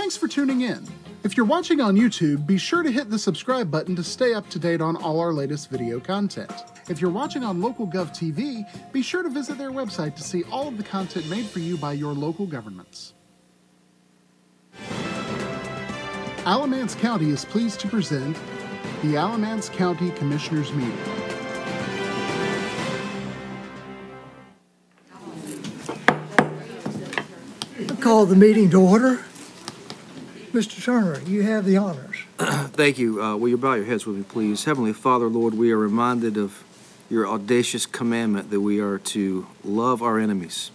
Thanks for tuning in. If you're watching on YouTube, be sure to hit the subscribe button to stay up to date on all our latest video content. If you're watching on LocalGov TV, be sure to visit their website to see all of the content made for you by your local governments. Alamance County is pleased to present the Alamance County Commissioners Meeting. Call the meeting to order. Mr. Turner, you have the honors. Thank you. Uh, Will you bow your heads with me, please? Heavenly Father, Lord, we are reminded of your audacious commandment that we are to love our enemies.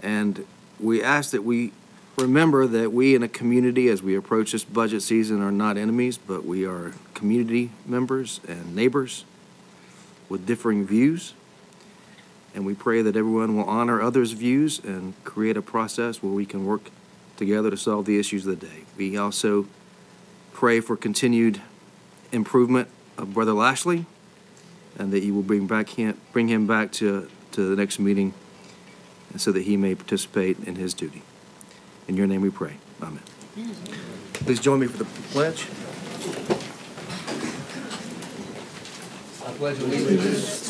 And we ask that we remember that we in a community, as we approach this budget season, are not enemies, but we are community members and neighbors with differing views. And we pray that everyone will honor others' views and create a process where we can work together to solve the issues of the day. We also pray for continued improvement of Brother Lashley, and that you will bring back him, bring him back to, to the next meeting, so that he may participate in his duty. In your name we pray. Amen. Please join me for the pledge. I pledge allegiance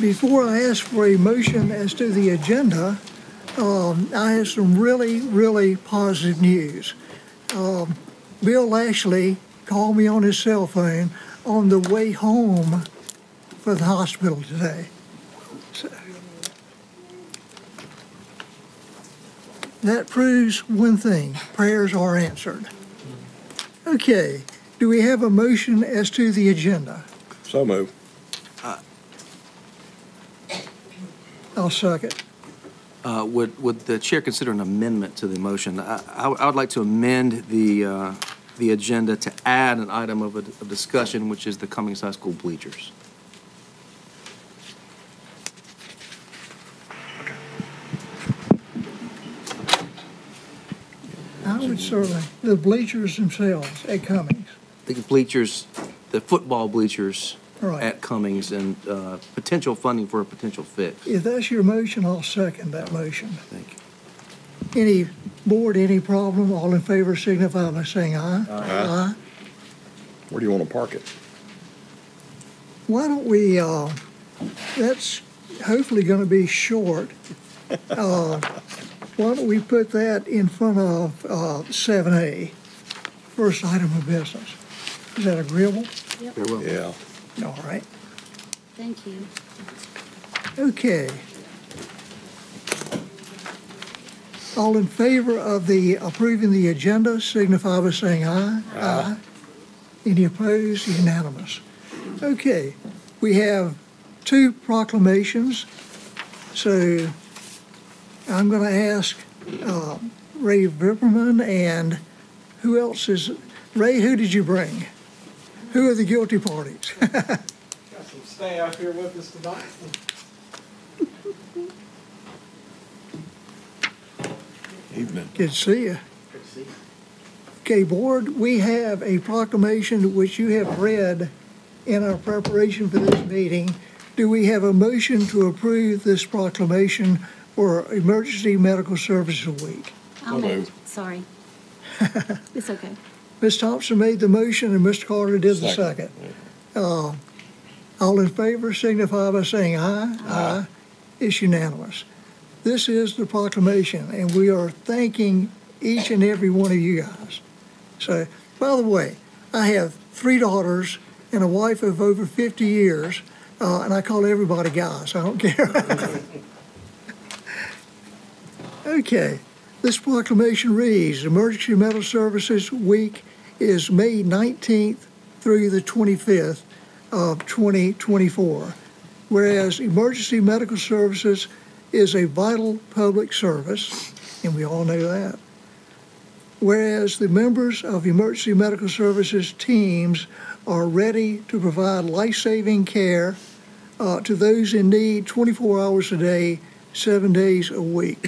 Before I ask for a motion as to the agenda, um, I have some really, really positive news. Um, Bill Lashley called me on his cell phone on the way home for the hospital today. That proves one thing, prayers are answered. Okay, do we have a motion as to the agenda? So move. I'll second. Uh, Would, would the chair consider an amendment to the motion? I, I I would like to amend the, uh, the agenda to add an item of, a- of discussion, which is the Cummings High School bleachers. I would certainly, the bleachers themselves at Cummings, The bleachers, the football bleachers right. at Cummings and uh, potential funding for a potential fix. If that's your motion, I'll second that motion. Thank you. Any board, any problem, all in favor signify by saying aye. Aye. Where do you want to park it? Why don't we, uh, that's hopefully gonna be short. Uh, Why don't we put that in front of, uh, seven A, first item of business? Is that agreeable? Very well. Yeah. All right. Thank you. Okay. All in favor of the approving the agenda signify by saying aye. Aye. Any opposed? Unanimous. Okay, we have two proclamations. So I'm going to ask uh, Ray Vipperman and who else is, Ray, who did you bring? Who are the guilty parties? Got some staff here with us tonight. Evening. Good to see you. Good to see you. Okay, Board, we have a proclamation which you have read in our preparation for this meeting. Do we have a motion to approve this proclamation for Emergency Medical Services Week? I'll move, sorry. It's okay. Ms. Thompson made the motion and Mr. Carter did the Second. second. Uh, All in favor signify by saying aye. Aye. It's unanimous. This is the proclamation, and we are thanking each and every one of you guys. So, by the way, I have three daughters and a wife of over 50 years, uh, and I call everybody guys, I don't care. Okay, this proclamation reads, Emergency Medical Services Week is May 19th through the 25th of 2024. Whereas emergency medical services is a vital public service, and we all know that. Whereas the members of emergency medical services teams are ready to provide life-saving care uh, to those in need 24 hours a day, seven days a week.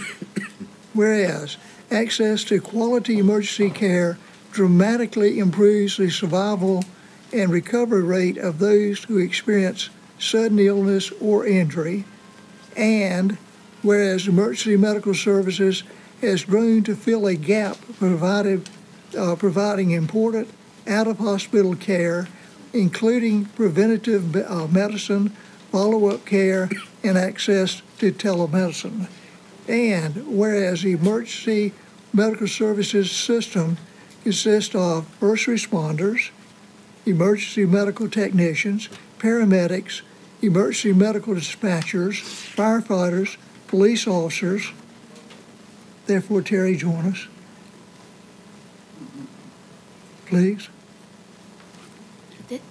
whereas access to quality emergency care dramatically improves the survival and recovery rate of those who experience sudden illness or injury, and whereas emergency medical services has grown to fill a gap provided, uh, providing important out-of-hospital care, including preventative uh, medicine, follow-up care, and access to telemedicine. And whereas the emergency medical services system consists of first responders, emergency medical technicians, paramedics, emergency medical dispatchers, firefighters, police officers. Therefore, Terry, join us. Please.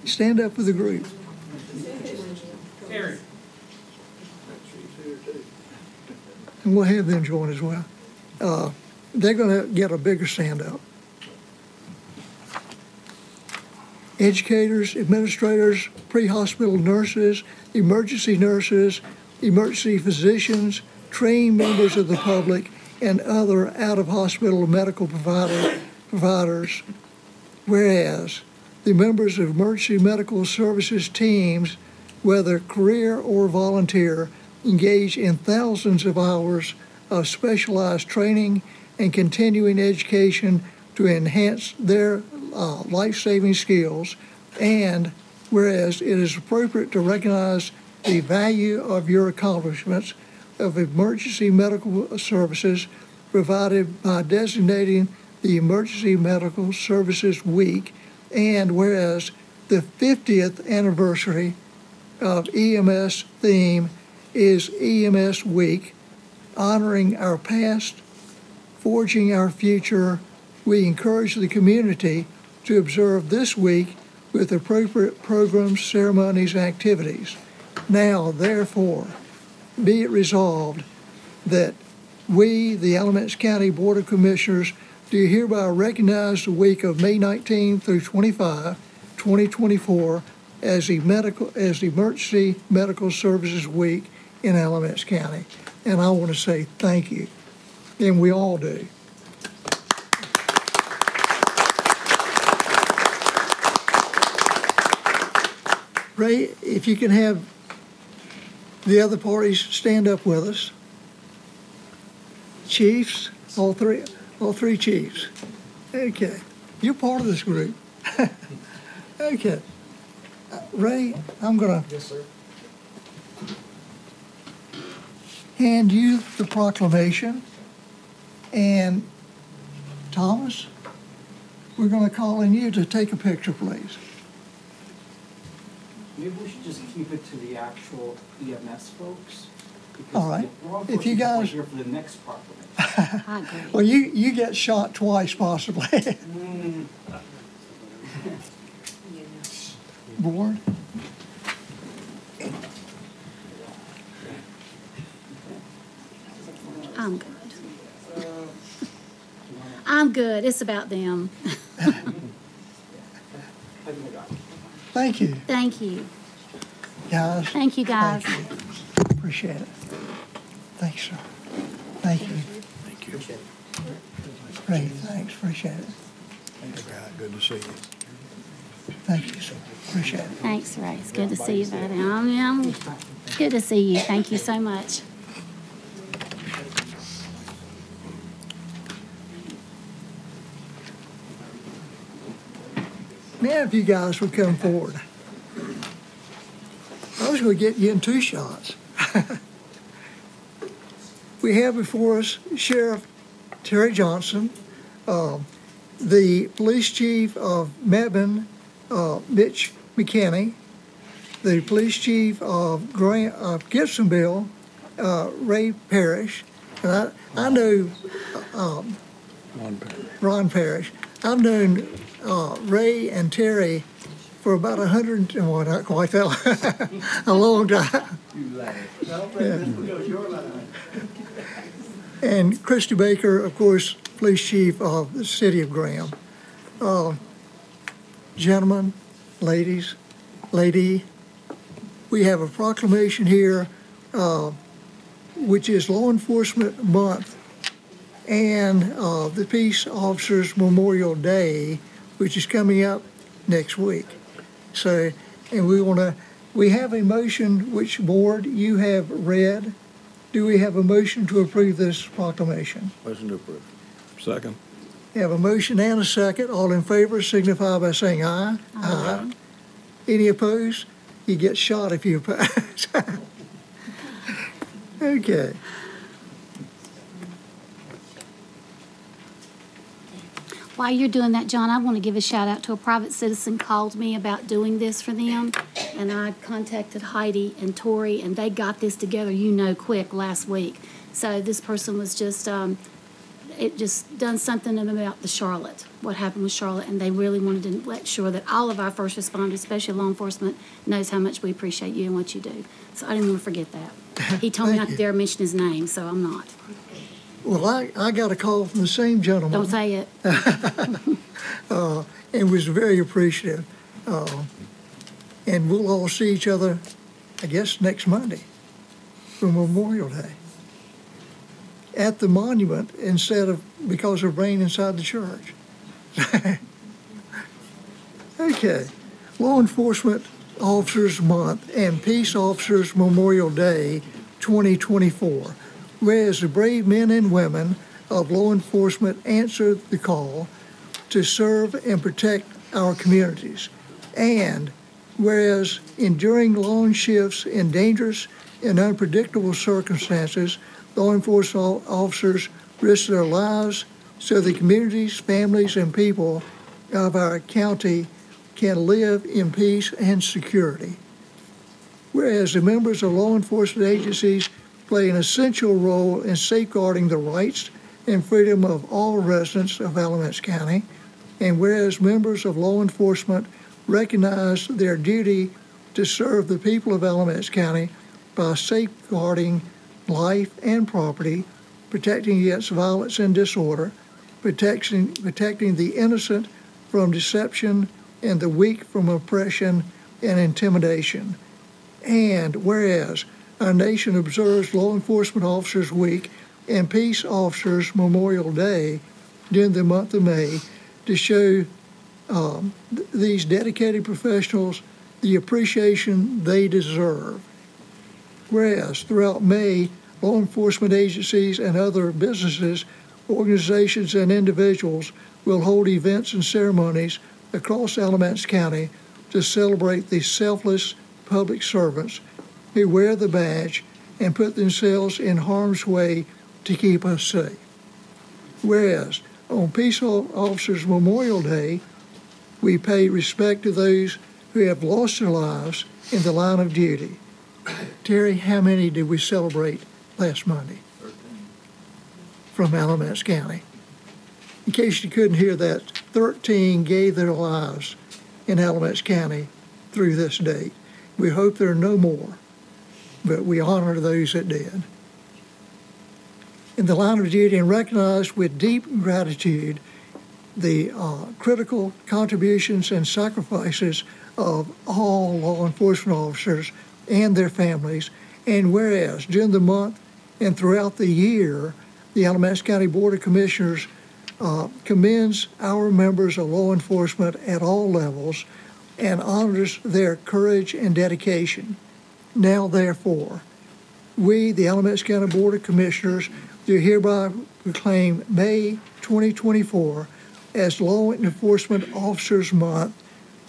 Stand up for the group. Terry. And we'll have them join as well. Uh, they're going to get a bigger stand up. Educators, administrators, pre hospital nurses, emergency nurses, emergency physicians, trained members of the public, and other out of hospital medical provider, providers. Whereas the members of emergency medical services teams, whether career or volunteer, engage in thousands of hours of specialized training and continuing education to enhance their uh, life saving skills. And whereas it is appropriate to recognize the value of your accomplishments of emergency medical services provided by designating the Emergency Medical Services Week. And whereas the 50th anniversary of EMS theme is EMS Week, honoring our past, forging our future. We encourage the community to observe this week with appropriate programs, ceremonies, activities. Now, therefore, be it resolved that we, the Alamance County Board of Commissioners, do hereby recognize the week of May 19 through 25, 2024, as the medical as the Emergency Medical Services Week in Alamance County. And I want to say thank you, and we all do. Ray, if you can have the other parties stand up with us. Chiefs, all three, all three chiefs. Okay, you're part of this group. okay. Uh, Ray, I'm gonna Yes, sir. Hand you the proclamation. And Thomas, we're gonna call on you to take a picture, please. Maybe we should just keep it to the actual EMS folks. because All right. If you guys- Here for the next proclamation. Well, you, you get shot twice possibly. Mm. Board? I'm good. I'm good. It's about them. Thank you, Thank you. guys. Thank you, guys. Thank you. Appreciate it. Thanks, sir. Thank you. Thank you. Great, thanks, appreciate it. Good to see you. Thank you, sir. Appreciate it. Thanks, Ray. It's good to see you, buddy. Um, yeah, I'm- it's good to see you. Thank you so much. Man, if you guys would come forward. I was gonna get you in two shots. We have before us Sheriff Terry Johnson, um, the police chief of Mebane, uh, Mitch McKinney, the police chief of Grant, of Gibsonville, uh, Ray Parrish, and I, I know One pair. Ron Parrish. I've known uh, Ray and Terry for about a hundred, and well, not quite that, a long time. And Christy Baker, of course, police chief of the city of Graham. Uh, Gentlemen, ladies, lady, we have a proclamation here, uh, which is Law Enforcement Month and uh, the Peace Officers Memorial Day, which is coming up next week. So, and we want to, we have a motion which board you have read. Do we have a motion to approve this proclamation? Motion to approve. Second. We have a motion and a second. All in favor signify by saying aye. Aye. Any opposed? You get shot if you oppose. Okay. While you're doing that, John, I want to give a shout out to a private citizen called me about doing this for them. And I contacted Heidi and Tori and they got this together, you know, quick last week. So this person was just, um, it just done something about the Charlotte, what happened with Charlotte. And they really wanted to make sure that all of our first responders, especially law enforcement, knows how much we appreciate you and what you do. So I didn't want to forget that. He told me not to dare mention his name, so I'm not. Well, I, I got a call from the same gentleman. Don't say it. and was very appreciative. Uh, and we'll all see each other, I guess, next Monday for Memorial Day at the monument instead of because of rain inside the church. okay, Law Enforcement Officers Month and Peace Officers Memorial Day 2024. Whereas the brave men and women of law enforcement answer the call to serve and protect our communities. And whereas enduring long shifts in dangerous and unpredictable circumstances, law enforcement officers risk their lives so the communities, families, and people of our county can live in peace and security. Whereas the members of law enforcement agencies play an essential role in safeguarding the rights and freedom of all residents of Alamance County, and whereas members of law enforcement recognize their duty to serve the people of Alamance County by safeguarding life and property, protecting against violence and disorder, protecting, protecting the innocent from deception and the weak from oppression and intimidation. And whereas our nation observes Law Enforcement Officers Week and Peace Officers Memorial Day during the month of May to show um, th- these dedicated professionals the appreciation they deserve. Whereas throughout May, law enforcement agencies and other businesses, organizations, and individuals will hold events and ceremonies across Alamance County to celebrate these selfless public servants who wear the badge and put themselves in harm's way to keep us safe. Whereas on Peace Officers Memorial Day, we pay respect to those who have lost their lives in the line of duty. Terry, how many did we celebrate last Monday? 13. From Alamance County. In case you couldn't hear that, 13 gave their lives in Alamance County through this date. We hope there are no more, but we honor those that did. In the line of duty and recognize with deep gratitude the uh, critical contributions and sacrifices of all law enforcement officers and their families. And whereas during the month and throughout the year, the Alamance County Board of Commissioners uh, commends our members of law enforcement at all levels and honors their courage and dedication. Now, therefore, we, the Alamance County Board of Commissioners, do hereby proclaim May 2024 as Law Enforcement Officers Month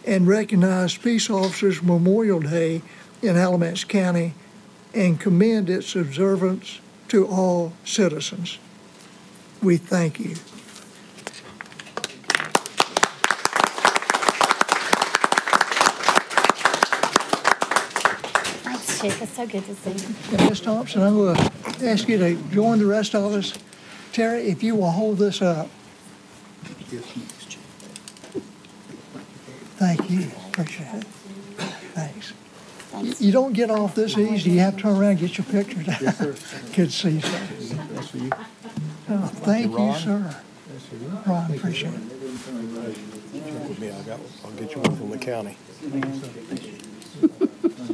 and recognize Peace Officers Memorial Day in Alamance County and commend its observance to all citizens. We thank you. Thanks, It's so good to see you. And Ms. Thompson, I'm going to ask you to join the rest of us. Terry, if you will hold this up. Thank you. Appreciate it. Thanks. Thanks. You don't get off this easy. You have to turn around and get your picture. Good to see you, sir. Oh, Thank you, sir. Ron, appreciate it. Check with me, I got, I'll get you one from the county.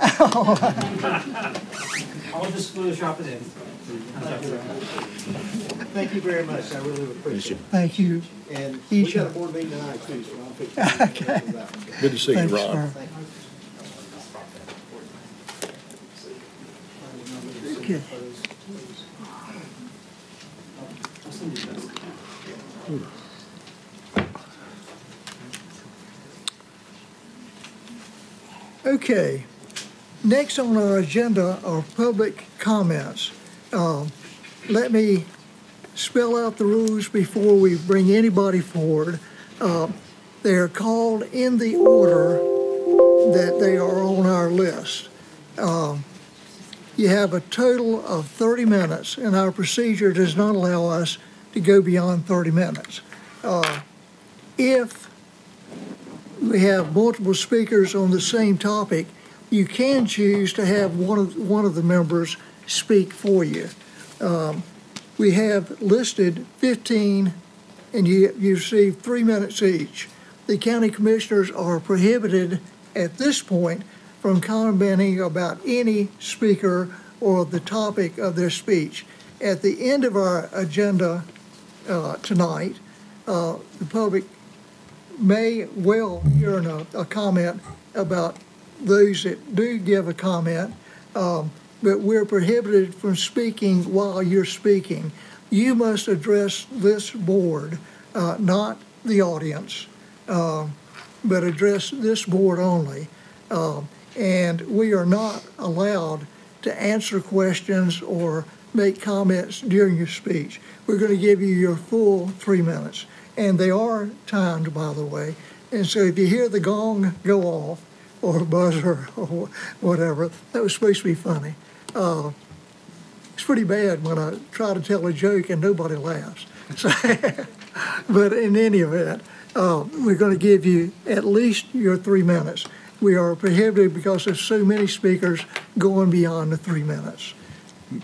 I'll just Photoshop it in. Thank you very much, I really appreciate it. Thank you. And we Each got a of- board meeting tonight too, so I'll fix that. Good to see you, Thanks, Rob. sir. Okay. You this. Okay, next on our agenda are public comments. Um, Let me spell out the rules before we bring anybody forward. Uh, They are called in the order that they are on our list. Um, You have a total of 30 minutes, and our procedure does not allow us to go beyond 30 minutes. Uh, If we have multiple speakers on the same topic, you can choose to have one of, one of the members speak for you. Um, We have listed 15, and you, you receive three minutes each. The county commissioners are prohibited at this point from commenting about any speaker or the topic of their speech. At the end of our agenda uh, tonight, uh, the public may well hear a, a comment about those that do give a comment, um, but we're prohibited from speaking while you're speaking. You must address this board, uh, not the audience, um, but address this board only. Um, and we are not allowed to answer questions or make comments during your speech. We're going to give you your full three minutes. And they are timed, by the way. And so if you hear the gong go off, or buzzer, or whatever, that was supposed to be funny. Uh, it's pretty bad when I try to tell a joke and nobody laughs. So, but in any event, uh, we're going to give you at least your three minutes. We are prohibited because there's so many speakers going beyond the three minutes.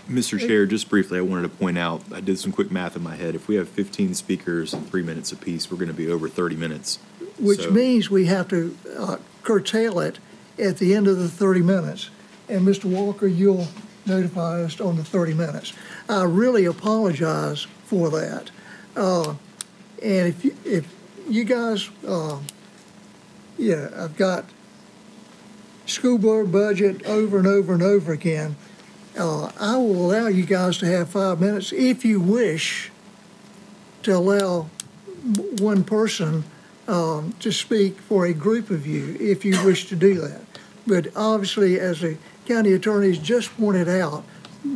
Mr. Chair, just briefly, I wanted to point out, I did some quick math in my head. If we have 15 speakers and three minutes apiece, we're going to be over 30 minutes. which So- means we have to uh, curtail it at the end of the 30 minutes. And Mr. Walker, you'll notify us on the 30 minutes. I really apologize for that. Uh, And if, you- if you guys, uh, yeah, I've got school board budget over and over and over again. Uh, I will allow you guys to have five minutes if you wish to allow one person um, to speak for a group of you if you wish to do that. But obviously, as the county attorneys just pointed out,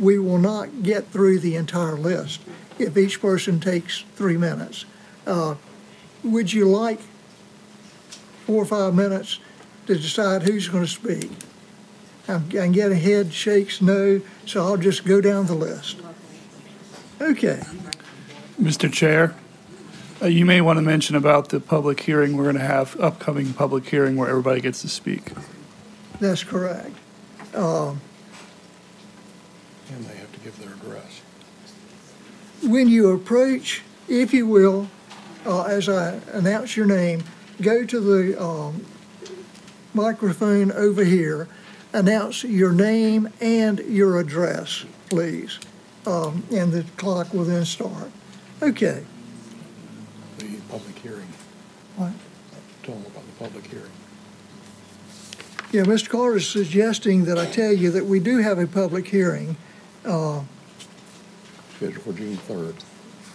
we will not get through the entire list if each person takes three minutes. Uh, Would you like four or five minutes to decide who's going to speak? I'm, I'm getting head shakes no, so I'll just go down the list. Okay. Mr. Chair, uh, you may want to mention about the public hearing we're going to have, upcoming public hearing where everybody gets to speak. That's correct. And they have to give their address. When you approach, if you will, uh, as I announce your name, go to the um, microphone over here, announce your name and your address, please, Um, and the clock will then start. Okay. The public hearing, What? tell them about the public hearing. Yeah, Mr. Carter is suggesting that I tell you that we do have a public hearing Scheduled for June third.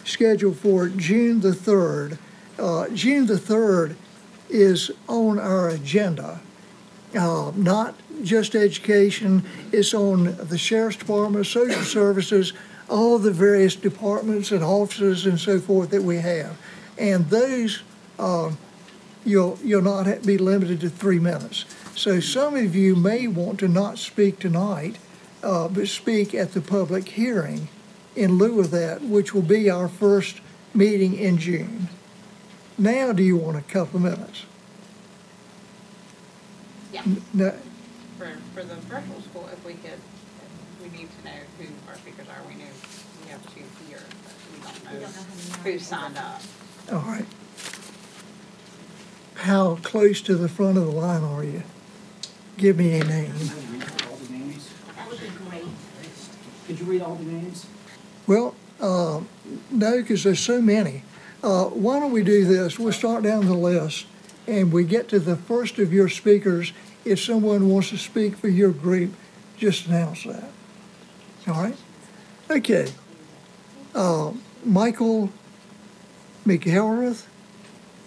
scheduled for June the 3rd. Uh, June the 3rd is on our agenda, uh, not just education, it's on the sheriff's department, social services, all the various departments and offices and so forth that we have. And those, um, you'll, you'll not ha- be limited to three minutes. So some of you may want to not speak tonight, uh, but speak at the public hearing in lieu of that, which will be our first meeting in June. Now, do you want a couple of minutes? Yeah. No, for, for the virtual school, if we could, we need to know who our speakers are. We know we have two here, but we don't know who signed up. All right. How close to the front of the line are you? Give me a name. All the names? That would be great. Could you read all the names? Well, uh, no, because there's so many. Uh, Why don't we do this? We'll start down the list, and we get to the first of your speakers. If someone wants to speak for your group, just announce that. All right? Okay. Uh, Michael McElreath.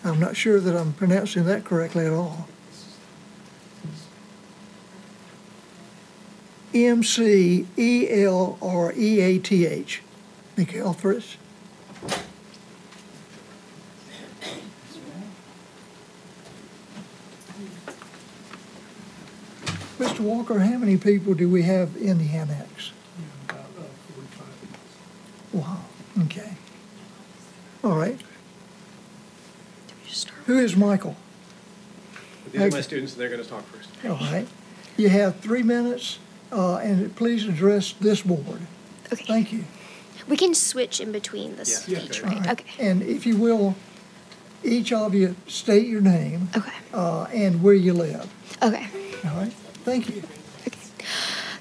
I'm not sure that I'm pronouncing that correctly at all. M C E L R E A T H. McElreath. Mr. Walker, how many people do we have in the annex? About uh, 45. Wow, okay. All right. Who is Michael? These are my students, and they're going to talk first. All right. You have three minutes, uh, and please address this board. Okay. Thank you. We can switch in between the Yeah. speech, All right? right. Okay. And if you will, each of you state your name Okay. uh, and where you live. Okay. All right? Thank you.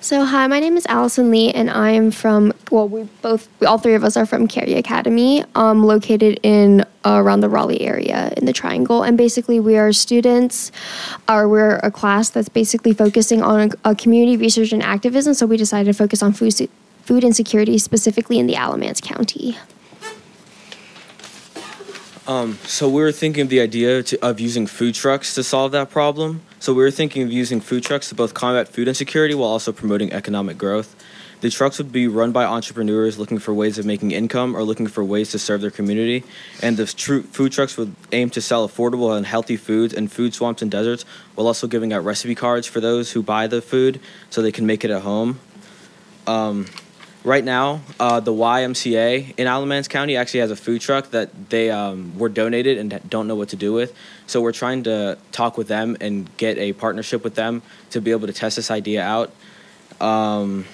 So, hi, my name is Allison Lee, and I am from, well, we both, all three of us are from Cary Academy, um, located in uh, around the Raleigh area in the Triangle. And basically, we are students, or we're a class that's basically focusing on uh, community research and activism. So, we decided to focus on food, food insecurity, specifically in the Alamance County. Um, so we were thinking of the idea to, of using food trucks to solve that problem. So we were thinking of using food trucks to both combat food insecurity while also promoting economic growth. The trucks would be run by entrepreneurs looking for ways of making income or looking for ways to serve their community. And the tru- food trucks would aim to sell affordable and healthy foods in food swamps and deserts while also giving out recipe cards for those who buy the food so they can make it at home. Um, right now, uh, the YMCA in Alamance County actually has a food truck that they um, were donated and don't know what to do with. So we're trying to talk with them and get a partnership with them to be able to test this idea out. Um,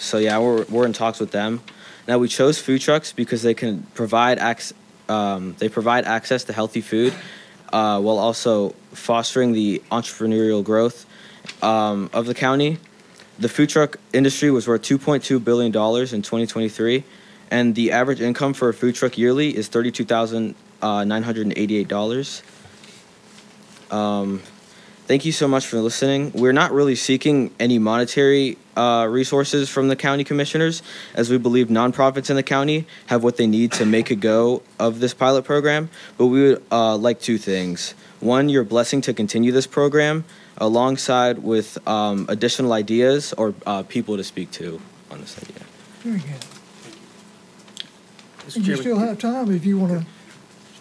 so yeah, we're we're in talks with them. Now we chose food trucks because they can provide ac- um, they provide access to healthy food uh, while also fostering the entrepreneurial growth um, of the county. The food truck industry was worth $2.2 billion in 2023, and the average income for a food truck yearly is $32,988. Um, thank you so much for listening. We're not really seeking any monetary uh, resources from the county commissioners, as we believe nonprofits in the county have what they need to make a go of this pilot program. But we would uh, like two things. One, your blessing to continue this program, alongside with um, additional ideas or uh, people to speak to on this idea. Very good. Mr. And you still have time if you want to.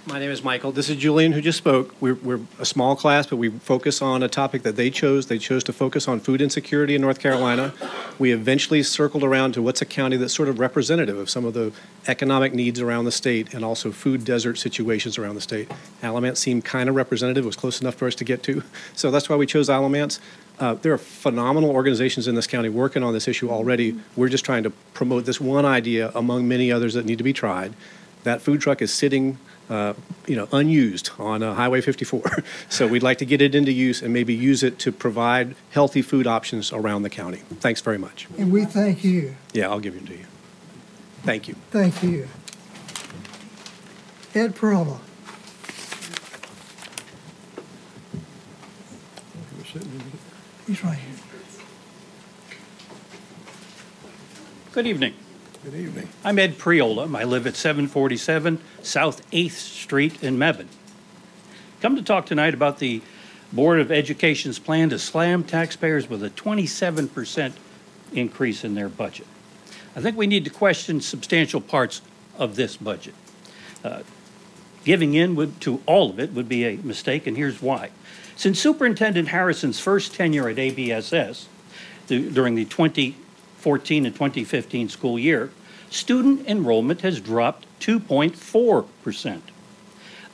My name is Michael. This is Julian who just spoke. We're, we're a small class, but we focus on a topic that they chose. They chose to focus on food insecurity in North Carolina. We eventually circled around to what's a county that's sort of representative of some of the economic needs around the state and also food desert situations around the state. Alamance seemed kind of representative, it was close enough for us to get to. So that's why we chose Alamance. Uh, there are phenomenal organizations in this county working on this issue already. We're just trying to promote this one idea among many others that need to be tried. That food truck is sitting, uh, you know, unused on uh, Highway 54. so we'd like to get it into use and maybe use it to provide healthy food options around the county. Thanks very much. And we thank you. Yeah, I'll give it to you. Thank you. Thank you. Ed Peralta. He's right here. Good evening. Good evening. I'm Ed Priola. I live at 747 South 8th Street in Mebane. Come to talk tonight about the Board of Education's plan to slam taxpayers with a 27% increase in their budget. I think we need to question substantial parts of this budget. Uh, Giving in would, to all of it would be a mistake, and here's why. Since Superintendent Harrison's first tenure at ABSS, the- during the 2014 and 2015 school year, student enrollment has dropped 2.4%.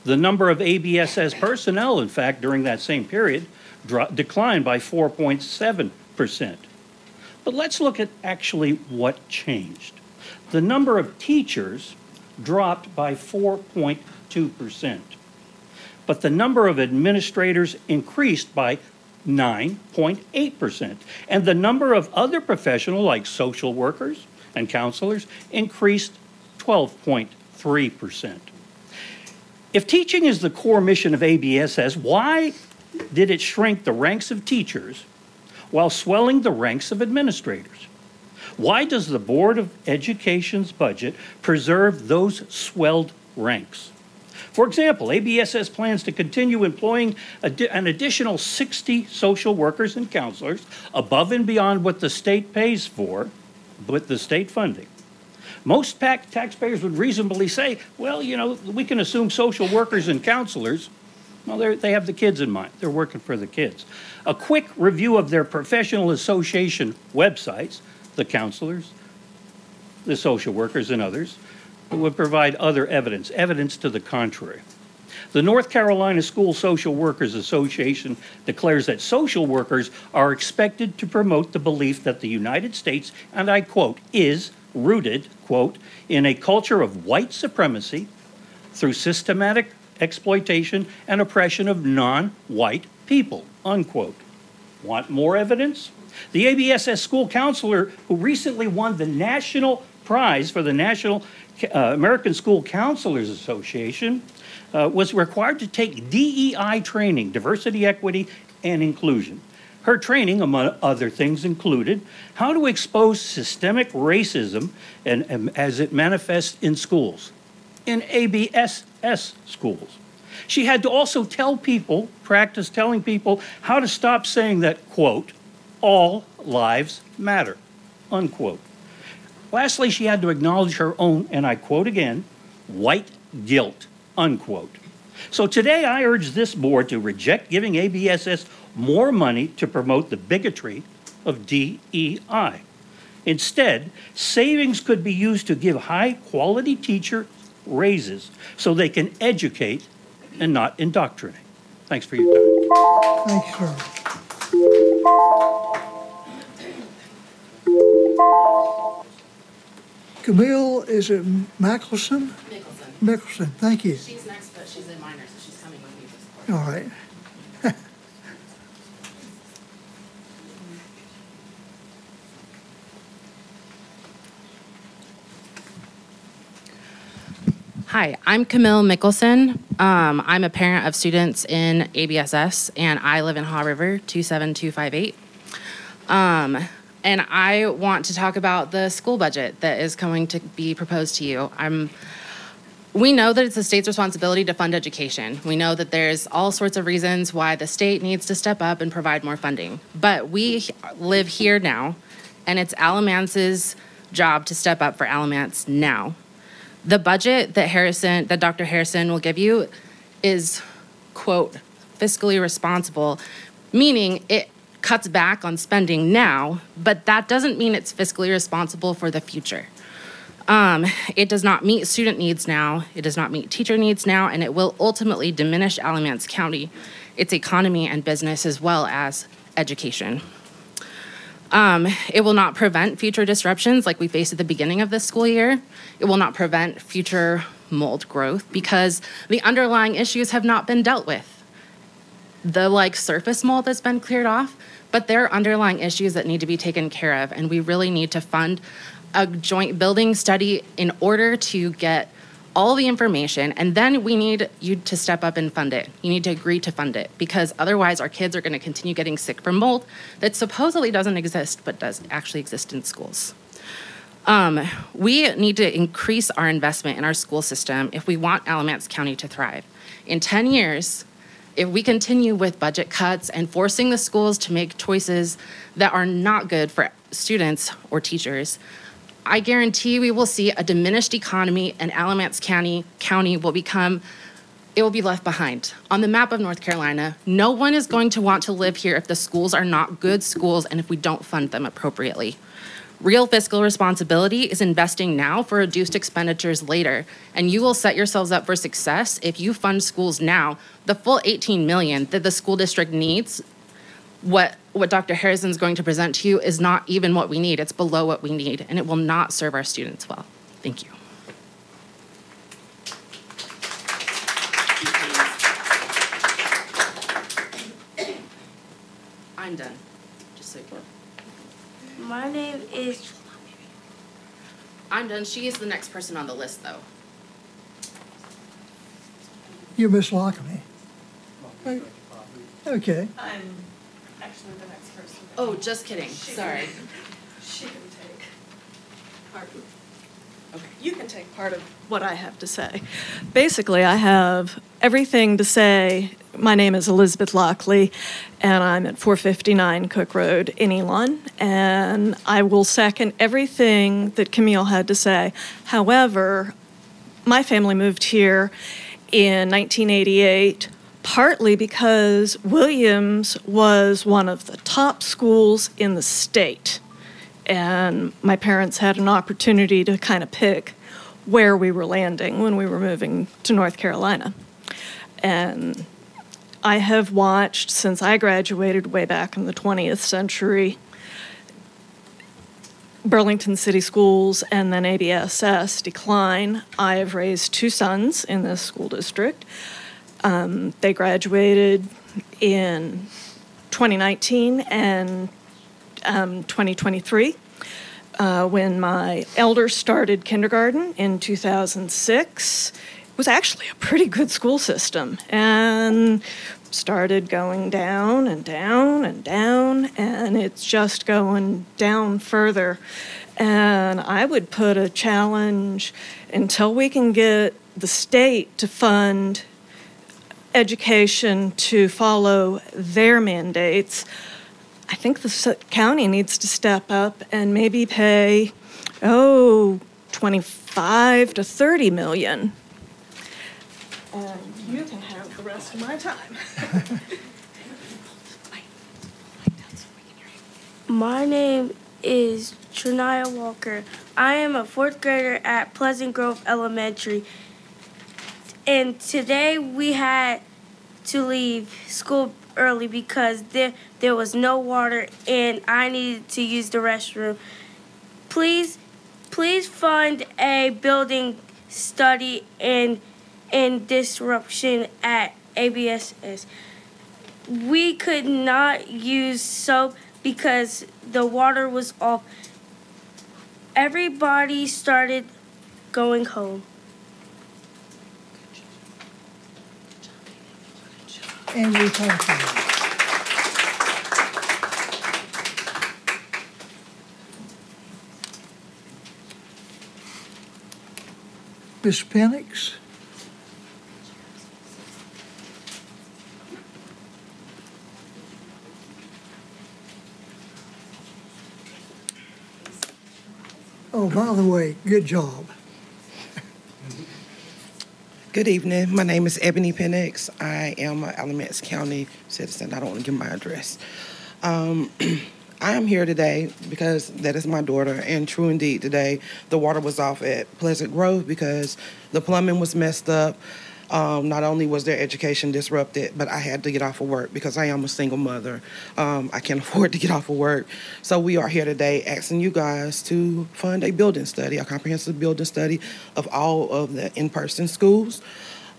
The number of ABSS personnel, in fact, during that same period, declined by 4.7%. But let's look at actually what changed. The number of teachers dropped by 4.2%, but the number of administrators increased by 9.8%. And the number of other professionals like social workers and counselors increased 12.3%. If teaching is the core mission of ABSS, why did it shrink the ranks of teachers while swelling the ranks of administrators? Why does the Board of Education's budget preserve those swelled ranks? For example, ABSS plans to continue employing an additional 60 social workers and counselors above and beyond what the state pays for with the state funding. Most taxpayers would reasonably say, well, you know, we can assume social workers and counselors, well, they have the kids in mind. They're working for the kids. A quick review of their professional association websites, the counselors, the social workers, and others, would provide other evidence, evidence to the contrary. The North Carolina School Social Workers Association declares that social workers are expected to promote the belief that the United States, and I quote, is rooted, quote, in a culture of white supremacy through systematic exploitation and oppression of non-white people, unquote. Want more evidence? The ABSS school counselor who recently won the national prize for the National uh, American School Counselors Association uh, was required to take DEI training, diversity, equity, and inclusion. Her training, among other things, included how to expose systemic racism and, and as it manifests in schools, in ABSS schools. She had to also tell people, practice telling people how to stop saying that, quote, all lives matter, unquote. Lastly, she had to acknowledge her own, and I quote again, white guilt, unquote. So today I urge this board to reject giving ABSS more money to promote the bigotry of DEI. Instead, savings could be used to give high quality teacher raises so they can educate and not indoctrinate. Thanks for your time. Thank you, sir. Camille, is it Mickelson? Mickelson. Mickelson, thank you. She's next, but she's in minor, so she's coming with me this All right. Hi, I'm Camille Mickelson. Um, I'm a parent of students in ABSS, and I live in Haw River, 27258. Um, and I want to talk about the school budget that is going to be proposed to you. I'm we know that it's the state's responsibility to fund education. We know that there's all sorts of reasons why the state needs to step up and provide more funding. But we live here now, and it's Alamance's job to step up for Alamance now. The budget that Harrison, that Dr. Harrison will give you is, quote, fiscally responsible, meaning it cuts back on spending now, but that doesn't mean it's fiscally responsible for the future. Um, it does not meet student needs now, it does not meet teacher needs now, and it will ultimately diminish Alamance County, its economy and business, as well as education. Um, it will not prevent future disruptions like we faced at the beginning of this school year. It will not prevent future mold growth because the underlying issues have not been dealt with. The like surface mold that's been cleared off, but there are underlying issues that need to be taken care of, and we really need to fund a joint building study in order to get all the information and then we need you to step up and fund it. You need to agree to fund it because otherwise our kids are going to continue getting sick from mold that supposedly doesn't exist but does actually exist in schools. Um, we need to increase our investment in our school system if we want Alamance County to thrive. In 10 years, if we continue with budget cuts and forcing the schools to make choices that are not good for students or teachers, I guarantee we will see a diminished economy and Alamance County, County will become, it will be left behind. On the map of North Carolina, no one is going to want to live here if the schools are not good schools and if we don't fund them appropriately. Real fiscal responsibility is investing now for reduced expenditures later, and you will set yourselves up for success if you fund schools now. The full 18 million that the school district needs what what Dr. Harrison's going to present to you is not even what we need. It's below what we need, and it will not serve our students well. Thank you. I'm done. Just so you know. My name is. I'm done. She is the next person on the list, though. You're Miss Lockamy. Okay. I'm actually the next person. Oh, just kidding. She can- Sorry. She can take part. Okay. You can take part of what I have to say. Basically, I have everything to say. My name is Elizabeth Lockley, and I'm at 459 Cook Road in Elon, and I will second everything that Camille had to say. However, my family moved here in 1988 partly because Williams was one of the top schools in the state. And my parents had an opportunity to kind of pick where we were landing when we were moving to North Carolina. And I have watched since I graduated way back in the 20th century Burlington City Schools and then ABSS decline. I have raised two sons in this school district. Um, they graduated in 2019 and um, 2023. Uh, when my elder started kindergarten in 2006, it was actually a pretty good school system and started going down and down and down, and it's just going down further. And I would put a challenge until we can get the state to fund education to follow their mandates. I think the county needs to step up and maybe pay, oh, 25 to 30 million. And you can have the rest of my time. My name is Trinaya Walker. I am a fourth grader at Pleasant Grove Elementary. And today we had to leave school early because there, there was no water and I needed to use the restroom. Please, please fund a building study and, and disruption at ABSS. We could not use soap because the water was off. Everybody started going home. And we thank you. Ms. Penix? Oh, by the way, good job. Good evening. My name is Ebony Penix. I am an Alamance County citizen. I don't want to give my address. Um, I am here today because that is my daughter, and true indeed, today the water was off at Pleasant Grove because the plumbing was messed up. Um, not only was their education disrupted, but I had to get off of work because I am a single mother. Um, I can't afford to get off of work. So we are here today asking you guys to fund a building study, a comprehensive building study of all of the in-person schools.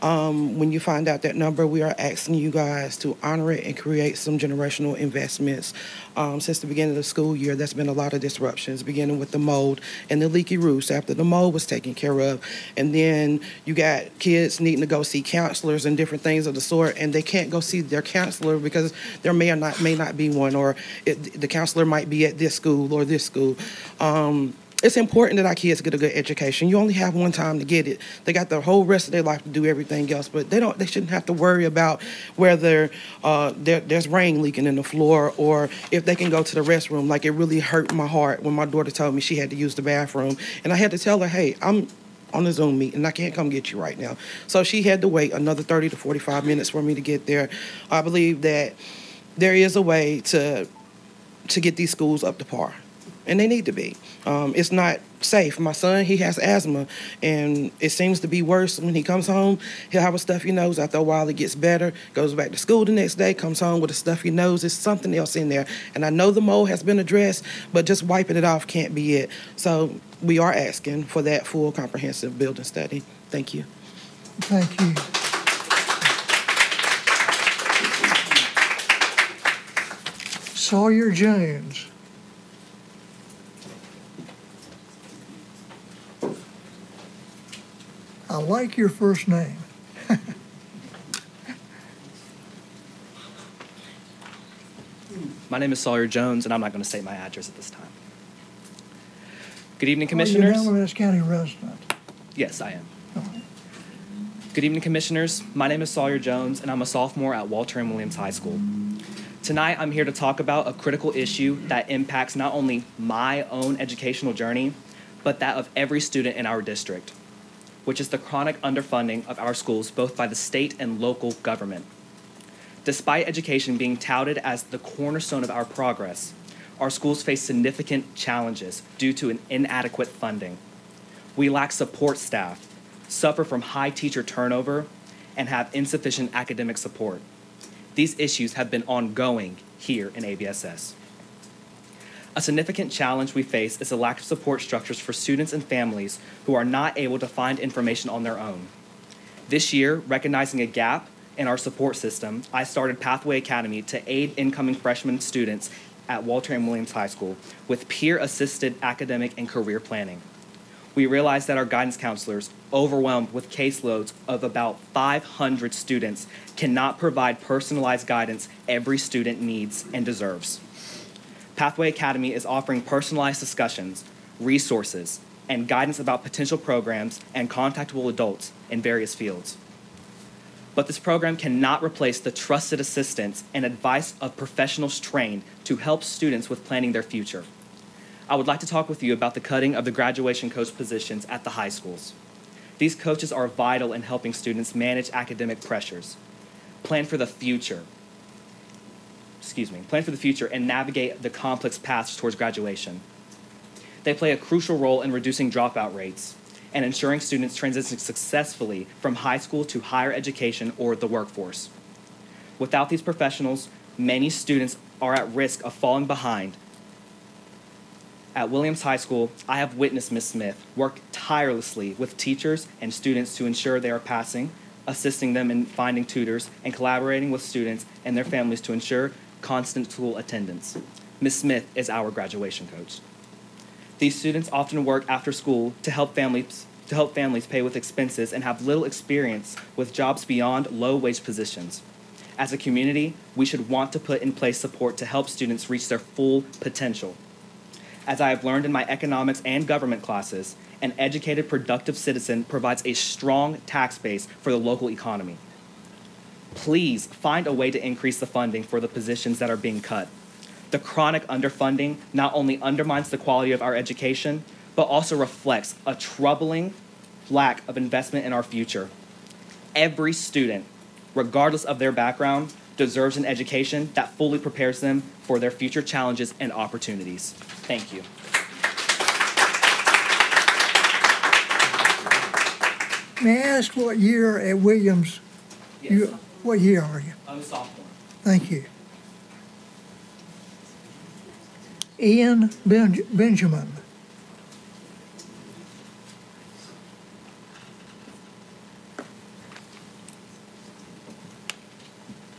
Um, when you find out that number, we are asking you guys to honor it and create some generational investments. Um, since the beginning of the school year, there's been a lot of disruptions, beginning with the mold and the leaky roofs after the mold was taken care of. And then you got kids needing to go see counselors and different things of the sort, and they can't go see their counselor because there may or not may not be one, or it, the counselor might be at this school or this school. Um, it's important that our kids get a good education. You only have one time to get it. They got the whole rest of their life to do everything else, but they don't. They shouldn't have to worry about whether uh, there, there's rain leaking in the floor or if they can go to the restroom. Like it really hurt my heart when my daughter told me she had to use the bathroom, and I had to tell her, "Hey, I'm." On a Zoom meeting, and I can't come get you right now. So she had to wait another 30 to 45 minutes for me to get there. I believe that there is a way to to get these schools up to par and they need to be. Um, it's not safe. My son, he has asthma, and it seems to be worse when he comes home. He'll have a stuffy nose. After a while, it gets better. Goes back to school the next day, comes home with a stuffy nose. There's something else in there. And I know the mold has been addressed, but just wiping it off can't be it. So we are asking for that full comprehensive building study. Thank you. Thank you. Sawyer Jones. I like your first name. My name is Sawyer Jones, and I'm not going to say my address at this time. Good evening, Commissioners. Are you an Commissioners. Alamance County resident? Yes, I am. Good evening, Commissioners. My name is Sawyer Jones, and I'm a sophomore at Walter and Williams High School. Tonight, I'm here to talk about a critical issue that impacts not only my own educational journey, but that of every student in our district, which is the chronic underfunding of our schools, both by the state and local government. Despite education being touted as the cornerstone of our progress, our schools face significant challenges due to an inadequate funding. We lack support staff, suffer from high teacher turnover, and have insufficient academic support. These issues have been ongoing here in ABSS. A significant challenge we face is the lack of support structures for students and families who are not able to find information on their own. This year, recognizing a gap in our support system, I started Pathway Academy to aid incoming freshman students at Walter and Williams High School with peer assisted academic and career planning. We realized that our guidance counselors, overwhelmed with caseloads of about 500 students, cannot provide personalized guidance every student needs and deserves. Pathway Academy is offering personalized discussions, resources, and guidance about potential programs and contactable adults in various fields. But this program cannot replace the trusted assistance and advice of professionals trained to help students with planning their future. I would like to talk with you about the cutting of the graduation coach positions at the high schools. These coaches are vital in helping students manage academic pressures, plan for the future, excuse me, plan for the future and navigate the complex paths towards graduation. They play a crucial role in reducing dropout rates and ensuring students transition successfully from high school to higher education or the workforce. Without these professionals, many students are at risk of falling behind. At Williams High School, I have witnessed Ms. Smith work tirelessly with teachers and students to ensure they are passing, assisting them in finding tutors, and collaborating with students and their families to ensure constant school attendance. Ms. Smith is our graduation coach. These students often work after school to help families to help families pay with expenses and have little experience with jobs beyond low wage positions. As a community, we should want to put in place support to help students reach their full potential. As I have learned in my economics and government classes, an educated, productive citizen provides a strong tax base for the local economy. Please find a way to increase the funding for the positions that are being cut. The chronic underfunding not only undermines the quality of our education, but also reflects a troubling lack of investment in our future. Every student, regardless of their background, deserves an education that fully prepares them for their future challenges and opportunities. Thank you. May I ask what year at Williams? You, what year are you? I'm a sophomore. Thank you. Ian Ben- Benjamin.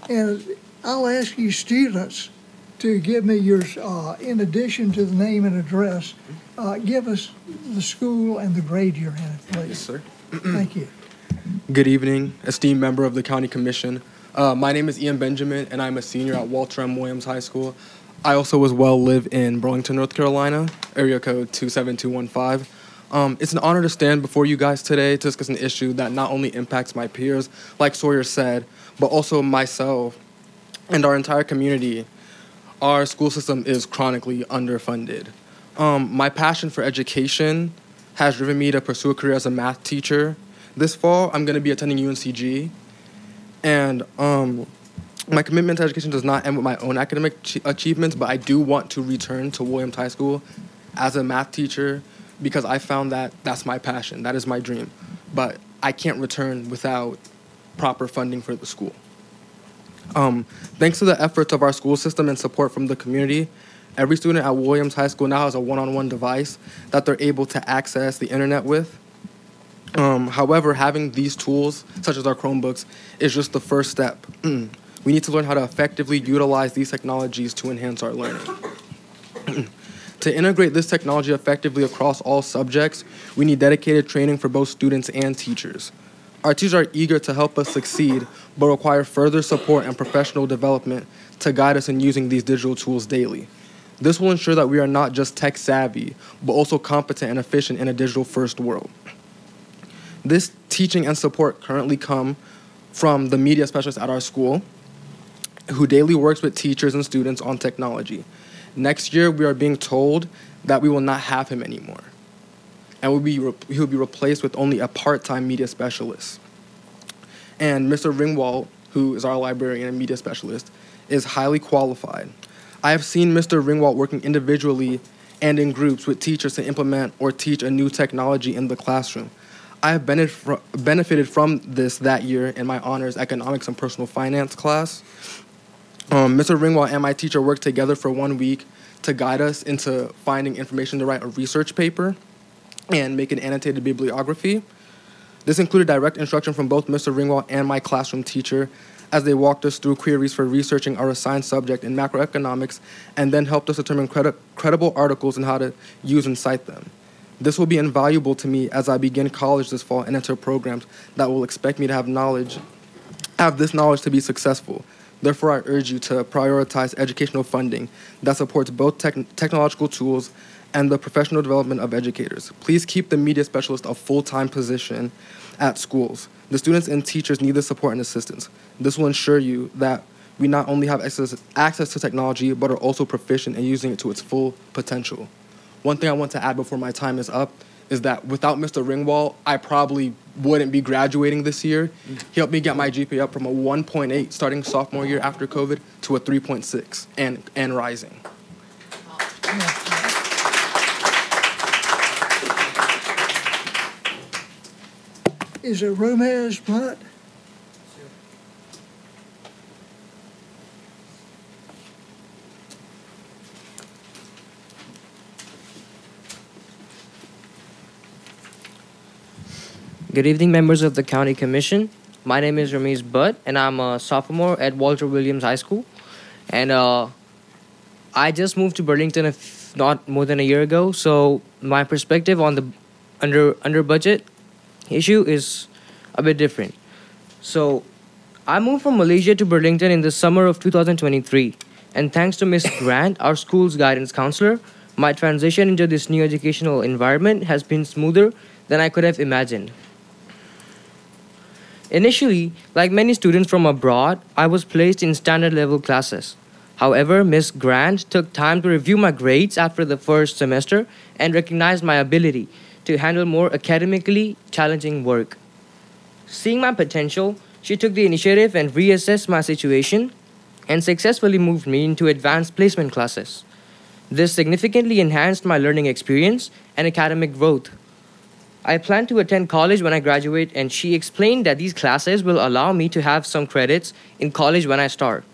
And I'll ask you students to give me your, uh, in addition to the name and address, uh, give us the school and the grade you're in, please. Yes, sir. Thank you. Good evening, esteemed member of the County Commission. Uh, my name is Ian Benjamin, and I'm a senior at Walter M. Williams High School. I also as well live in Burlington, North Carolina, area code 27215. Um, it's an honor to stand before you guys today to discuss an issue that not only impacts my peers, like Sawyer said, but also myself and our entire community. Our school system is chronically underfunded. Um, my passion for education has driven me to pursue a career as a math teacher. This fall, I'm going to be attending UNCG, and um, my commitment to education does not end with my own academic ch- achievements, but I do want to return to Williams High School as a math teacher because I found that that's my passion, that is my dream. But I can't return without proper funding for the school. Um, thanks to the efforts of our school system and support from the community, every student at Williams High School now has a one on one device that they're able to access the internet with. Um, however, having these tools, such as our Chromebooks, is just the first step. we need to learn how to effectively utilize these technologies to enhance our learning. to integrate this technology effectively across all subjects, we need dedicated training for both students and teachers. Our teachers are eager to help us succeed, but require further support and professional development to guide us in using these digital tools daily. This will ensure that we are not just tech savvy, but also competent and efficient in a digital first world. This teaching and support currently come from the media specialist at our school, who daily works with teachers and students on technology. Next year, we are being told that we will not have him anymore and will be he will be replaced with only a part-time media specialist. And Mr. Ringwald, who is our librarian and media specialist, is highly qualified. I have seen Mr. Ringwald working individually and in groups with teachers to implement or teach a new technology in the classroom. I have benefited from this that year in my honors economics and personal finance class. Um, Mr. Ringwald and my teacher worked together for one week to guide us into finding information to write a research paper and make an annotated bibliography. This included direct instruction from both Mr. Ringwald and my classroom teacher as they walked us through queries for researching our assigned subject in macroeconomics and then helped us determine credi- credible articles and how to use and cite them. This will be invaluable to me as I begin college this fall and enter programs that will expect me to have knowledge, have this knowledge to be successful. Therefore, I urge you to prioritize educational funding that supports both tech- technological tools and the professional development of educators. Please keep the media specialist a full time position at schools. The students and teachers need the support and assistance. This will ensure you that we not only have access, access to technology, but are also proficient in using it to its full potential. One thing I want to add before my time is up is that without Mr. Ringwald, I probably wouldn't be graduating this year. He helped me get my GPA up from a 1.8 starting sophomore year after COVID to a 3.6 and, and rising. Is it Romez Blunt? Good evening, members of the County Commission. My name is Ramesh Butt, and I'm a sophomore at Walter Williams High School. And uh, I just moved to Burlington not more than a year ago, so my perspective on the under under budget issue is a bit different. So, I moved from Malaysia to Burlington in the summer of 2023, and thanks to Miss Grant, our school's guidance counselor, my transition into this new educational environment has been smoother than I could have imagined. Initially, like many students from abroad, I was placed in standard level classes. However, Miss Grant took time to review my grades after the first semester and recognized my ability to handle more academically challenging work. Seeing my potential, she took the initiative and reassessed my situation and successfully moved me into advanced placement classes. This significantly enhanced my learning experience and academic growth. I plan to attend college when I graduate, and she explained that these classes will allow me to have some credits in college when I start.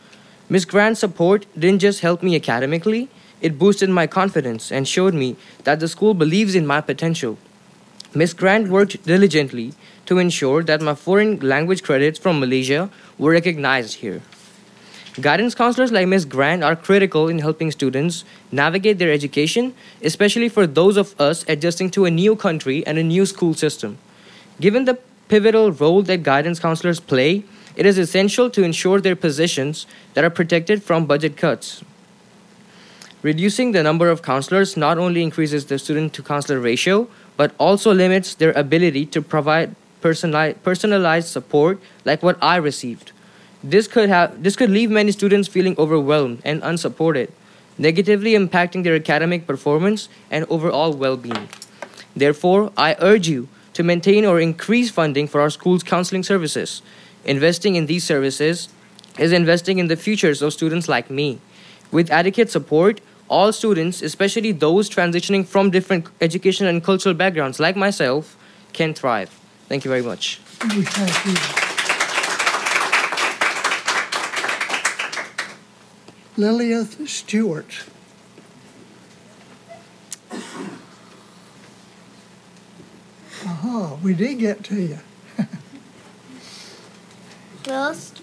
Ms. Grant's support didn't just help me academically, it boosted my confidence and showed me that the school believes in my potential. Ms. Grant worked diligently to ensure that my foreign language credits from Malaysia were recognized here. Guidance counselors like Ms. Grant are critical in helping students navigate their education, especially for those of us adjusting to a new country and a new school system. Given the pivotal role that guidance counselors play, it is essential to ensure their positions that are protected from budget cuts. Reducing the number of counselors not only increases the student to counselor ratio, but also limits their ability to provide personalized support like what I received. This could have this could leave many students feeling overwhelmed and unsupported, negatively impacting their academic performance and overall well-being. Therefore, I urge you to maintain or increase funding for our school's counseling services. Investing in these services is investing in the futures of students like me. With adequate support, all students, especially those transitioning from different education and cultural backgrounds like myself, can thrive. Thank you very much. We thank you. Lilith Stewart. Aha, we did get to you. Lil, St-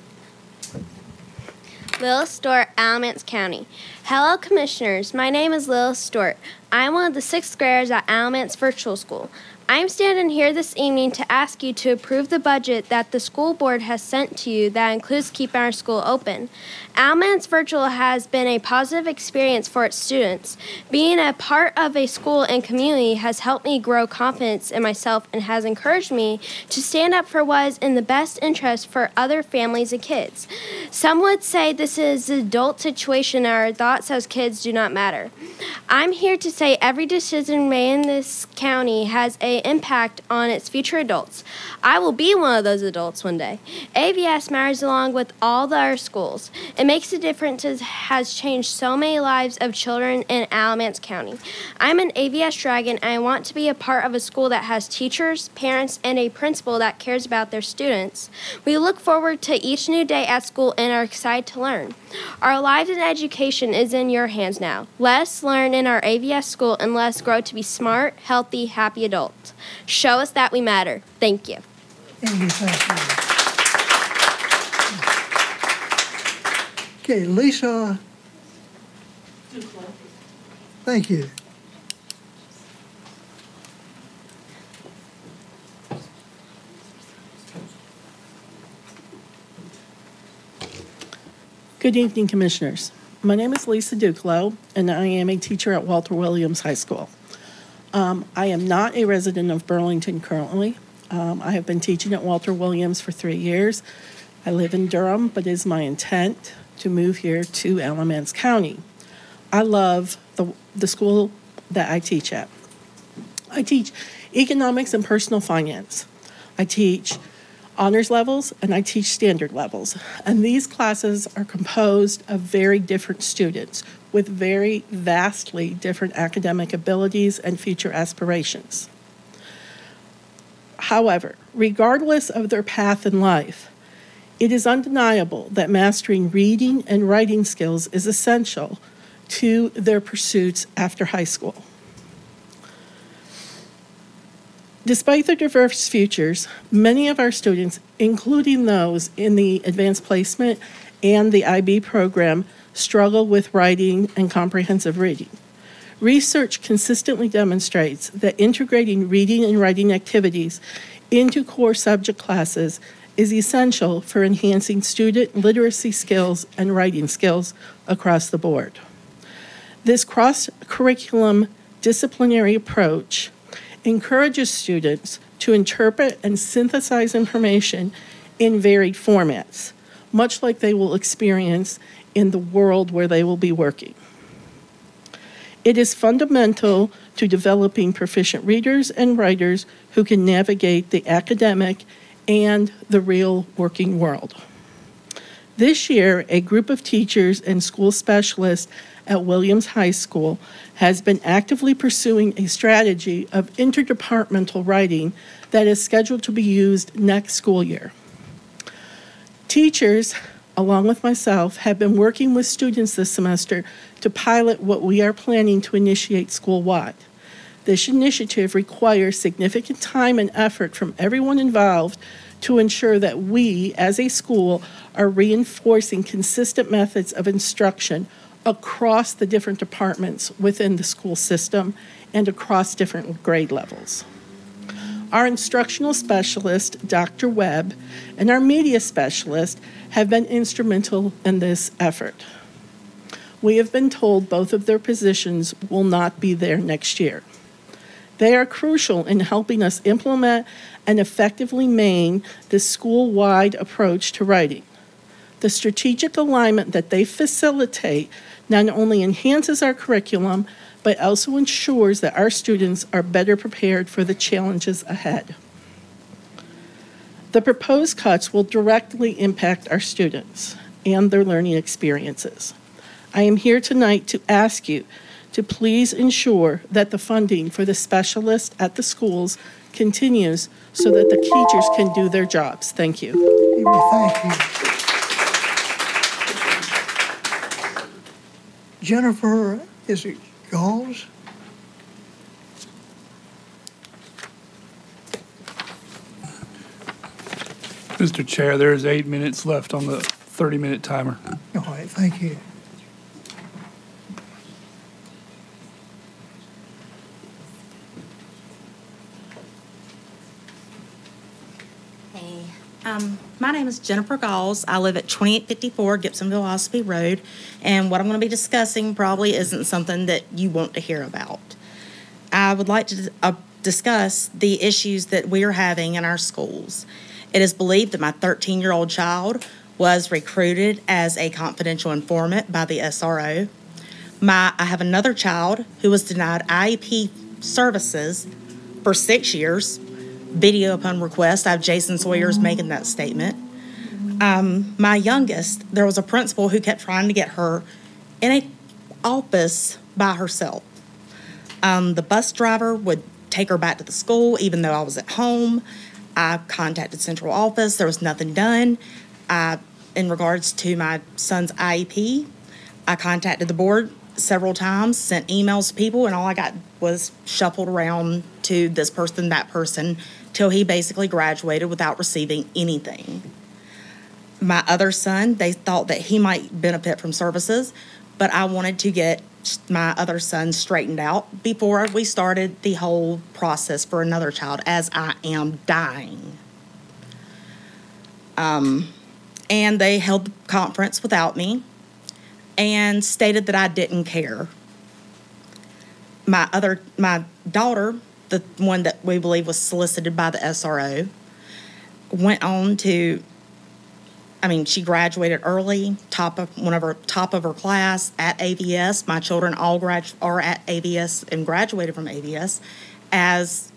Lil Stewart, Alamance County. Hello, Commissioners. My name is Lil Stewart. I'm one of the sixth graders at Alamance Virtual School. I'm standing here this evening to ask you to approve the budget that the school board has sent to you that includes keeping our school open. Alamance Virtual has been a positive experience for its students. Being a part of a school and community has helped me grow confidence in myself and has encouraged me to stand up for what is in the best interest for other families and kids. Some would say this is an adult situation and our thoughts as kids do not matter. I'm here to say every decision made in this county has an impact on its future adults. I will be one of those adults one day. AVS matters along with all the other schools. It makes a difference has changed so many lives of children in Alamance County. I'm an AVS Dragon and I want to be a part of a school that has teachers, parents, and a principal that cares about their students. We look forward to each new day at school and are excited to learn. Our lives and education is in your hands now. Let us learn in our AVS school and let us grow to be smart, healthy, happy adults. Show us that we matter. Thank you. Thank you. Okay, Lisa. Thank you. Good evening, Commissioners. My name is Lisa Duclo, and I am a teacher at Walter Williams High School. Um, I am not a resident of Burlington currently. Um, I have been teaching at Walter Williams for three years. I live in Durham, but it is my intent to move here to Alamance County. I love the, the school that I teach at. I teach economics and personal finance. I teach honors levels and I teach standard levels. And these classes are composed of very different students with very vastly different academic abilities and future aspirations. However, regardless of their path in life, it is undeniable that mastering reading and writing skills is essential to their pursuits after high school. Despite their diverse futures, many of our students, including those in the advanced placement and the IB program, struggle with writing and comprehensive reading. Research consistently demonstrates that integrating reading and writing activities into core subject classes is essential for enhancing student literacy skills and writing skills across the board. This cross curriculum disciplinary approach encourages students to interpret and synthesize information in varied formats, much like they will experience in the world where they will be working. It is fundamental to developing proficient readers and writers who can navigate the academic and the real working world. This year, a group of teachers and school specialists at Williams High School has been actively pursuing a strategy of interdepartmental writing that is scheduled to be used next school year. Teachers, along with myself, have been working with students this semester to pilot what we are planning to initiate school-wide. This initiative requires significant time and effort from everyone involved to ensure that we, as a school, are reinforcing consistent methods of instruction across the different departments within the school system and across different grade levels. Our instructional specialist, Dr. Webb, and our media specialist have been instrumental in this effort. We have been told both of their positions will not be there next year. They are crucial in helping us implement and effectively main this school wide approach to writing. The strategic alignment that they facilitate not only enhances our curriculum, but also ensures that our students are better prepared for the challenges ahead. The proposed cuts will directly impact our students and their learning experiences. I am here tonight to ask you to please ensure that the funding for the specialists at the schools continues so that the teachers can do their jobs. Thank you. Thank you. Jennifer, is it Galls? Mr. Chair, there is eight minutes left on the 30-minute timer. All right, thank you. Hey, um, my name is Jennifer Galls. I live at 2854 Gibsonville Ossipee Road, and what I'm going to be discussing probably isn't something that you want to hear about. I would like to uh, discuss the issues that we are having in our schools. It is believed that my 13-year-old child was recruited as a confidential informant by the SRO. My, I have another child who was denied IEP services for six years video upon request. I have Jason Sawyers making that statement. Um, my youngest, there was a principal who kept trying to get her in a office by herself. Um, the bus driver would take her back to the school even though I was at home. I contacted central office. There was nothing done. I, in regards to my son's IEP, I contacted the board several times, sent emails to people, and all I got was shuffled around to this person, that person, till he basically graduated without receiving anything. My other son, they thought that he might benefit from services, but I wanted to get my other son straightened out before we started the whole process for another child, as I am dying. Um, and they held the conference without me and stated that I didn't care. My other, my daughter, the one that we believe was solicited by the SRO, went on to, I mean, she graduated early, top of one of her top of her class at AVS. My children all grad are at AVS and graduated from AVS, as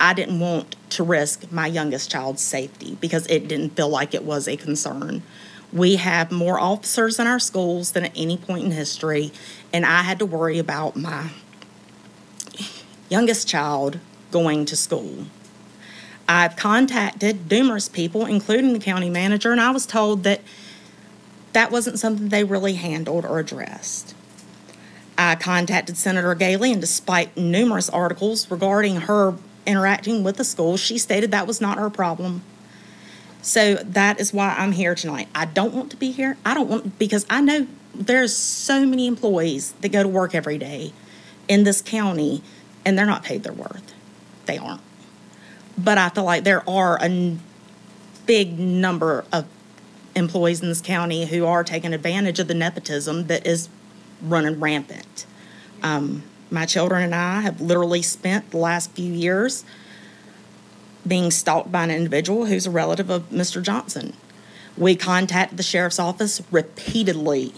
I didn't want to risk my youngest child's safety because it didn't feel like it was a concern. We have more officers in our schools than at any point in history, and I had to worry about my youngest child going to school. I've contacted numerous people, including the county manager, and I was told that that wasn't something they really handled or addressed. I contacted Senator Galey, and despite numerous articles regarding her interacting with the school, she stated that was not her problem. So that is why I'm here tonight. I don't want to be here. I don't want because I know there's so many employees that go to work every day in this county and they're not paid their worth. They aren't. But I feel like there are a big number of employees in this county who are taking advantage of the nepotism that is running rampant. Um, my children and I have literally spent the last few years being stalked by an individual who's a relative of Mr. Johnson. We contacted the sheriff's office repeatedly,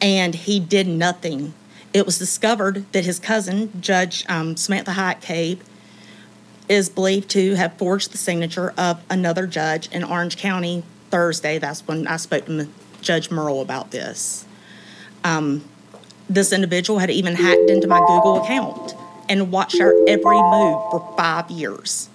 and he did nothing. It was discovered that his cousin, Judge um, Samantha Hyatt Cabe, is believed to have forged the signature of another judge in Orange County Thursday. That's when I spoke to Judge Merle about this. Um, this individual had even hacked into my Google account and watched our every move for five years.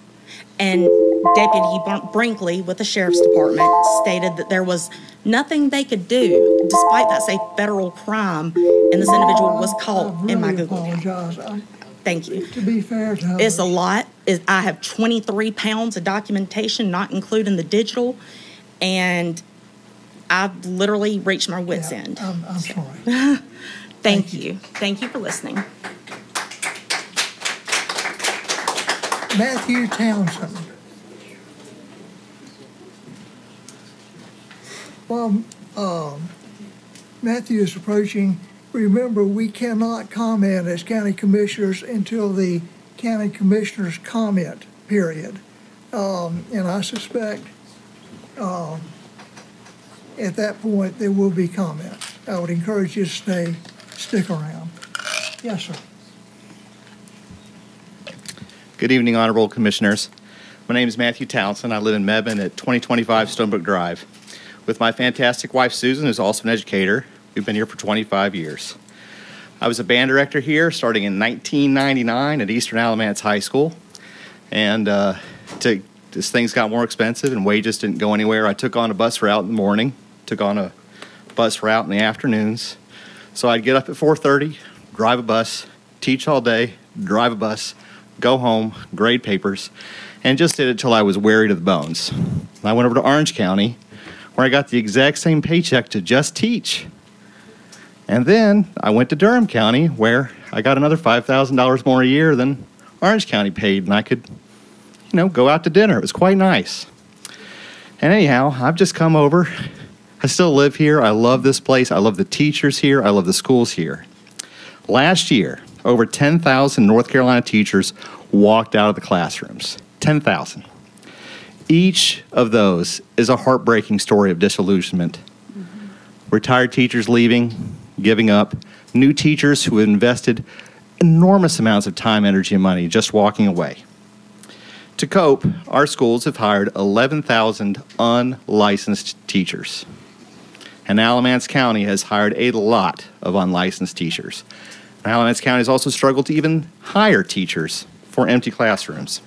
And Deputy Brinkley with the Sheriff's Department stated that there was nothing they could do, despite that's a federal crime, and this individual was caught in my Google apologize. I- Thank you. To be fair to It's a lot. Is I have 23 pounds of documentation, not including the digital, and I've literally reached my wits' end. I'm, I'm sorry. Thank you. Thank you for listening. Matthew Townsend. Well, um, Matthew is approaching, remember, we cannot comment as county commissioners until the county commissioners comment period. Um, and I suspect, um, at that point, there will be comments. I would encourage you to stay, stick around. Yes, sir. Good evening, Honorable Commissioners. My name is Matthew Townsend. I live in Mebane at 2025 Stonebrook Drive. With my fantastic wife Susan, who's also an educator, We've been here for 25 years. I was a band director here starting in 1999 at Eastern Alamance High School. And uh, to, as things got more expensive and wages didn't go anywhere, I took on a bus route in the morning, took on a bus route in the afternoons. So I'd get up at 4:30, drive a bus, teach all day, drive a bus, go home, grade papers, and just did it till I was weary to the bones. I went over to Orange County, where I got the exact same paycheck to just teach. And then I went to Durham County, where I got another $5,000 more a year than Orange County paid, and I could, you know, go out to dinner. It was quite nice. And anyhow, I've just come over. I still live here. I love this place. I love the teachers here. I love the schools here. Last year, over 10,000 North Carolina teachers walked out of the classrooms. 10,000. Each of those is a heartbreaking story of disillusionment. Retired teachers leaving, giving up, new teachers who invested enormous amounts of time, energy, and money just walking away. To cope, our schools have hired 11,000 unlicensed teachers. And Alamance County has hired a lot of unlicensed teachers. Alamance County has also struggled to even hire teachers for empty classrooms.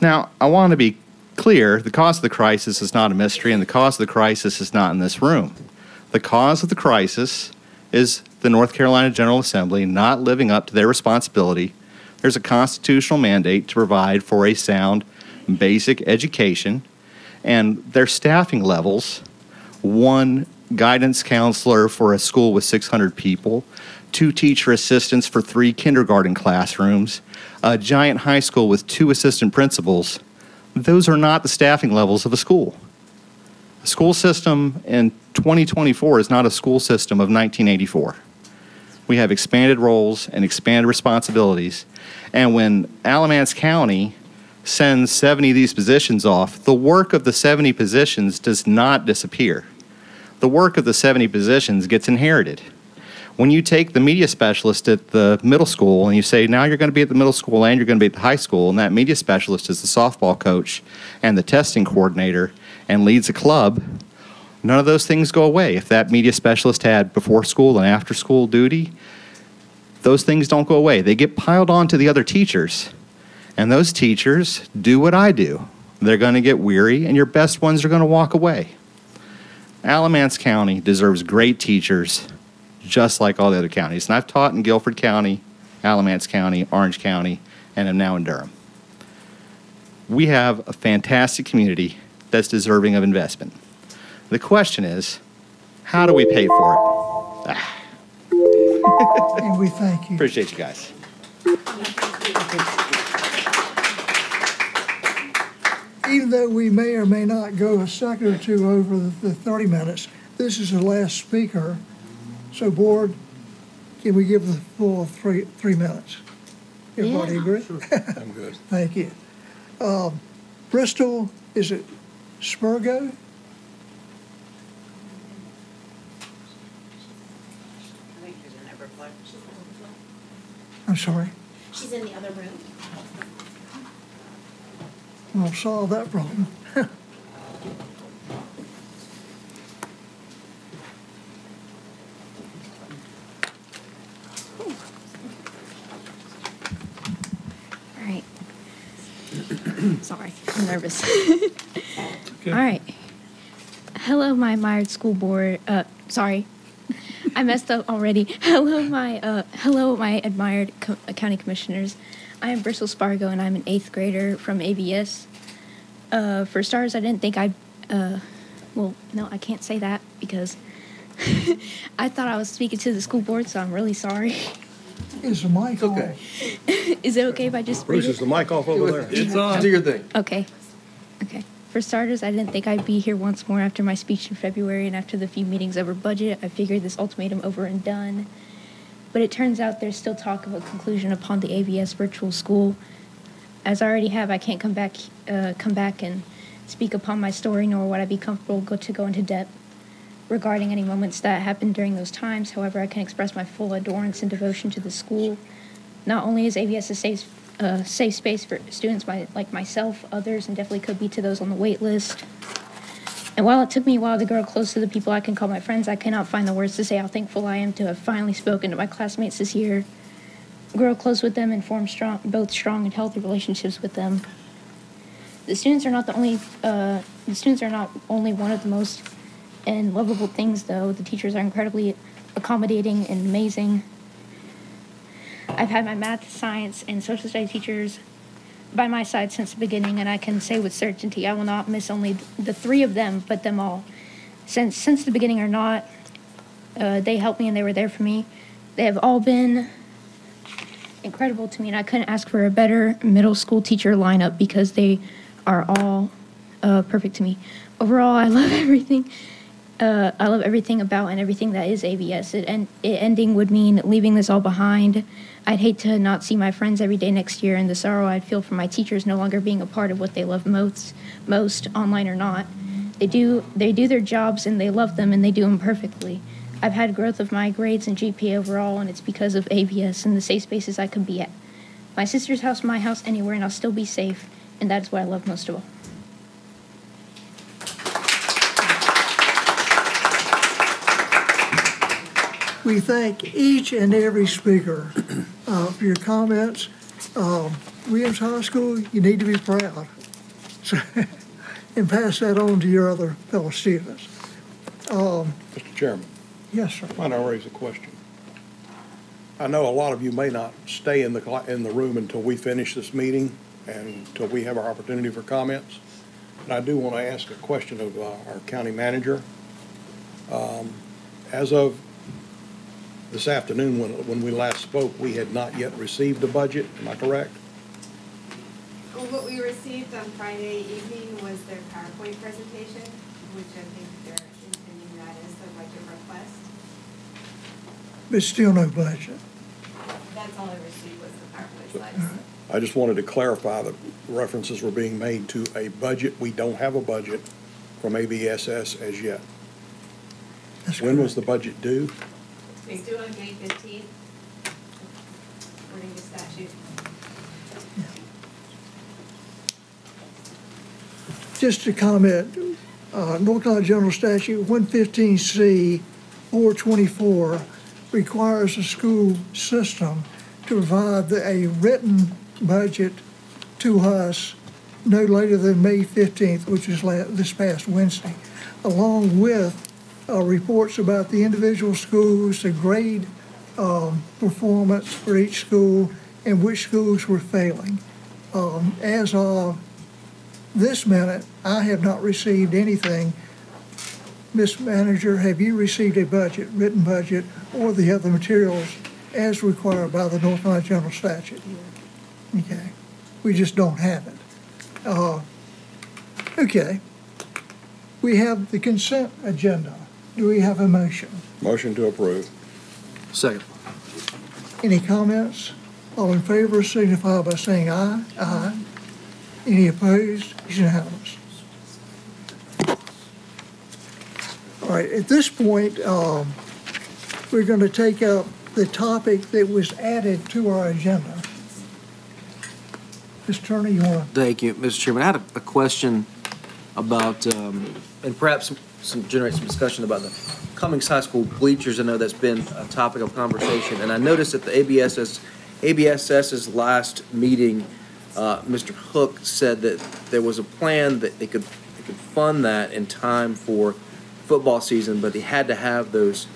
Now, I want to be clear the cause of the crisis is not a mystery, and the cause of the crisis is not in this room. The cause of the crisis is the North Carolina General Assembly not living up to their responsibility. There's a constitutional mandate to provide for a sound basic education, and their staffing levels one guidance counselor for a school with 600 people, two teacher assistants for three kindergarten classrooms, a giant high school with two assistant principals. Those are not the staffing levels of a school. A school system in 2024 is not a school system of 1984. We have expanded roles and expanded responsibilities. And when Alamance County sends 70 of these positions off, the work of the 70 positions does not disappear. The work of the 70 positions gets inherited. When you take the media specialist at the middle school and you say, now you're going to be at the middle school and you're going to be at the high school, and that media specialist is the softball coach and the testing coordinator and leads a club, none of those things go away. If that media specialist had before school and after school duty, those things don't go away. They get piled on to the other teachers. And those teachers do what I do. They're going to get weary, and your best ones are going to walk away. Alamance County deserves great teachers just like all the other counties. And I've taught in Guilford County, Alamance County, Orange County, and am now in Durham. We have a fantastic community that's deserving of investment. The question is, how do we pay for it? Ah. And we thank you. Appreciate you guys. Even though we may or may not go a second or two over the the 30 minutes, this is the last speaker. So board, can we give the full three, three minutes? Everybody Yeah. agree? I'm good. Thank you. Um, Bristol, is it Spurgo? I'm sorry. She's in the other room. We'll solve that problem. All right. Sorry, I'm nervous. All right. Hello, my admired school board. Uh, sorry, I messed up already. Hello, my uh, hello, my admired co- uh, county commissioners. I am Bristol Spargo, and I'm an eighth grader from ABS. Uh, for starters, I didn't think I. Uh, well, no, I can't say that because I thought I was speaking to the school board, so I'm really sorry. Is the mic on? Is it okay if I just read Bruce, it? is the mic off over there? It's on. Do your thing. Okay. Okay. For starters, I didn't think I'd be here once more after my speech in February and after the few meetings over budget. I figured this ultimatum over and done. But it turns out there's still talk of a conclusion upon the AVS virtual school. As I already have, I can't come back, uh, come back and speak upon my story, nor would I be comfortable go to go into depth regarding any moments that happened during those times. However, I can express my full adorance and devotion to the school. Not only is AVS a safe, uh, safe space for students my, like myself, others, and definitely could be to those on the wait list. And while it took me a while to grow close to the people I can call my friends, I cannot find the words to say how thankful I am to have finally spoken to my classmates this year, grow close with them, and form strong, both strong and healthy relationships with them. The students are not the only. Uh, the students are not only one of the most and lovable things, though. The teachers are incredibly accommodating and amazing. I've had my math, science, and social studies teachers by my side since the beginning, and I can say with certainty I will not miss only the three of them, but them all. Since since the beginning or not, uh, they helped me and they were there for me. They have all been incredible to me, and I couldn't ask for a better middle school teacher lineup because they are all uh, perfect to me. Overall, I love everything. Uh, I love everything about and everything that is ABS. It, and it ending would mean leaving this all behind. I'd hate to not see my friends every day next year, and the sorrow I'd feel for my teachers no longer being a part of what they love most, most online or not. They do they do their jobs and they love them and they do them perfectly. I've had growth of my grades and GPA overall, and it's because of ABS and the safe spaces I could be at. My sister's house, my house, anywhere, and I'll still be safe, and that's what I love most of all. We thank each and every speaker uh, for your comments. Um, Williams High School, you need to be proud. So- And pass that on to your other fellow students. Um, Mr. Chairman, Yes, sir. might I raise a question? I know a lot of you may not stay in the, in the room until we finish this meeting and until we have our opportunity for comments. And I do want to ask a question of uh, our county manager. Um, As of this afternoon, when, when we last spoke, we had not yet received a budget, am I correct? Well, what we received on Friday evening was their PowerPoint presentation, which I think they're intending that as their budget request. But still no budget. That's all I received was the PowerPoint slides. I just wanted to clarify that references were being made to a budget. We don't have a budget from ABSS as yet. That's When was the budget due? It's due on May fifteenth, according to statute. Just to comment, uh, North Carolina General Statute 115C 424 requires the school system to provide the- a written budget to us no later than May 15th, which is la- this past Wednesday, along with uh, reports about the individual schools, the grade um, performance for each school, and which schools were failing. Um, As of this minute, I have not received anything. Ms. Manager, have you received a budget, written budget, or the other materials as required by the North Carolina General Statute? Okay, we just don't have it. Uh, Okay, we have the consent agenda. Do we have a motion? Motion to approve. Second. Any comments? All in favor signify by saying aye. Aye. Any opposed? It's unanimous. All right, at this point, um, we're going to take up the topic that was added to our agenda. Mr. Turner, you want to? Thank you, Mr. Chairman. I had a, a question about, um, and perhaps some, generate some discussion about the Cummings High School bleachers. I know that's been a topic of conversation, and I noticed at the ABSS, ABSS's last meeting, uh, Mr. Hook said that there was a plan that they could, they could fund that in time for football season, but they had to have those,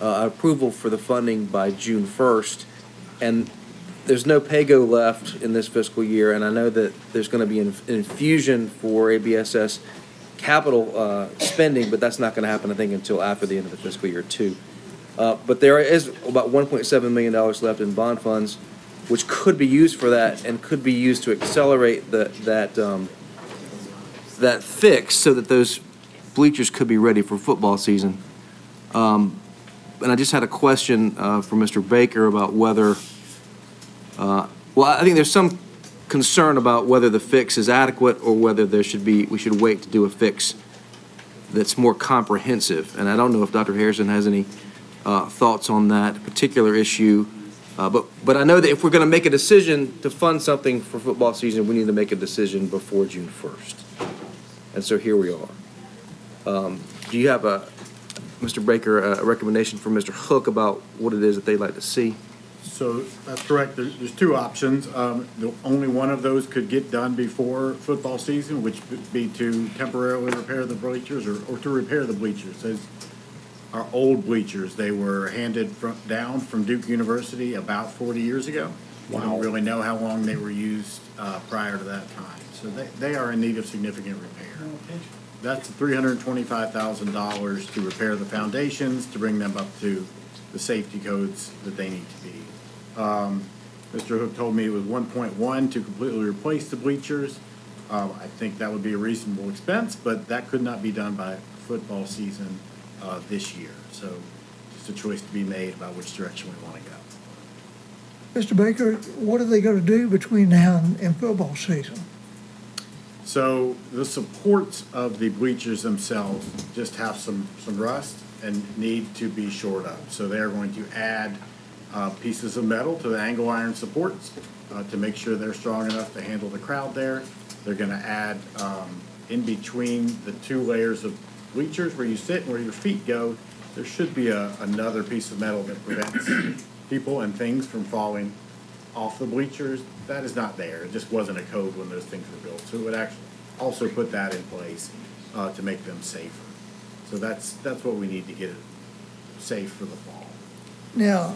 uh, approval for the funding by June first. And there's no PAYGO left in this fiscal year, and I know that there's going to be an infusion for ABSS capital uh, spending, but that's not going to happen, I think, until after the end of the fiscal year, too. Uh, But there is about $1.7 million left in bond funds, which could be used for that and could be used to accelerate the, that, um, that fix so that those bleachers could be ready for football season. Um, And I just had a question uh, for Mr. Baker about whether, uh, well, I think there's some concern about whether the fix is adequate or whether there should be, we should wait to do a fix that's more comprehensive. And I don't know if Dr. Harrison has any uh, thoughts on that particular issue. Uh, But, but I know that if we're going to make a decision to fund something for football season, we need to make a decision before June 1st. And so here we are. Um, Do you have a, Mr. Baker, a recommendation for Mr. Hook about what it is that they'd like to see? So that's correct. There's, there's two options. Um, the only one of those could get done before football season, which would be to temporarily repair the bleachers or, or to repair the bleachers. As our old bleachers, they were handed from, down from Duke University about forty years ago. We Wow. don't really know how long they were used, uh, prior to that time. So they, they are in need of significant repair. That's three hundred and twenty-five thousand dollars to repair the foundations, to bring them up to the safety codes that they need to be. Um, Mr. Hook told me it was one point one to completely replace the bleachers. Um, I think that would be a reasonable expense, but that could not be done by football season, uh, this year. So it's a choice to be made about which direction we want to go. Mr. Baker, what are they gonna do between now and, and football season? So the supports of the bleachers themselves just have some, some rust and need to be shored up. So they are going to add uh, pieces of metal to the angle iron supports uh, to make sure they're strong enough to handle the crowd there. They're going to add um, in between the two layers of bleachers where you sit and where your feet go, there should be a, another piece of metal that prevents people and things from falling off the bleachers, that is not there. It just wasn't a code when those things were built. So it would actually also put that in place uh, to make them safer. So that's, that's what we need to get it safe for the fall. Now,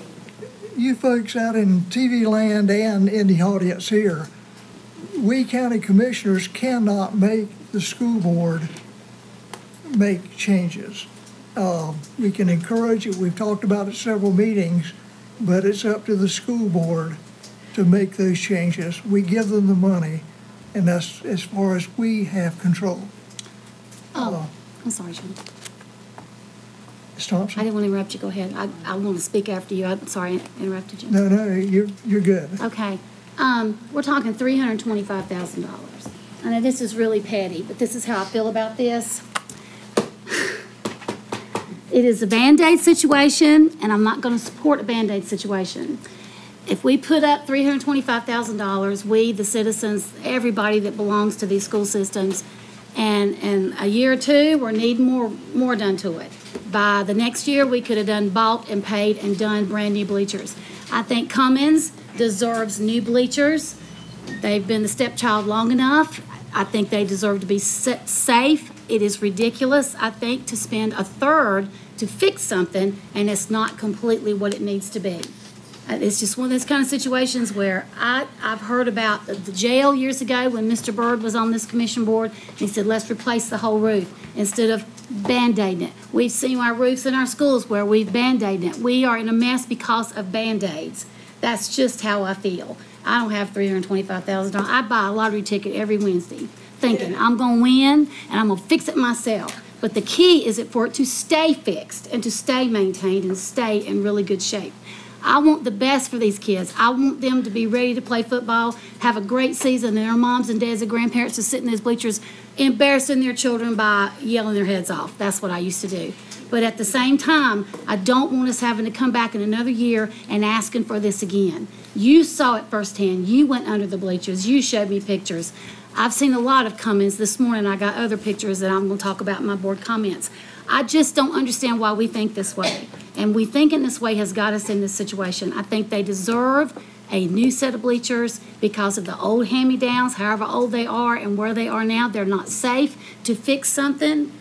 you folks out in TV land and in the audience here, we county commissioners cannot make the school board make changes. Uh, We can encourage it, we've talked about it several meetings, but it's up to the school board to make those changes. We give them the money, and that's as far as we have control. Oh, I'm sorry, Sean. Ms. Thompson? I didn't want to interrupt you. Go ahead. I, I want to speak after you. I'm sorry I interrupted you. No, no, you're, you're good. Okay. Um, we're talking three hundred and twenty-five thousand dollars. I know this is really petty, but this is how I feel about this. It is a Band-Aid situation, and I'm not gonna support a Band-Aid situation. If we put up three hundred and twenty-five thousand dollars, we, the citizens, everybody that belongs to these school systems, and, in a year or two, we're needing more, more done to it. By the next year, we could have done bought and paid and done brand-new bleachers. I think Cummings deserves new bleachers. They've been the stepchild long enough. I think they deserve to be safe. It is ridiculous, I think, to spend a third to fix something and it's not completely what it needs to be. Uh, It's just one of those kind of situations where I, I've heard about the- jail years ago when Mr. Byrd was on this commission board. He said, let's replace the whole roof instead of Band-Aiding it. We've seen our roofs in our schools where we've Band-Aided it. We are in a mess because of Band-Aids. That's just how I feel. I don't have three hundred and twenty-five thousand dollars. I buy a lottery ticket every Wednesday thinking I'm gonna win and I'm gonna fix it myself. But the key is it for it to stay fixed and to stay maintained and stay in really good shape. I want the best for these kids. I want them to be ready to play football, have a great season, and their moms and dads and grandparents to sit in those bleachers embarrassing their children by yelling their heads off. That's what I used to do. But at the same time, I don't want us having to come back in another year and asking for this again. You saw it firsthand. You went under the bleachers. You showed me pictures. I've seen a lot of comments this morning. I got other pictures that I'm going to talk about in my board comments. I just don't understand why we think this way. And we thinking this way has got us in this situation. I think they deserve a new set of bleachers because of the old hand-me-downs, however old they are and where they are now. They're not safe to fix something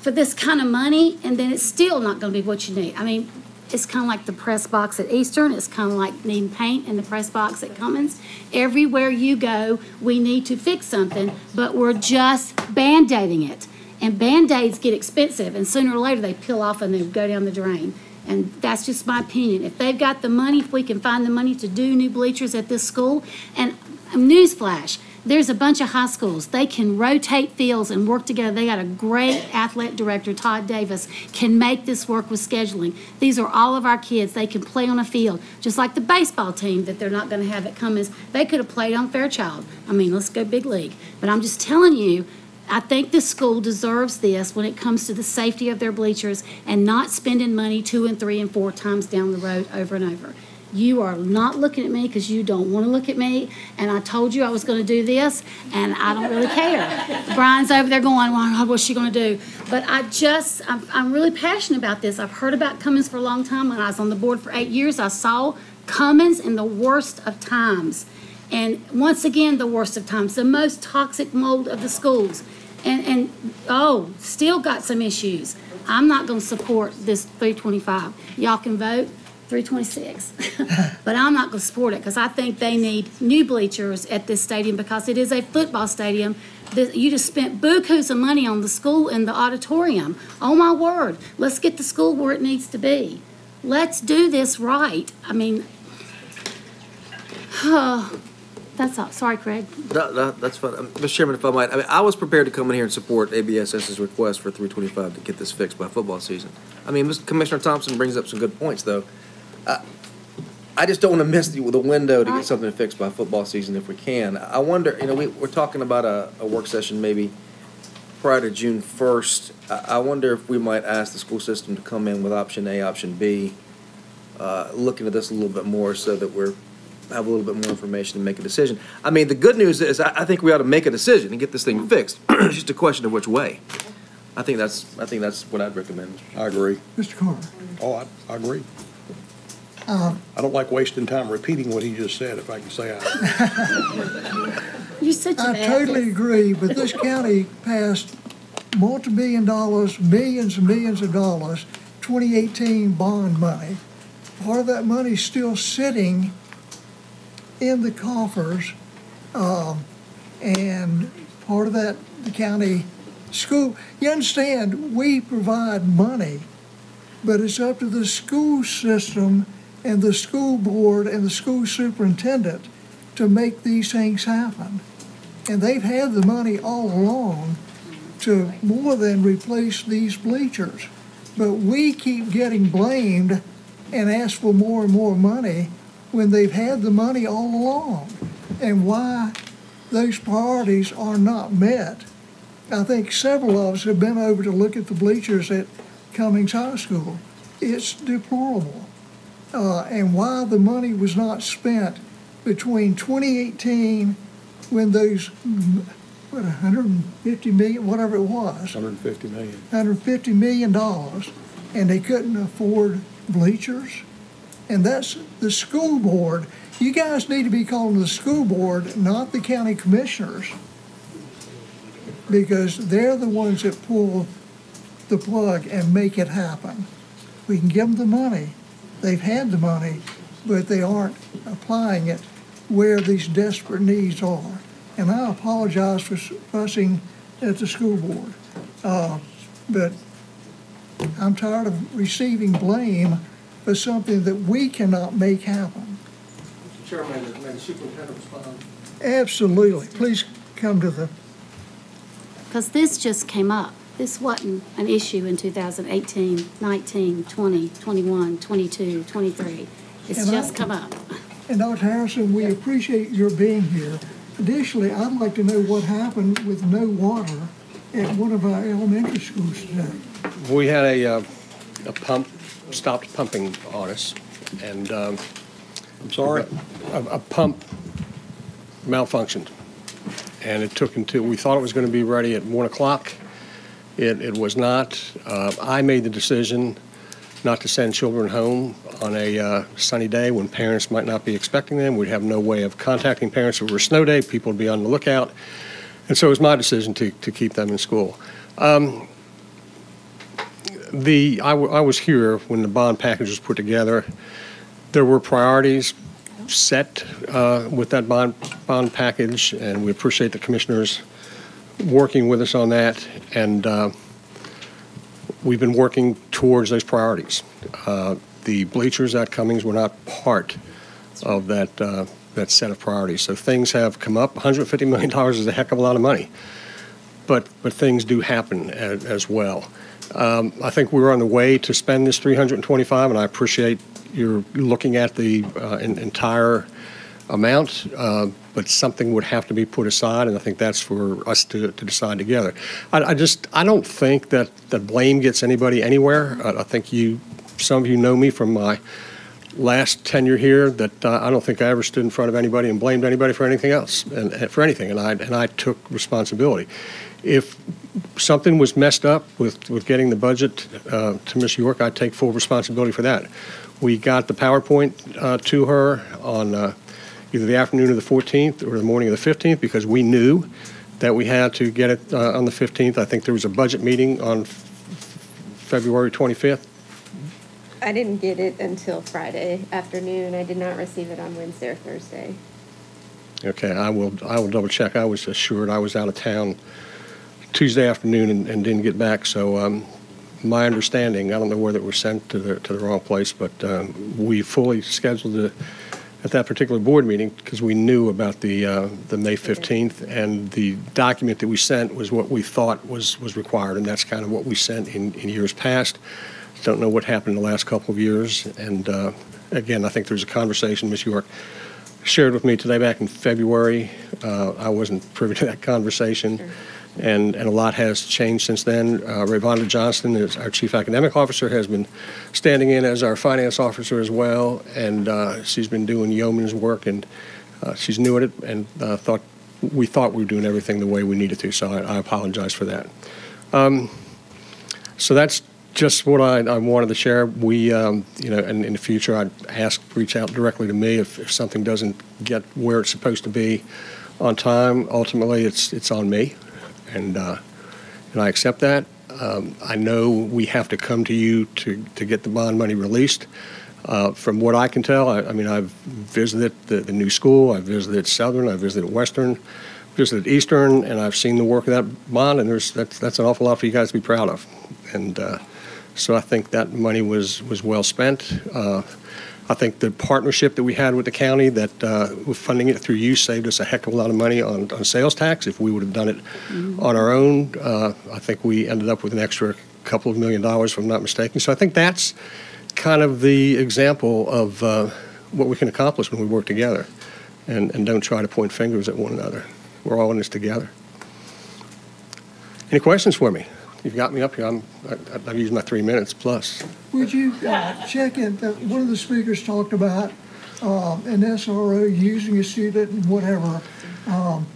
for this kind of money, and then it's still not gonna be what you need. I mean, it's kind of like the press box at Eastern, it's kind of like needing paint in the press box at Cummings. Everywhere you go, we need to fix something, but we're just Band-Aiding it. And Band-Aids get expensive, and sooner or later, they peel off and they go down the drain. And that's just my opinion. If they've got the money, if we can find the money to do new bleachers at this school, and um, newsflash, there's a bunch of high schools. They can rotate fields and work together. They got a great athletic director, Todd Davis, can make this work with scheduling. These are all of our kids. They can play on a field, just like the baseball team that they're not going to have at Cummings. They could have played on Fairchild. I mean, let's go big league. But I'm just telling you, I think the school deserves this when it comes to the safety of their bleachers and not spending money two and three and four times down the road over and over. You are not looking at me because you don't want to look at me, and I told you I was going to do this, and I don't really care. Brian's over there going, well, what's she going to do? But I just, I'm, I'm really passionate about this. I've heard about Cummings for a long time. When I was on the board for eight years, I saw Cummings in the worst of times. And once again, the worst of times, the most toxic mold of the schools. And, and, oh, still got some issues. I'm not gonna support this three twenty-five. Y'all can vote three twenty-six. But I'm not gonna support it, because I think they need new bleachers at this stadium, because it is a football stadium. That, you just spent bukus of money on the school and the auditorium. Oh, my word, let's get the school where it needs to be. Let's do this right. I mean, oh, that's all. Sorry, Craig. No, no, that's fine. Um, Mr. Chairman, if I might, I mean, I was prepared to come in here and support ABSS's request for three twenty-five to get this fixed by football season. I mean, Mr. Commissioner Thompson brings up some good points, though. Uh, I just don't want to miss the, the window to get something fixed by football season if we can. I wonder, you know, we, we're talking about a, a work session maybe prior to June first. I, I wonder if we might ask the school system to come in with option A, option B, uh, looking at this a little bit more so that we're, have a little bit more information and make a decision. I mean, the good news is I, I think we ought to make a decision and get this thing fixed. It's just a question of which way. I think that's, I think that's what I'd recommend. I agree. Mr. Carter. Oh, I, I agree. Uh, I don't like wasting time repeating what he just said, if I can say I. You're such a I totally agree, but this county passed multi-million dollars, millions and millions of dollars, 2018 bond money. Part of that money's still sitting in the coffers, um, and part of that, the county school, you understand, we provide money, but it's up to the school system and the school board and the school superintendent to make these things happen. And they've had the money all along to more than replace these bleachers. But we keep getting blamed and asked for more and more money when they've had the money all along. And why those priorities are not met. I think several of us have been over to look at the bleachers at Cummings High School. It's deplorable. Uh, and why the money was not spent between 2018 when those, what, 150 million, whatever it was, 150 million. 150 million dollars, and they couldn't afford bleachers. And that's the school board. You guys need to be calling the school board, not the county commissioners, because they're the ones that pull the plug and make it happen. We can give them the money. They've had the money, but they aren't applying it where these desperate needs are. And I apologize for fussing at the school board. Uh, but I'm tired of receiving blame for something that we cannot make happen. Chairman, may the superintendent respond? Absolutely. Please come to the, Because this just came up. This wasn't an issue in 2018, 19, 20, 21, 22, 23. It's And I- just come up. and Dr. Harrison, we appreciate your being here. Additionally, I'd like to know what happened with no water at one of our elementary schools today. We had a, uh, a pump, stopped pumping on us, and, um. I'm sorry? A, a pump malfunctioned. And it took until, we thought it was gonna be ready at one o'clock. It, it was not. Uh, I made the decision not to send children home on a, uh, sunny day when parents might not be expecting them. We'd have no way of contacting parents if it were a snow day. People would be on the lookout. And so it was my decision to, to keep them in school. Um, the, I, was here when the bond package was put together. There were priorities set uh, with that bond, bond package, and we appreciate the commissioners working with us on that. And uh, we've been working towards those priorities. Uh, The bleachers at Cummings were not part of that, uh, that set of priorities. So things have come up. $150 million is a heck of a lot of money. But, but things do happen as, as well. Um, I think we're on the way to spend this 325, and I appreciate your looking at the uh, en- entire amount, uh, but something would have to be put aside, and I think that's for us to, to decide together. I, I just, I don't think that, that blame gets anybody anywhere. I, I think you, some of you know me from my last tenure here that uh, I don't think I ever stood in front of anybody and blamed anybody for anything else, and, and for anything, and I, and I took responsibility. If something was messed up with, with getting the budget uh, to Ms. York, I'd take full responsibility for that. We got the PowerPoint uh, to her on uh, either the afternoon of the 14th or the morning of the 15th because we knew that we had to get it uh, on the 15th. I think there was a budget meeting on F- February 25th. I didn't get it until Friday afternoon. I did not receive it on Wednesday or Thursday. Okay, I will, I will double check. I was assured I was out of town Tuesday afternoon and, and didn't get back, so, um, my understanding, I don't know whether it was sent to the, to the wrong place, but, um, we fully scheduled it at that particular board meeting because we knew about the, uh, the May 15th, and the document that we sent was what we thought was, was required, and that's kind of what we sent in, in years past. Don't know what happened in the last couple of years, and, uh, again, I think there's a conversation, Ms. York, shared with me today back in February. Uh, I wasn't privy to that conversation, and, and a lot has changed since then. Uh, Rayvonda Johnston is our Chief Academic Officer, has been standing in as our Finance Officer as well, and uh, she's been doing yeoman's work, and uh, she's new at it, and uh, thought, we thought we were doing everything the way we needed to, so I I apologize for that. Um, So that's just what I, I wanted to share. We, um, you know, and in the future, I'd ask, reach out directly to me if, if something doesn't get where it's supposed to be on time. Ultimately, it's, it's on me, and, uh, and I accept that. Um, I know we have to come to you to, to get the bond money released. Uh, From what I can tell, I, I mean, I've visited the, the new school, I've visited Southern, I've visited Western, visited Eastern, and I've seen the work of that bond, and there's, that's, that's an awful lot for you guys to be proud of. And, uh, so I think that money was, was well spent. Uh, I think the partnership that we had with the county, that uh, funding it through you, saved us a heck of a lot of money on, on sales tax. If we would have done it on our own, uh, I think we ended up with an extra couple of million dollars, if I'm not mistaken. So I think that's kind of the example of uh, what we can accomplish when we work together and, and don't try to point fingers at one another. We're all in this together. Any questions for me? You've got me up here. I'm, I- I've used my three minutes plus. Would you uh, check in, that one of the speakers talked about um, an SRO using a student and whatever. Um,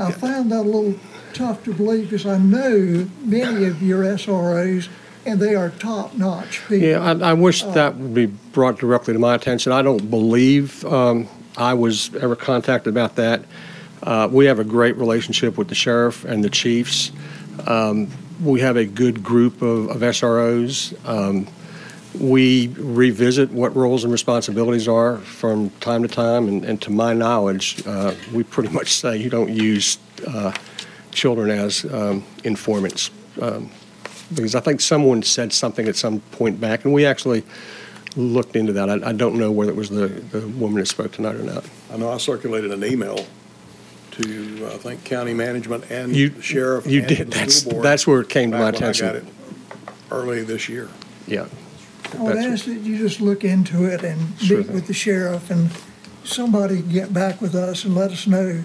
I found that a little tough to believe because I know many of your SROs and they are top-notch people. Yeah, I, I wish that would be brought directly to my attention. I don't believe um, I was ever contacted about that. Uh, We have a great relationship with the sheriff and the chiefs. Um, We have a good group of of SROs. Um, We revisit what roles and responsibilities are from time to time, and and to my knowledge, uh, we pretty much say you don't use uh, children as um, informants. Um, because I think someone said something at some point back, and we actually looked into that. I, I don't know whether it was the, the woman that spoke tonight or not. I know I circulated an email to, uh, I think, county management and You- the sheriff. you and did. the That's- school board that's where it came to my back when I attention. got it Early this year. Yeah. I would ask that you just look into it and Sure meet thing. with the sheriff and somebody get back with us and let us know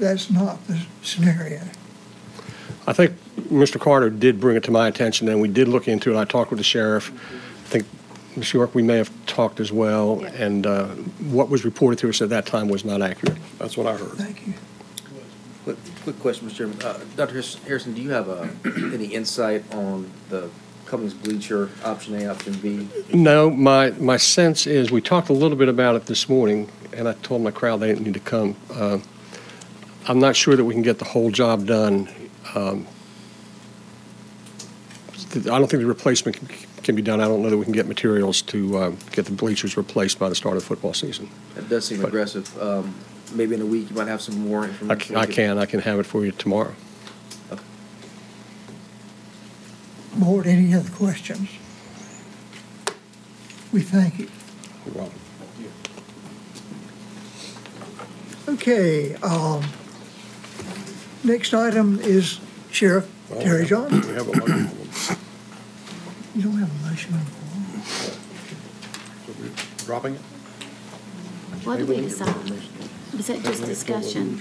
that's not the scenario. I think Mr. Carter did bring it to my attention, and we did look into it. I talked with the sheriff. I think, Ms. York, we may have talked as well, and uh, what was reported to us at that time was not accurate. That's what I heard. Thank you. Quick, quick question, Mr. Chairman. Uh, Dr. Harrison, do you have uh, any insight on the Cummings bleacher, option A, option B? No, my, my sense is, we talked a little bit about it this morning, and I told my crowd they didn't need to come. Uh, I'm not sure that we can get the whole job done. Um, I don't think the replacement can- can be done. I don't know that we can get materials to uh, get the bleachers replaced by the start of the football season. That does seem aggressive. Um, Maybe in a week, you might have some more I information. ca- I can, I can have it for you tomorrow. Board, any other questions? We thank you. You're welcome. Okay, um, next item is Sheriff Well, Terry we John. We have a motion. You don't have a motion on So we're Dropping it? What do we decide? Is that just discussion?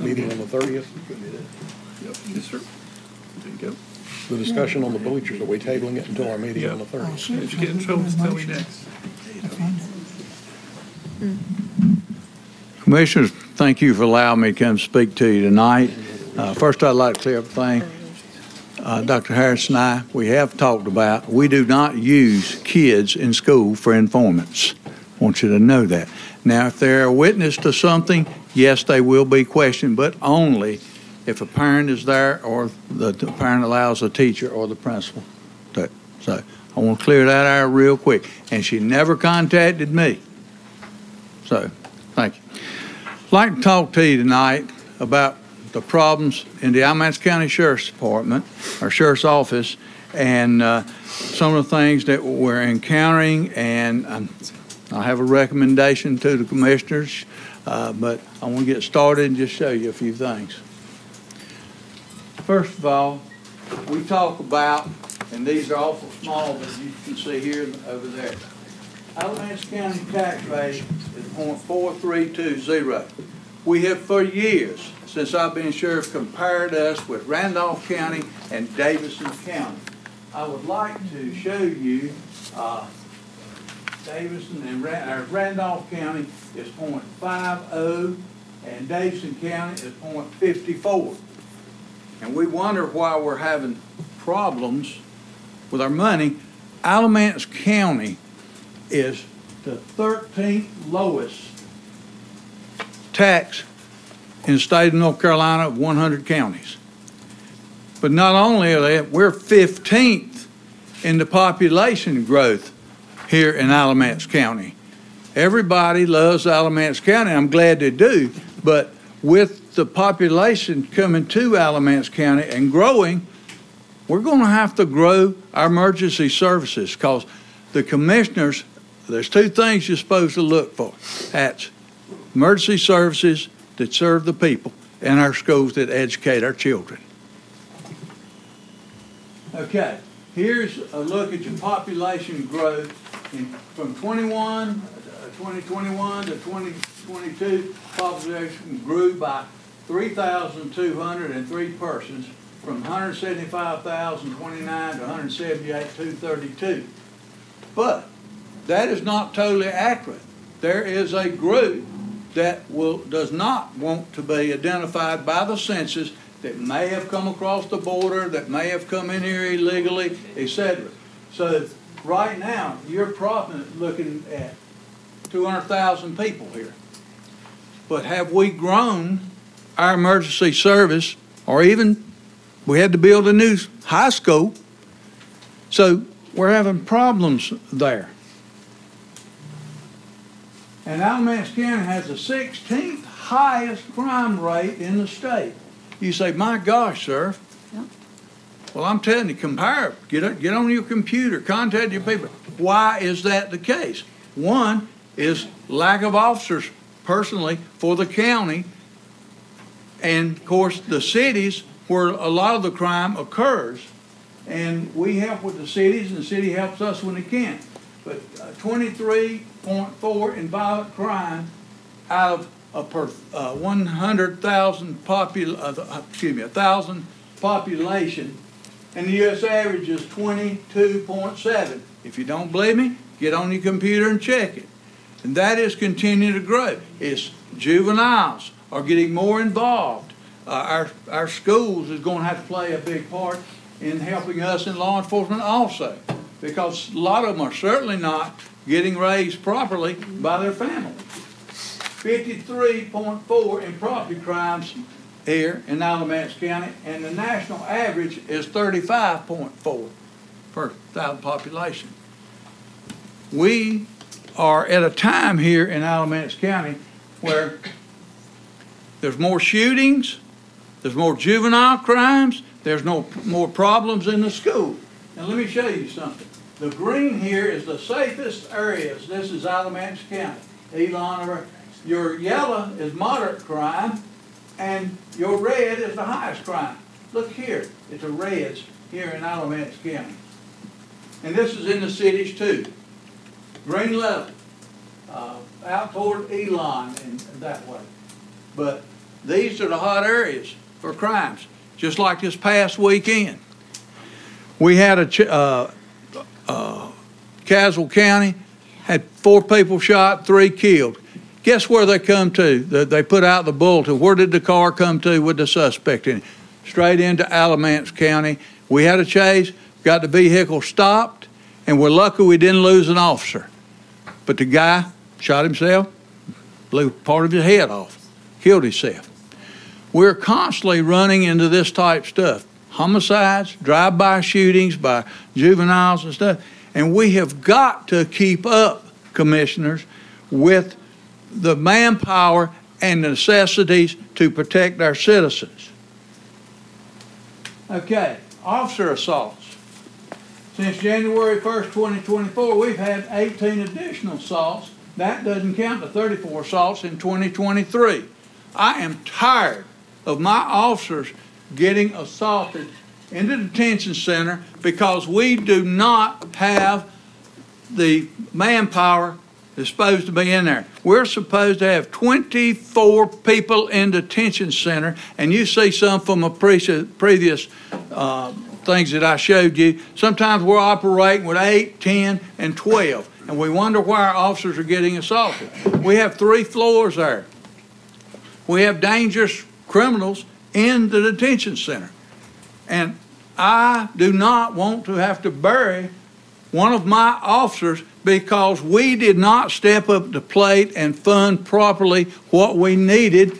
Meeting on the thirtieth? Yes, sir. There you go. The discussion on the bleachers, are we tabling it until our meeting on the thirtieth? If you get in trouble, tell me next. the. Commissioners, thank you for allowing me to come speak to you tonight. Uh, First, I'd like to clear up a thing. Uh, Dr. Harris and I, we have talked about, we do not use kids in school for informants. I Want you to know that. Now, if they're a witness to something, yes, they will be questioned, but only if a parent is there or the the parent allows the teacher or the principal. to- So I want to clear that out real quick. And she never contacted me. So, thank you. I'd like to talk to you tonight about the problems in the Alamance County Sheriff's Department, our Sheriff's Office, and uh, some of the things that we're encountering. And um, I have a recommendation to the commissioners, uh, but I want to get started and just show you a few things. First of all, we talk about, and these are awful small, but you can see here over there. Alamance County tax rate is .4320. We have for years, since I've been sheriff, compared us with Randolph County and Davidson County. I would like to show you, uh, Davidson and uh, Randolph County is point five oh, and Davidson County is point fifty-four. And we wonder why we're having problems with our money. Alamance County is the thirteenth lowest tax in the state of North Carolina of one hundred counties. But not only are they, we're fifteenth in the population growth here in Alamance County. Everybody loves Alamance County, I'm glad they do, but with the population coming to Alamance County and growing, we're gonna have to grow our emergency services, because the commissioners, there's two things you're supposed to look for. That's emergency services that serve the people and our schools that educate our children. Okay, here's a look at your population growth in, from 21, uh, 2021 to 2022. Population grew by 3,203 persons from 175,029 to 178,232. But that is not totally accurate. There is a group that will, does not want to be identified by the census that may have come across the border, that may have come in here illegally, etc. So right now, you're probably looking at 200,000 people here. But have we grown our emergency service, or even, we had to build a new high school, so we're having problems there. And Alamance County has the 16th highest crime rate in the state. You say, my gosh, sir. Well, I'm telling you, compare, get, up- get on your computer, contact your people. Why is that the case? One is lack of officers personally for the county. And of course, the cities where a lot of the crime occurs. And we help with the cities and the city helps us when it can. But uh, twenty-three point four in violent crime out of a per, uh, one hundred thousand popul, uh, uh, excuse me, a thousand population. And the US average is twenty-two point seven. If you don't believe me, get on your computer and check it. And that is continuing to grow. It's juveniles are getting more involved. Uh, our, our schools is going to have to play a big part in helping us in law enforcement also. Because a lot of them are certainly not getting raised properly by their family. Fifty-three point four in property crimes here in Alamance County, and the national average is thirty-five point four per thousand population. We are at a time here in Alamance County where there's more shootings, there's more juvenile crimes, there's no more problems in the school. Now, let me show you something. The green here is the safest areas. This is Alamance County. Elon, your yellow is moderate crime, and your red is the highest crime. Look here, it's the reds here in Alamance County. And this is in the cities too. Green level, uh, out toward Elon and that way. But these are the hot areas for crimes, just like this past weekend. We had a, uh, uh, Caswell County had four people shot, three killed. Guess where they come to? They, put out the bulletin. Where did the car come to with the suspect in it? Straight into Alamance County. We had a chase, got the vehicle stopped, and we're lucky we didn't lose an officer. But the guy shot himself, blew part of his head off, killed himself. We're constantly running into this type stuff homicides, drive by shootings by juveniles and stuff. And we have got to keep up, commissioners, with the manpower and necessities to protect our citizens. Okay, officer assaults. Since January 1st, 2024, we've had 18 additional assaults. That doesn't count the 34 assaults in 2023. I am tired of my officers getting assaulted in the detention center because we do not have the manpower that's supposed to be in there. We're supposed to have 24 people in detention center, and you see some from a previous, previous uh, things that I showed you. Sometimes we're operating with 8, 10, and 12, and we wonder why our officers are getting assaulted. We have three floors there. We have dangerous criminals in the detention center. And I do not want to have to bury one of my officers because we did not step up the plate and fund properly what we needed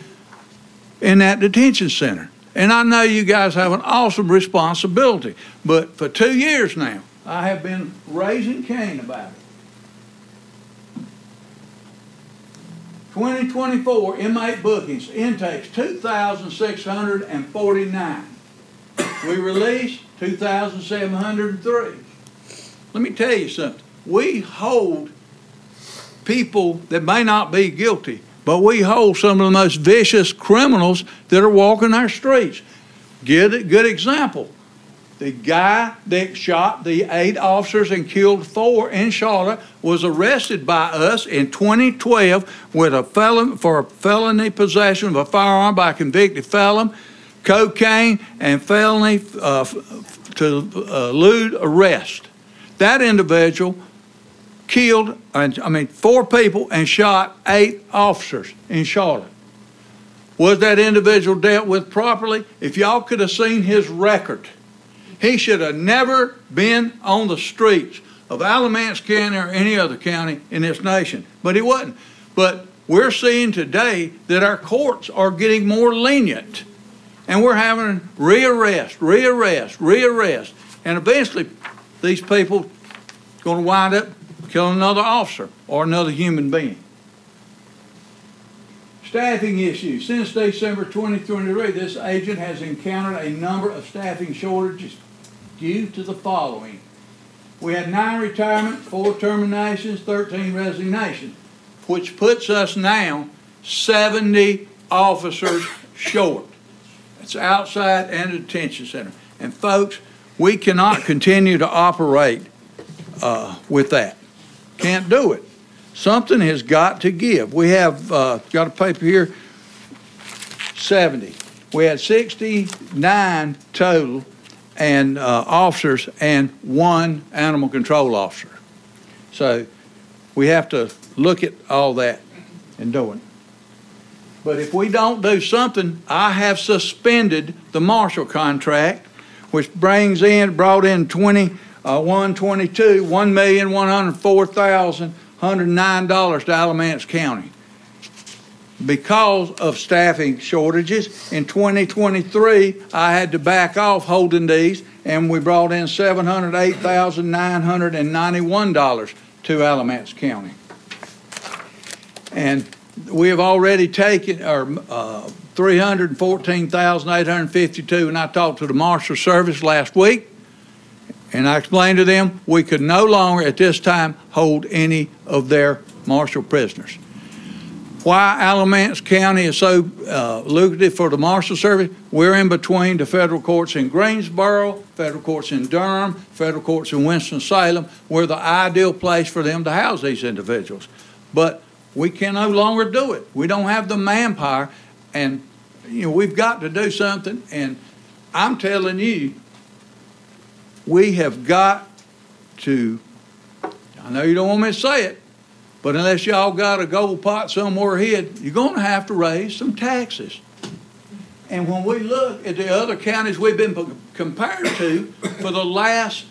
in that detention center. And I know you guys have an awesome responsibility, but for two years now, I have been raising Cain about it. 2024 inmate bookings, intakes 2,649. We released 2,703. Let me tell you something. We hold people that may not be guilty, but we hold some of the most vicious criminals that are walking our streets. Good, good example. The guy that shot the eight officers and killed four in Charlotte was arrested by us in 2012 with a felon for a felony possession of a firearm by a convicted felon, cocaine, and felony uh, to uh, elude arrest. That individual killed, I mean, four people and shot eight officers in Charlotte. Was that individual dealt with properly? If y'all could have seen his record, he should have never been on the streets of Alamance County or any other county in this nation, but he wasn't. But we're seeing today that our courts are getting more lenient, and we're having rearrest, rearrest, rearrest, and eventually these people going to wind up killing another officer or another human being. Staffing issues. Since December 2023, this agent has encountered a number of staffing shortages due to the following. We had nine retirements, four terminations, 13 resignations, which puts us now 70 officers short. It's outside and detention center. And folks, we cannot continue to operate uh, with that. Can't do it. Something has got to give. We have uh, got a paper here 70. We had 69 total and uh, officers and one animal control officer. So we have to look at all that and do it. But if we don't do something, I have suspended the marshal contract, which brings in, brought in 20, uh, 122, $1,104,109 to Alamance County. Because of staffing shortages, in 2023, I had to back off holding these, and we brought in $708,991 to Alamance County. And we have already taken, or uh, 314,852, and I talked to the Marshal Service last week, and I explained to them we could no longer at this time hold any of their marshal prisoners. Why Alamance County is so uh, lucrative for the Marshal Service, we're in between the federal courts in Greensboro, federal courts in Durham, federal courts in Winston-Salem. We're the ideal place for them to house these individuals. But we can no longer do it. We don't have the manpower, and you know we've got to do something. And I'm telling you, we have got to. I know you don't want me to say it, But unless y'all got a gold pot somewhere hid, you're gonna have to raise some taxes. And when we look at the other counties we've been compared to for the last,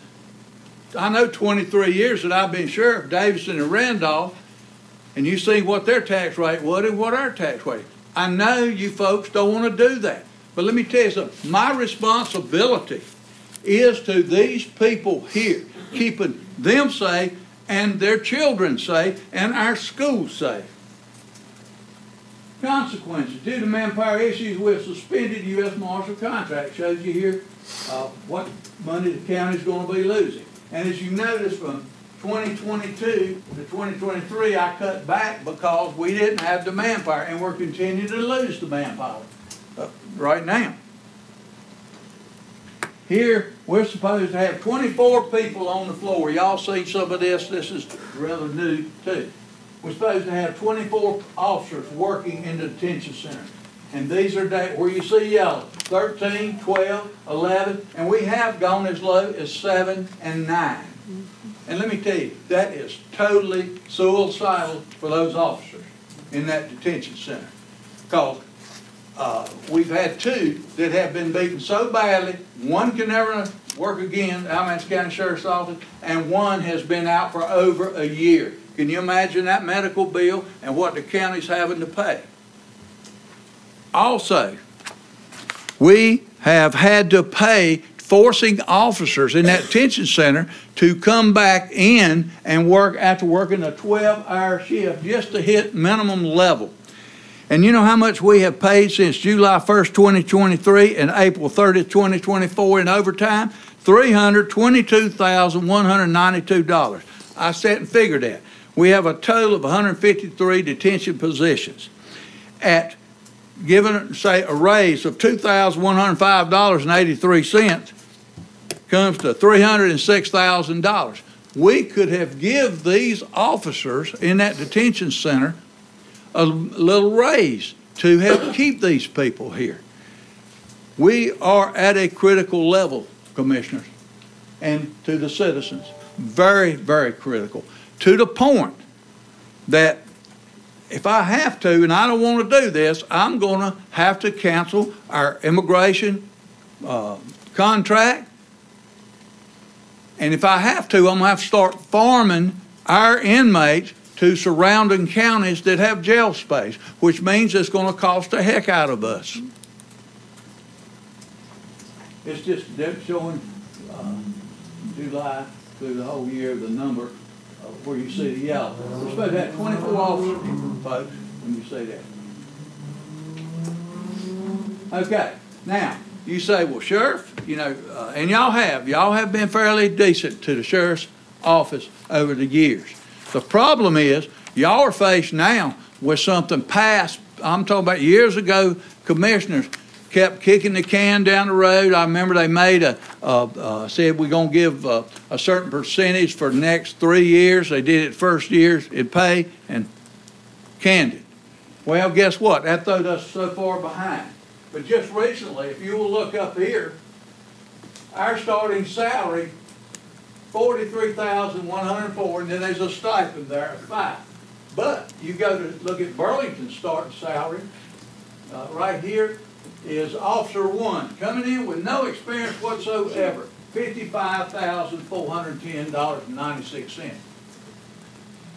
I know twenty-three years that I've been sheriff, Davidson and Randolph, and you see what their tax rate was and what our tax rate. I know you folks don't wanna do that, but let me tell you something, my responsibility is to these people here, keeping them safe and their children say, and our schools say. Consequences, due to manpower issues, we have suspended U.S. Marshal contract, shows you here, uh, what money the county's gonna be losing. And as you notice from twenty twenty-two to twenty twenty-three, I cut back because we didn't have the manpower, and we're continuing to lose the manpower, uh, right now. Here, we're supposed to have twenty-four people on the floor. Y'all seen some of this, this is rather new too. We're supposed to have twenty-four officers working in the detention center. And these are where you see yellow, 13, 12, 11, and we have gone as low as seven and nine. And let me tell you, that is totally suicidal for those officers in that detention center. Because uh, we've had two that have been beaten so badly, one can never work again, Alamance County Sheriff's Office, and one has been out for over a year. Can you imagine that medical bill and what the county's having to pay? Also, we have had to pay forcing officers in that detention center to come back in and work after working a 12-hour shift just to hit minimum level. And you know how much we have paid since July 1st, 2023 and April 30th, 2024 in overtime? $322,192. I sat and figured that. We have a total of 153 detention positions. At given, say, a raise of $2,105.83 comes to $306,000. We could have give these officers in that detention center a little raise to help keep these people here. We are at a critical level, commissioners, and to the citizens, very, very critical, to the point that if I have to, and I don't want to do this, I'm going to have to cancel our immigration uh, contract. And if I have to, I'm going to have to start farming our inmates to surrounding counties that have jail space, which means it's going to cost the heck out of us. It's just, showing uh, July through the whole year, the number uh, where you see the yellow. We're supposed to have 24 officers, folks, when you see that. Okay, now, you say, well, Sheriff, you know, uh, and y'all have, y'all have been fairly decent to the sheriff's office over the years. The problem is, y'all are faced now with something past, I'm talking about years ago, commissioners kept kicking the can down the road. I remember they made a, said we're gonna give, uh, a certain percentage for the next three years. They did it first years, it'd pay, and canned it. Well, guess what? That throwed us so far behind. But just recently, if you will look up here, our starting salary, forty-three thousand one hundred and four, and then there's a stipend there at five. But you go to look at Burlington's starting salary, uh, right here is Officer One, coming in with no experience whatsoever, fifty-five thousand four hundred and ten dollars and ninety-six cents.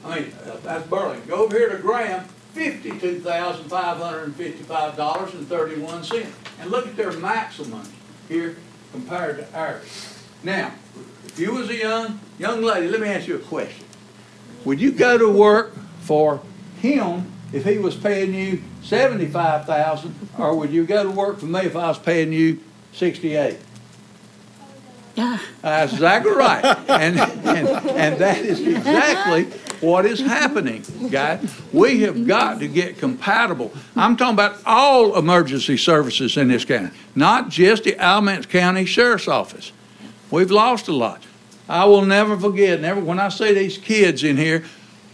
I mean, that's Burlington. Go over here to Graham, fifty-two thousand five hundred and look at their maximum here compared to ours. Now, if you was a young, young lady, let me ask you a question. Would you go to work for him if he was paying you seventy-five thousand, or would you go to work for me if I was paying you sixty-eight? Yeah. Uh, that's exactly right. And, and, and that is exactly what is happening, guys. We have got to get compatible. I'm talking about all emergency services in this county, not just the Alamance County Sheriff's Office. We've lost a lot. I will never forget, never, when I see these kids in here,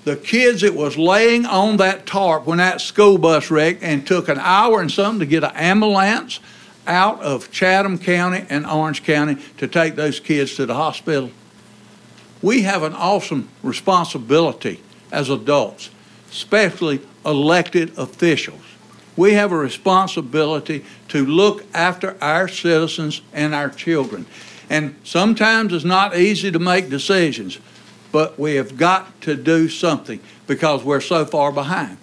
the kids that was laying on that tarp when that school bus wrecked and took an hour and something to get an ambulance out of Chatham County and Orange County to take those kids to the hospital. We have an awesome responsibility as adults, especially elected officials. We have a responsibility to look after our citizens and our children. And sometimes it's not easy to make decisions, but we have got to do something because we're so far behind.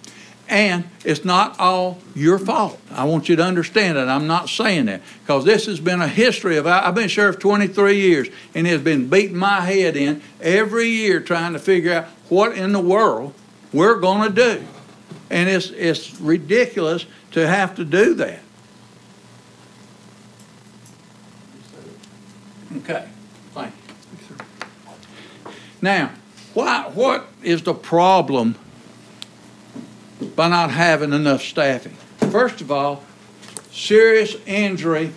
And it's not all your fault. I want you to understand that. I'm not saying that because this has been a history of, I've been sheriff 23 years and it has been beating my head in every year trying to figure out what in the world we're going to do. And it's, it's ridiculous to have to do that. Okay, thank you. Now, why, what is the problem by not having enough staffing? First of all, serious injury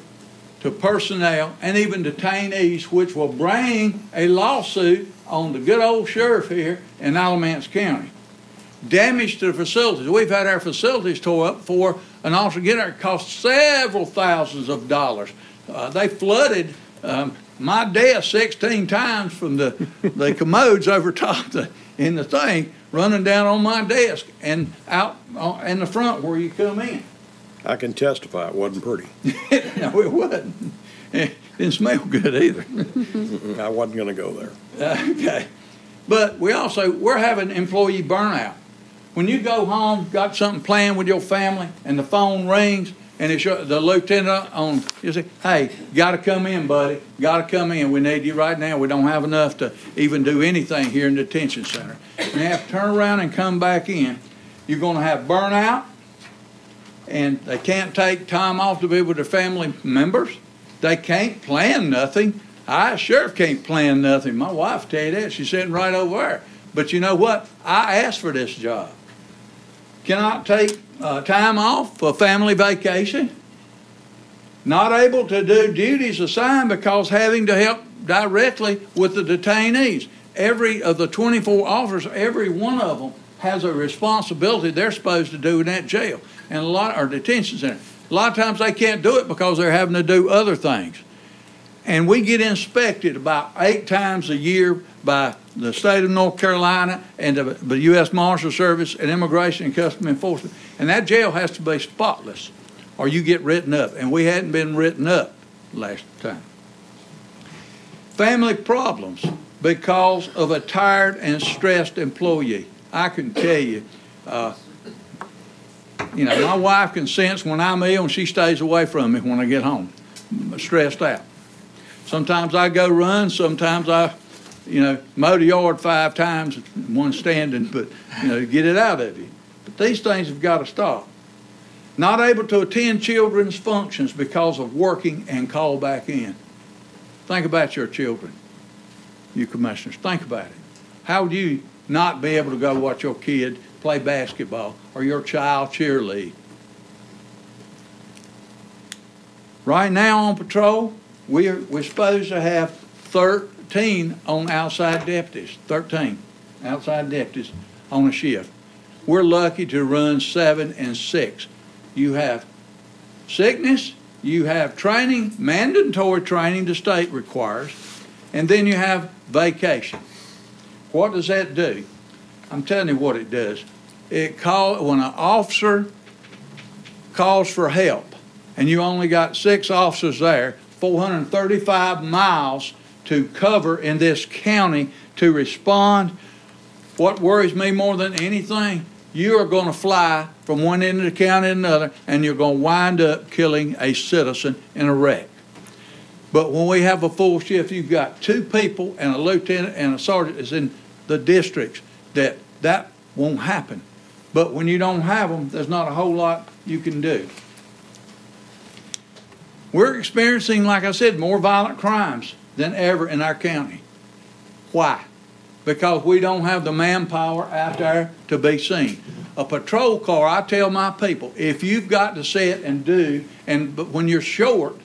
to personnel and even detainees, which will bring a lawsuit on the good old sheriff here in Alamance County. Damage to the facilities. We've had our facilities tore up for an officer get there. It cost several thousands of dollars. Uh, they flooded um, my desk 16 times from the, the commodes over top the, in the thing, running down on my desk and out on, in the front where you come in. I can testify it wasn't pretty. no, it wasn't. It didn't smell good either. I wasn't going to go there. okay. But we also, we're having employee burnout. When you go home, got something planned with your family, and the phone rings, and the lieutenant on, you say, hey, got to come in, buddy. Got to come in. We need you right now. We don't have enough to even do anything here in the detention center. And you have to turn around and come back in. You're to have burnout, and they can't take time off to be with their family members. They can't plan nothing. I sure can't plan nothing. My wife tell you that. She's sitting right over there. But you know what? I asked for this job. Cannot take uh, time off for family vacation. Not able to do duties assigned because having to help directly with the detainees. Every of the 24 officers, every one of them has a responsibility they're supposed to do in that jail and a lot or detention center. A lot of times they can't do it because they're having to do other things. And we get inspected about eight times a year by the state of North Carolina and the, the U.S. Marshal Service and Immigration and Customs Enforcement. And that jail has to be spotless or you get written up. And we hadn't been written up last time. Family problems because of a tired and stressed employee. I can tell you, uh, you know, my wife can sense when I'm ill and she stays away from me when I get home, stressed out. Sometimes I go run, sometimes I, you know, mow the yard five times, one standing, but, you know, get it out of you. But these things have got to stop. Not able to attend children's functions because of working and call back in. Think about your children, you commissioners. Think about it. How would you not be able to go watch your kid play basketball or your child cheerlead? Right now on patrol, we're, we're supposed to have 13 on outside deputies, 13 outside deputies on a shift. We're lucky to run seven and six. You have sickness, you have training, mandatory training the state requires, and then you have vacation. What does that do? I'm telling you what it does. It call when an officer calls for help, and you only got six officers there, 435 miles to cover in this county to respond. What worries me more than anything, you are going to fly from one end of the county to another, and you're going to wind up killing a citizen in a wreck. But when we have a full shift, you've got two people and a lieutenant and a sergeant is in the districts that that won't happen. But when you don't have them, there's not a whole lot you can do. We're experiencing, like I said, more violent crimes than ever in our county. Why? Because we don't have the manpower out there to be seen. A patrol car, I tell my people, if you've got to sit and do, and but when you're short,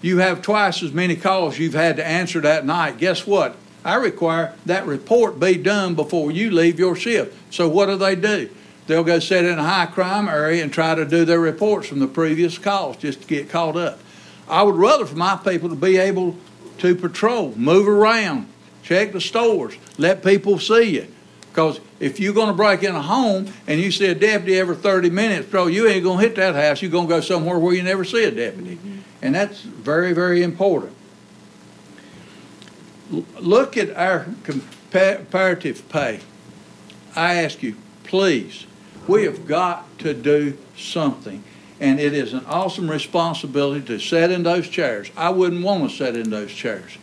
you have twice as many calls you've had to answer that night. Guess what? I require that report be done before you leave your shift. So what do they do? They'll go sit in a high crime area and try to do their reports from the previous calls just to get caught up. I would rather for my people to be able to patrol, move around, check the stores, let people see you, Because if you're gonna break in a home and you see a deputy every thirty minutes, bro, you ain't gonna hit that house, you're gonna go somewhere where you never see a deputy. Mm-hmm. And that's very, very important. L- Look at our comparative pay. I ask you, please, we have got to do something. And it is an awesome responsibility to sit in those chairs. I wouldn't want to sit in those chairs.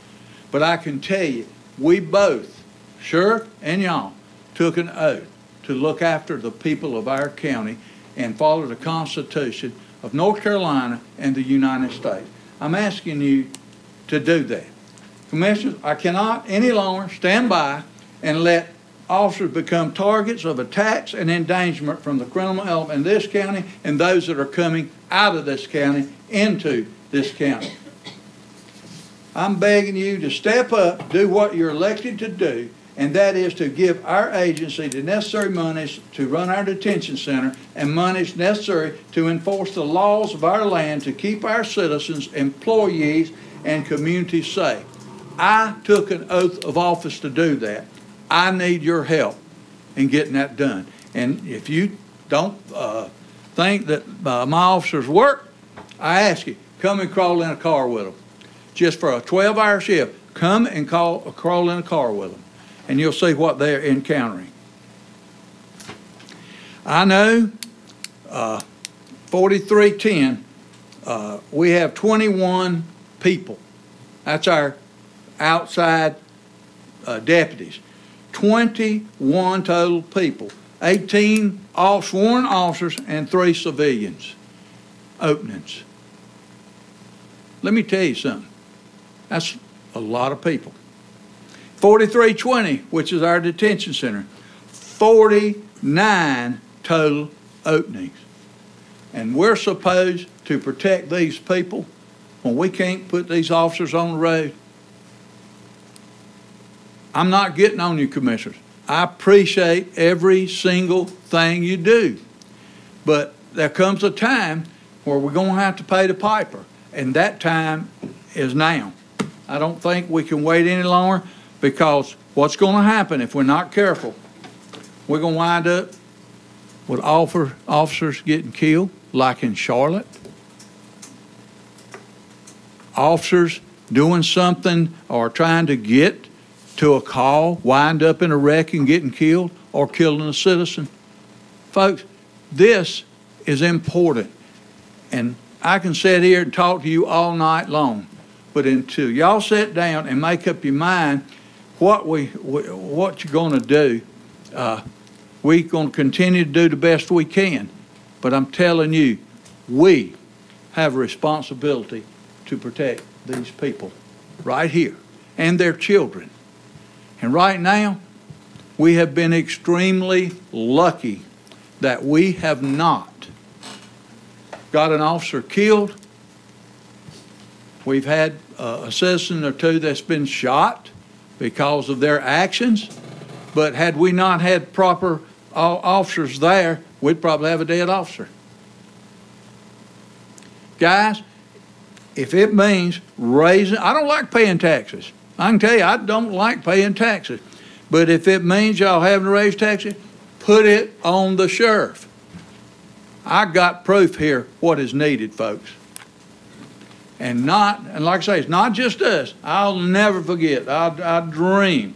But I can tell you, we both, Sheriff and y'all, took an oath to look after the people of our county and follow the Constitution of North Carolina and the United States. I'm asking you to do that. Commissioners, I cannot any longer stand by and let officers become targets of attacks and endangerment from the criminal element in this county and those that are coming out of this county into this county. I'm begging you to step up, do what you're elected to do, and that is to give our agency the necessary monies to run our detention center and monies necessary to enforce the laws of our land to keep our citizens, employees, and communities safe. I took an oath of office to do that. I need your help in getting that done. And if you don't uh, think that uh, my officers work, I ask you, come and crawl in a car with them. Just for a 12-hour shift, come and call, crawl in a car with them, and you'll see what they're encountering. I know, uh, 4310, uh, we have 21 people. That's our outside uh, deputies. 21 total people, 18 all sworn officers and three civilians openings. Let me tell you something. That's a lot of people. 4320, which is our detention center, 49 total openings. And we're supposed to protect these people when we can't put these officers on the road. I'm not getting on you, commissioners. I appreciate every single thing you do. But there comes a time where we're going to have to pay the piper, and that time is now. I don't think we can wait any longer because what's going to happen if we're not careful? We're going to wind up with officers getting killed, like in Charlotte. Officers doing something or trying to get to a call, wind up in a wreck and getting killed, or killing a citizen. Folks, this is important. And I can sit here and talk to you all night long, but until y'all sit down and make up your mind what we, what you're going to do, uh, we're going to continue to do the best we can. But I'm telling you, we have a responsibility to protect these people right here and their children. And right now, we have been extremely lucky that we have not got an officer killed. We've had uh, a citizen or two that's been shot because of their actions. But had we not had proper officers there, we'd probably have a dead officer. Guys, if it means raising, I don't like paying taxes. I can tell you, I don't like paying taxes. But if it means y'all having to raise taxes, put it on the sheriff. I got proof here what is needed, folks. And not, and like I say, it's not just us. I'll never forget, I, I dream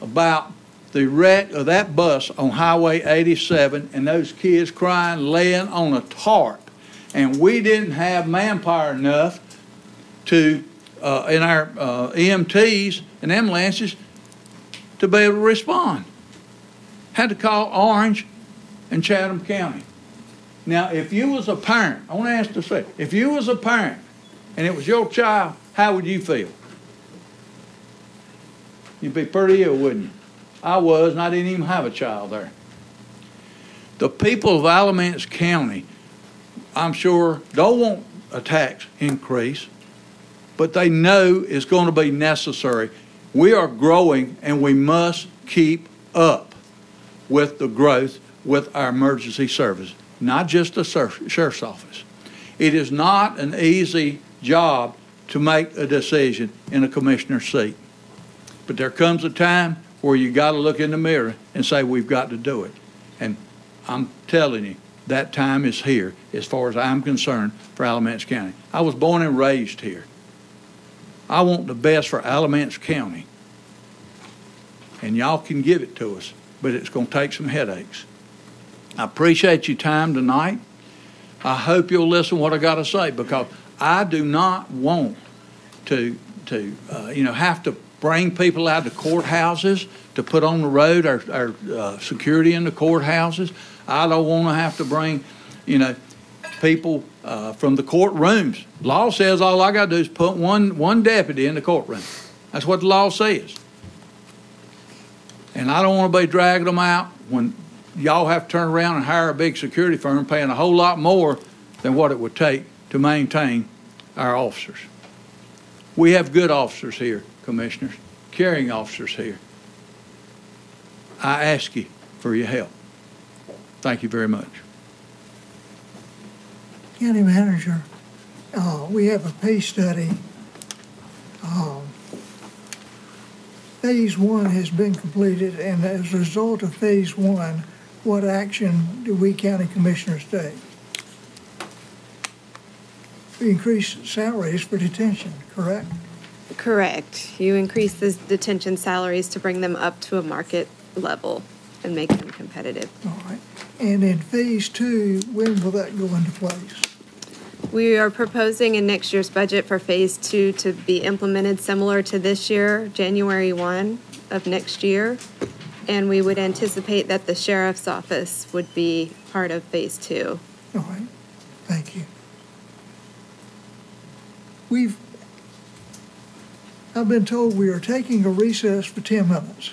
about the wreck of that bus on Highway 87 and those kids crying, laying on a tarp. And we didn't have manpower enough to, uh, in our uh, EMTs and ambulances, to be able to respond. Had to call Orange and Chatham County. Now, if you was a parent, I want to ask this, if you was a parent and it was your child, how would you feel? You'd be pretty ill, wouldn't you? I was, and I didn't even have a child there. The people of Alamance County, I'm sure, don't want a tax increase, but they know it's going to be necessary. We are growing, and we must keep up with the growth with our emergency service, not just the sheriff's office. It is not an easy job to make a decision in a commissioner's seat. But there comes a time where you gotta look in the mirror and say, we've got to do it. And I'm telling you, that time is here, as far as I'm concerned, for Alamance County. I was born and raised here. I want the best for Alamance County. And y'all can give it to us, but it's gonna take some headaches. I appreciate your time tonight. I hope you'll listen what I gotta say, because I do not want to, to, uh, you know, have to bring people out to courthouses to put on the road our, our, uh, security in the courthouses. I don't wanna have to bring, you know, people, uh, from the courtrooms. Law says all I gotta do is put one, one deputy in the courtroom. That's what the law says. And I don't wanna be dragging them out when y'all have to turn around and hire a big security firm paying a whole lot more than what it would take to maintain our officers. We have good officers here, commissioners, caring officers here. I ask you for your help. Thank you very much. County Manager, uh, we have a pay study. Um, Phase one has been completed, and as a result of phase one, what action do we county commissioners take? We increase salaries for detention, correct? Correct. You increase the detention salaries to bring them up to a market level and make them competitive. All right. And in phase two, when will that go into place? We are proposing in next year's budget for Phase Two to be implemented similar to this year, January 1 of next year. And we would anticipate that the sheriff's office would be part of Phase Two. All right, thank you. We've, I've been told we are taking a recess for 10 minutes.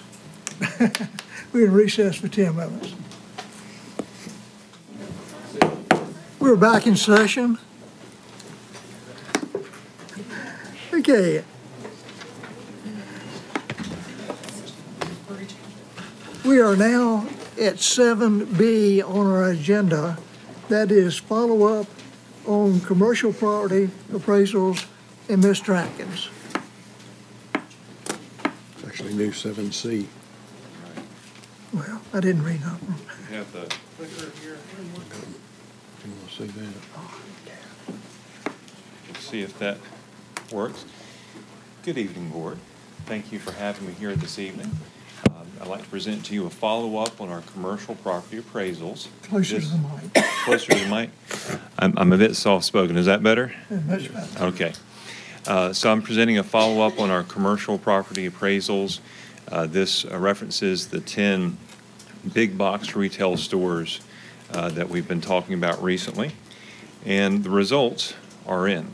We're in recess for 10 minutes. We're back in session. Okay. We are now at 7B on our agenda. That is follow-up on commercial property appraisals and Mr. Atkins. It's actually new seven C. Well, I didn't read that one. Have the, You want to see that? let's see if that works. Good evening, Board. Thank you for having me here this evening. Um, I'd like to present to you a follow-up on our commercial property appraisals. Closer to the mic. Closer to the mic? I'm, I'm a bit soft-spoken. Is that better? Much better. Okay. Uh, So I'm presenting a follow-up on our commercial property appraisals. Uh, This uh, references the 10 big box retail stores uh, that we've been talking about recently, and the results are in.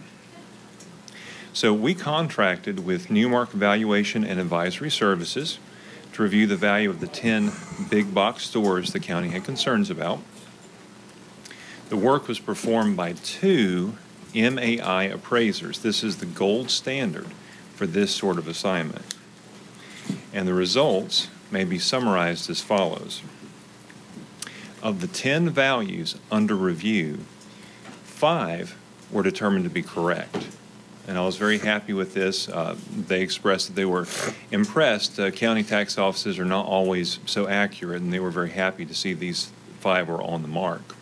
So we contracted with Newmark Valuation and Advisory Services to review the value of the 10 big box stores the county had concerns about. The work was performed by two MAI appraisers. This is the gold standard for this sort of assignment. And the results may be summarized as follows. Of the 10 values under review, five were determined to be correct. And I was very happy with this. Uh, They expressed that they were impressed. Uh, County tax offices are not always so accurate, and they were very happy to see these five were on the mark.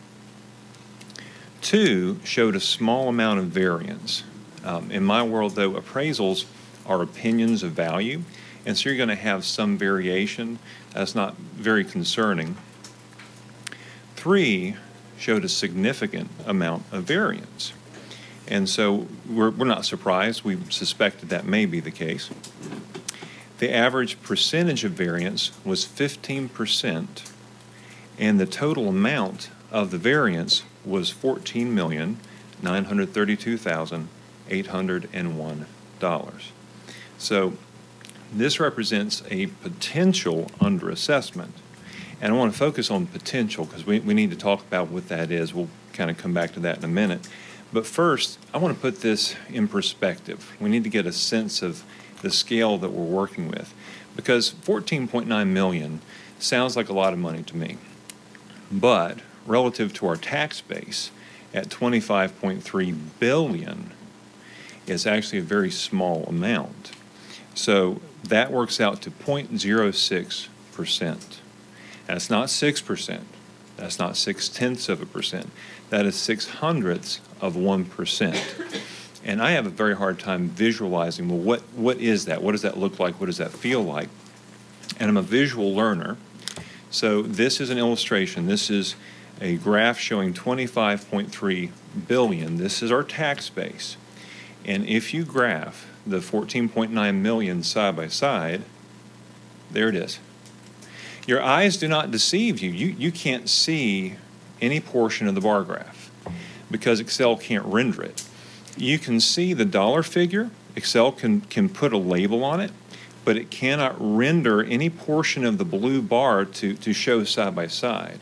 Two showed a small amount of variance. Um, in my world, though, appraisals are opinions of value, and so you're going to have some variation. That's not very concerning. Three showed a significant amount of variance. And so we're, we're not surprised. We suspected that may be the case. The average percentage of variance was 15%, and the total amount of the variance was $14,932,801. So this represents a potential underassessment. And I want to focus on potential because we, we need to talk about what that is. We'll kind of come back to that in a minute. But first, I want to put this in perspective. We need to get a sense of the scale that we're working with because 14.9 million sounds like a lot of money to me. But relative to our tax base at 25.3 billion is actually a very small amount. So that works out to 0.06%. That's not 6%. That's not six tenths of a percent. That is six hundredths of 1%. And I have a very hard time visualizing, well, what, what is that? What does that look like? What does that feel like? And I'm a visual learner. So this is an illustration. This is a graph showing 25.3 billion. This is our tax base. And if you graph the 14.9 million side by side, there it is. Your eyes do not deceive you. You, you can't see any portion of the bar graph because Excel can't render it. You can see the dollar figure. Excel can, can put a label on it, but it cannot render any portion of the blue bar to, to show side by side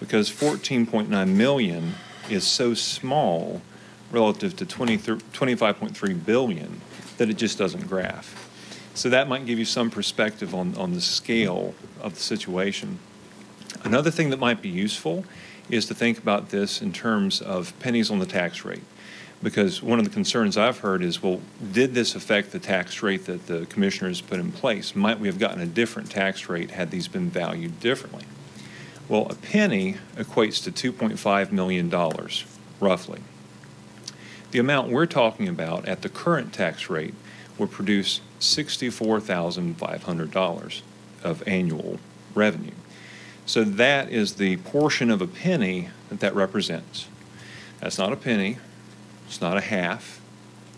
because 14.9 million is so small relative to 20, 25.3 billion that it just doesn't graph. So that might give you some perspective on, on the scale of the situation. Another thing that might be useful is to think about this in terms of pennies on the tax rate. Because one of the concerns I've heard is, well, did this affect the tax rate that the commissioners put in place? Might we have gotten a different tax rate had these been valued differently? Well, a penny equates to $2.5 million, roughly. The amount we're talking about at the current tax rate would produce $64,500 of annual revenue. So that is the portion of a penny that that represents. That's not a penny, it's not a half,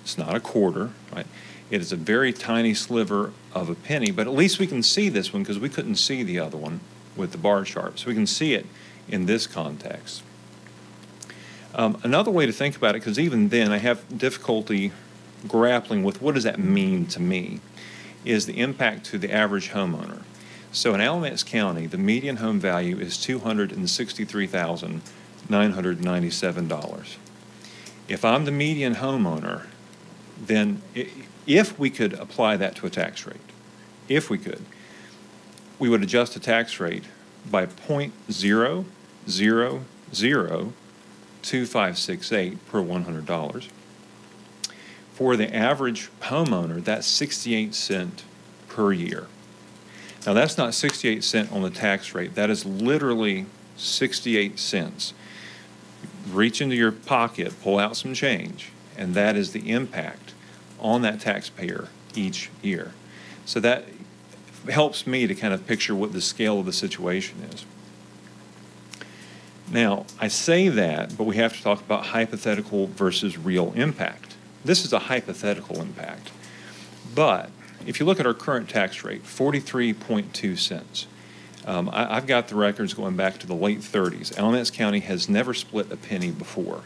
it's not a quarter, right? It is a very tiny sliver of a penny, but at least we can see this one because we couldn't see the other one with the bar chart. So we can see it in this context. Um, another way to think about it, because even then I have difficulty grappling with what does that mean to me, is the impact to the average homeowner. So in Alamance County, the median home value is $263,997. If I'm the median homeowner, then if we could apply that to a tax rate, if we could, we would adjust the tax rate by .0002568 per $100. For the average homeowner, that's 68 cent per year. Now, that's not 68 cent on the tax rate. That is literally 68 cents. Reach into your pocket, pull out some change, and that is the impact on that taxpayer each year. So that helps me to kind of picture what the scale of the situation is. Now, I say that, but we have to talk about hypothetical versus real impact. This is a hypothetical impact. But if you look at our current tax rate, 43.2 cents. Um, I, I've got the records going back to the late 30s. Alamance County has never split a penny before.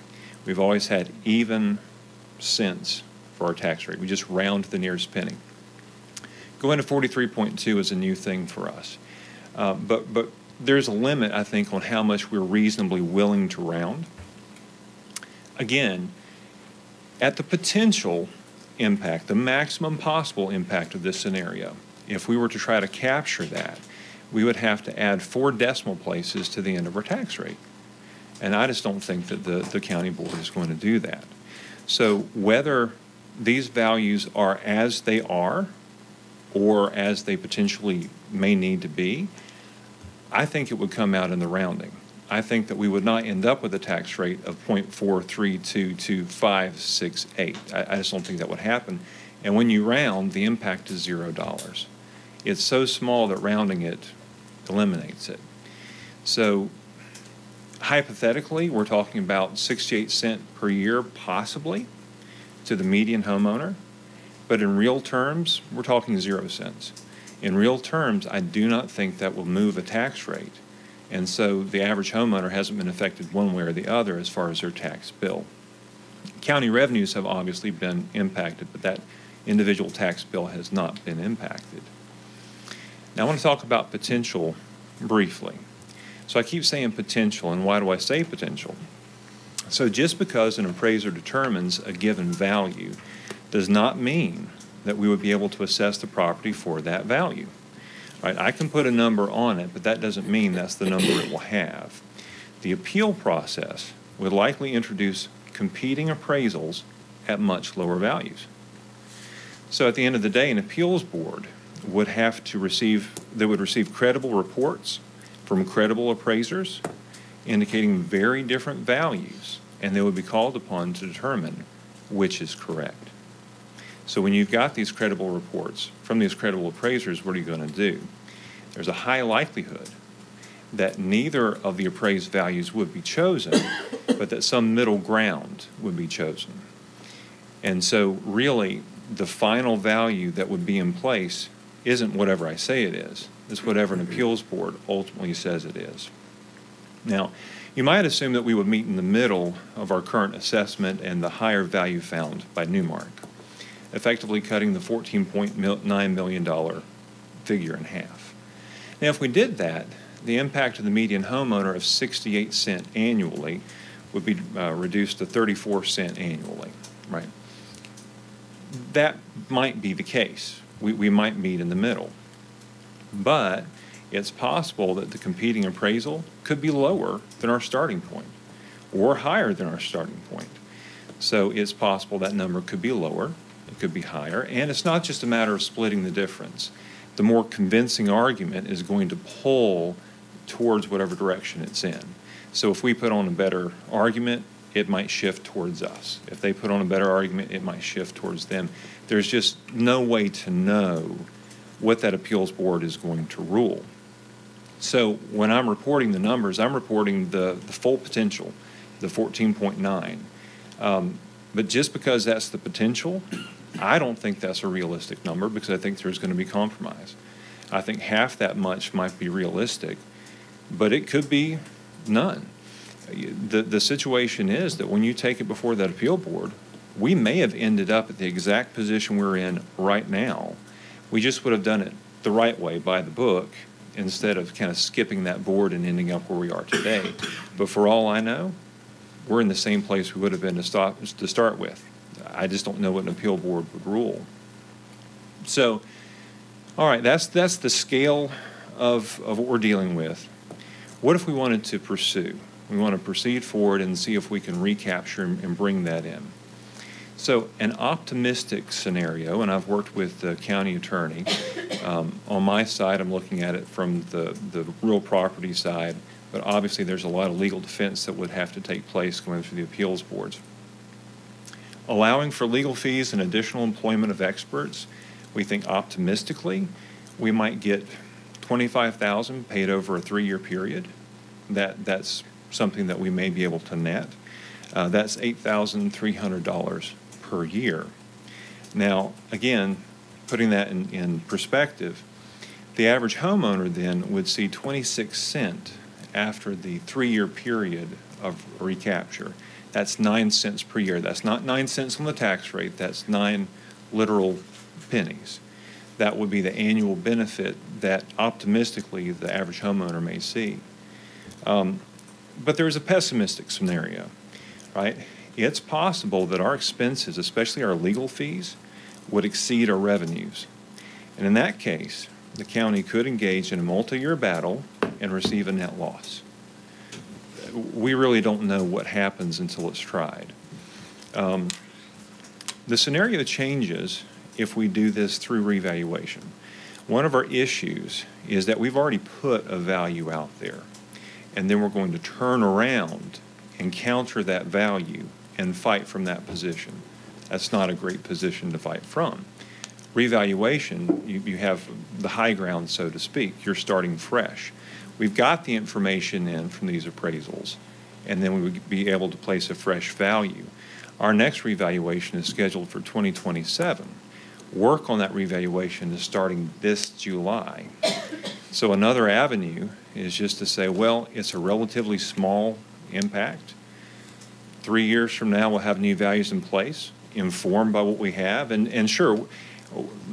We've always had even cents for our tax rate. We just round the nearest penny. Going to 43.2 is a new thing for us. Uh, but, but there's a limit, I think, on how much we're reasonably willing to round. Again, at the potential impact, the maximum possible impact of this scenario, if we were to try to capture that, we would have to add four decimal places to the end of our tax rate. And I just don't think that the, the county board is going to do that. So whether these values are as they are or as they potentially may need to be, I think it would come out in the rounding. I think that we would not end up with a tax rate of .4322568. I, I just don't think that would happen. And when you round, the impact is zero dollars. It's so small that rounding it eliminates it. So hypothetically, we're talking about 68 cent per year possibly to the median homeowner. But in real terms, we're talking zero cents. In real terms, I do not think that will move a tax rate. And so the average homeowner hasn't been affected one way or the other as far as their tax bill. County revenues have obviously been impacted, but that individual tax bill has not been impacted. Now, I want to talk about potential briefly. So I keep saying potential, and why do I say potential? So just because an appraiser determines a given value does not mean that we would be able to assess the property for that value. Right? I can put a number on it, but that doesn't mean that's the number it will have. The appeal process would likely introduce competing appraisals at much lower values. So at the end of the day, an appeals board would have to receive, they would receive credible reports from credible appraisers indicating very different values, and they would be called upon to determine which is correct. So when you've got these credible reports from these credible appraisers, what are you going to do? There's a high likelihood that neither of the appraised values would be chosen, but that some middle ground would be chosen. And so really, the final value that would be in place isn't whatever I say it is. It's whatever an appeals board ultimately says it is. Now, you might assume that we would meet in the middle of our current assessment and the higher value found by Newmark, effectively cutting the $14.9 million figure in half. Now, if we did that, the impact of the median homeowner of 68 cent annually would be uh, reduced to 34 cent annually, right? That might be the case. We, we might meet in the middle. But it's possible that the competing appraisal could be lower than our starting point or higher than our starting point. So it's possible that number could be lower, it could be higher, and it's not just a matter of splitting the difference. The more convincing argument is going to pull towards whatever direction it's in. So if we put on a better argument, it might shift towards us. If they put on a better argument, it might shift towards them. There's just no way to know what that appeals board is going to rule. So when I'm reporting the numbers, I'm reporting the, the full potential, the 14.9. Um, but just because that's the potential, I don't think that's a realistic number because I think there's going to be compromise. I think half that much might be realistic, but it could be none. The, the situation is that when you take it before that appeal board, we may have ended up at the exact position we're in right now. We just would have done it the right way by the book instead of kind of skipping that board and ending up where we are today. But for all I know, we're in the same place we would have been to stop to start with. I just don't know what an appeal board would rule. So, all right, that's that's the scale of of what we're dealing with. What if we wanted to pursue? We want to proceed forward and see if we can recapture and bring that in. So, an optimistic scenario, and I've worked with the county attorney. Um, on my side, I'm looking at it from the, the real property side, but obviously there's a lot of legal defense that would have to take place going through the appeals boards. Allowing for legal fees and additional employment of experts, we think optimistically we might get 25,000 paid over a three-year period. That that's something that we may be able to net. Uh, that's $8,300 per year. Now, again, putting that in, in perspective, the average homeowner then would see 26 cent after the three-year period of recapture. That's nine cents per year. That's not nine cents on the tax rate. That's nine literal pennies. That would be the annual benefit that optimistically the average homeowner may see. Um, but there's a pessimistic scenario, right? It's possible that our expenses, especially our legal fees, would exceed our revenues. And in that case, the county could engage in a multi-year battle and receive a net loss. We really don't know what happens until it's tried. Um, the scenario changes if we do this through revaluation. One of our issues is that we've already put a value out there, and then we're going to turn around and counter that value and fight from that position. That's not a great position to fight from. Revaluation, you, you have the high ground, so to speak. You're starting fresh. We've got the information in from these appraisals, and then we would be able to place a fresh value. Our next revaluation is scheduled for 2027. Work on that revaluation is starting this July. So another avenue is just to say, well, it's a relatively small impact. Three years from now, we'll have new values in place, informed by what we have. And, and sure,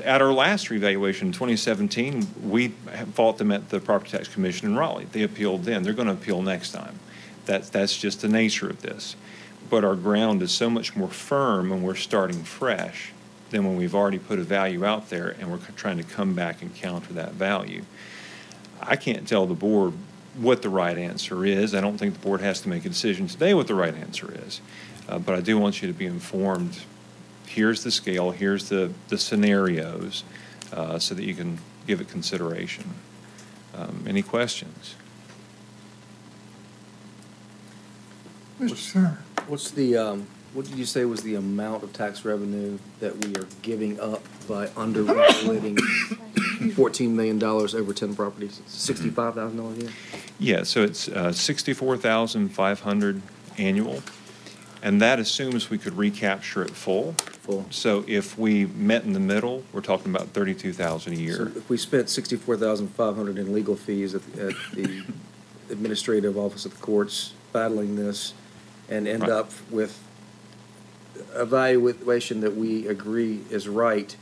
at our last revaluation in 2017, we fought them at the Property Tax Commission in Raleigh. They appealed then. They're going to appeal next time. That's, that's just the nature of this. But our ground is so much more firm when we're starting fresh than when we've already put a value out there and we're trying to come back and counter that value. I can't tell the board what the right answer is. I don't think the board has to make a decision today what the right answer is. Uh, but I do want you to be informed here's the scale, here's the, the scenarios, uh, so that you can give it consideration. Um, Any questions? Mr. Turner. What's the, um, what did you say was the amount of tax revenue that we are giving up by under-regulating fourteen million dollars over ten properties? Sixty-five thousand dollars a year? Yeah, so it's uh, 64,500 annual, and that assumes we could recapture it full. So if we met in the middle, we're talking about 32,000 a So year. if we spent sixty-four thousand five hundred in legal fees at, at the administrative office of the courts battling this and end Right. up with a valuation that we agree is right,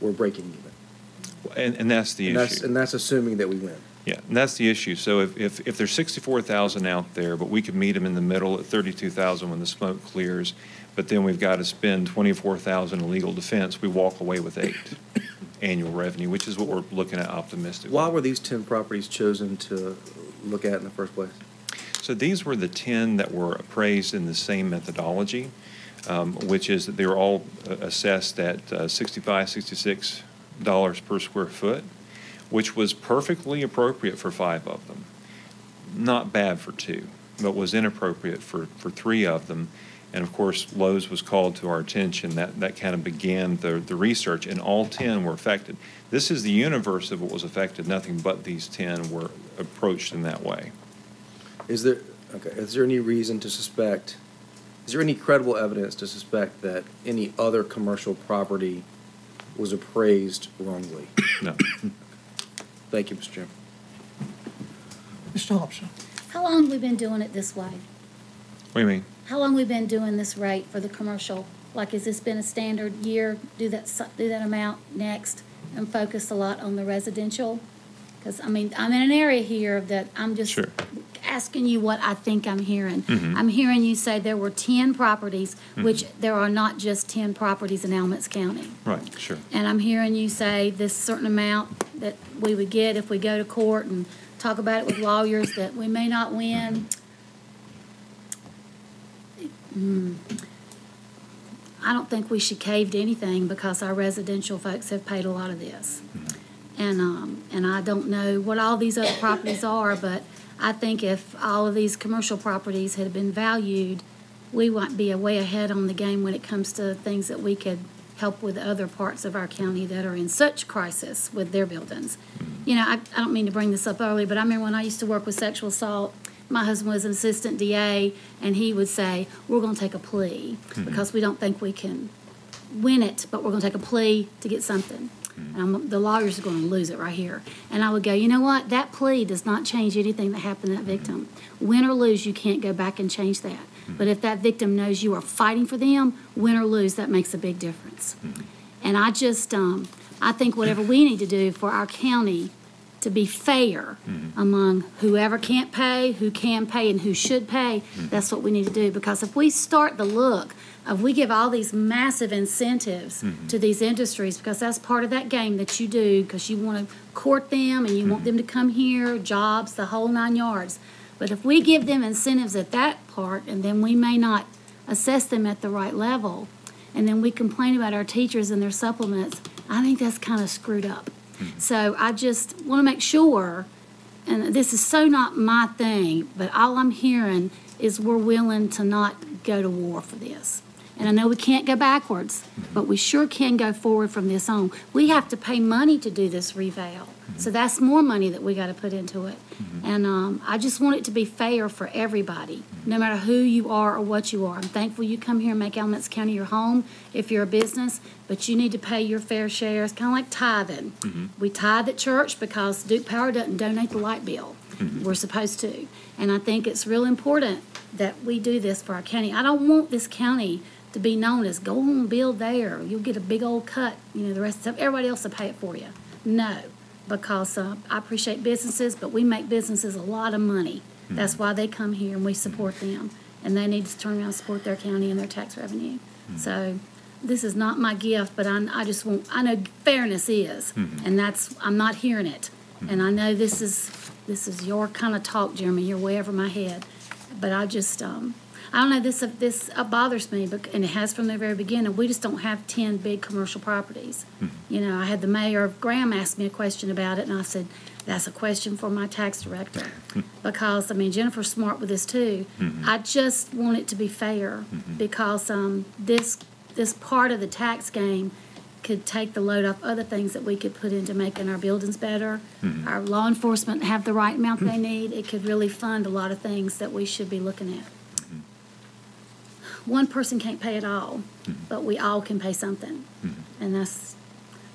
we're breaking even. And, and that's the And that's, issue. and that's assuming that we win. Yeah, and that's the issue. So if, if, if there's 64,000 out there, but we could meet them in the middle at 32,000 when the smoke clears, but then we've got to spend 24,000 in legal defense, we walk away with eight annual revenue, which is what we're looking at optimistically. Why were these ten properties chosen to look at in the first place? So these were the 10 that were appraised in the same methodology, um, which is that they were all uh, assessed at uh, 65, 66 dollars per square foot, which was perfectly appropriate for five of them. Not bad for two, but was inappropriate for, for three of them. And of course, Lowe's was called to our attention. That, that kind of began the, the research, and all 10 were affected. This is the universe of what was affected. Nothing but these 10 were approached in that way. Is there, okay, is there any reason to suspect, is there any credible evidence to suspect that any other commercial property was appraised wrongly? No. Thank you, Mr. Chairman. Mr. Thompson. How long have we been doing it this way? What do you mean? How long we've been doing this rate for the commercial? Like, has this been a standard year? Do that, do that amount next and focus a lot on the residential? Because, I mean, I'm in an area here that I'm just Sure. asking you what I think I'm hearing. Mhm. I'm hearing you say there were ten properties, which Mm-hmm. there are not just ten properties in Alamance County. Right, sure. And I'm hearing you say this certain amount that we would get if we go to court and talk about it with lawyers that we may not win. Hmm. Mm. I don't think we should cave to anything because our residential folks have paid a lot of this. Mm-hmm. And, um, and I don't know what all these other properties are, but I think if all of these commercial properties had been valued, we might be a way ahead on the game when it comes to things that we could help with other parts of our county that are in such crisis with their buildings. Mm-hmm. You know, I, I don't mean to bring this up early, but I remember when I used to work with sexual assault, my husband was an assistant DA, and he would say, we're gonna take a plea, mm-hmm. because we don't think we can win it, but we're gonna take a plea to get something. Mm-hmm. And I'm, the lawyers are gonna lose it right here. And I would go, you know what, that plea does not change anything that happened to that mm-hmm. victim. Win or lose, you can't go back and change that. But if that victim knows you are fighting for them, win or lose, that makes a big difference. And I just, um, I think whatever we need to do for our county to be fair mm-hmm. among whoever can't pay, who can pay, and who should pay, mm-hmm. that's what we need to do. Because if we start the look of, we give all these massive incentives mm-hmm. to these industries, because that's part of that game that you do, because you want to court them and you want them to come here, jobs, the whole nine yards. But if we give them incentives at that part, and then we may not assess them at the right level, and then we complain about our teachers and their supplements, I think that's kind of screwed up. Hmm. So I just want to make sure, and this is so not my thing, but all I'm hearing is we're willing to not go to war for this. And I know we can't go backwards, hmm. but we sure can go forward from this on. We have to pay money to do this reval. So that's more money that we got to put into it. Mm-hmm. And um, I just want it to be fair for everybody, no mm-hmm. matter who you are or what you are. I'm thankful you come here and make Alamance County your home if you're a business, but you need to pay your fair share. It's kind of like tithing. Mm-hmm. We tithe at church because Duke Power doesn't donate the light bill. We're supposed to. And I think it's real important that we do this for our county. I don't want this county to be known as go on, build there. You'll get a big old cut. You know, the rest of stuff. everybody else will pay it for you. No, because uh, I appreciate businesses, but we make businesses a lot of money. Hmm. That's why they come here and we support hmm. them. And they need to turn around and support their county and their tax revenue. Hmm. So this is not my gift, but I, I just want, I know fairness is, and that's, I'm not hearing it. And I know this is, this is your kind of talk, Jeremy, you're way over my head. But I just, um, I don't know, this, uh, this uh, bothers me, but, and it has from the very beginning. We just don't have ten big commercial properties. Hmm. You know, I had the mayor of Graham ask me a question about it, and I said, that's a question for my tax director. Because, I mean, Jennifer's smart with this too. Mm-hmm. I just want it to be fair, mm-hmm. because, um, this, this part of the tax game could take the load off other things that we could put into making our buildings better. Mm-hmm. Our law enforcement have the right amount they need. It could really fund a lot of things that we should be looking at. One person can't pay it all, mm-hmm. but we all can pay something. Mm-hmm. And that's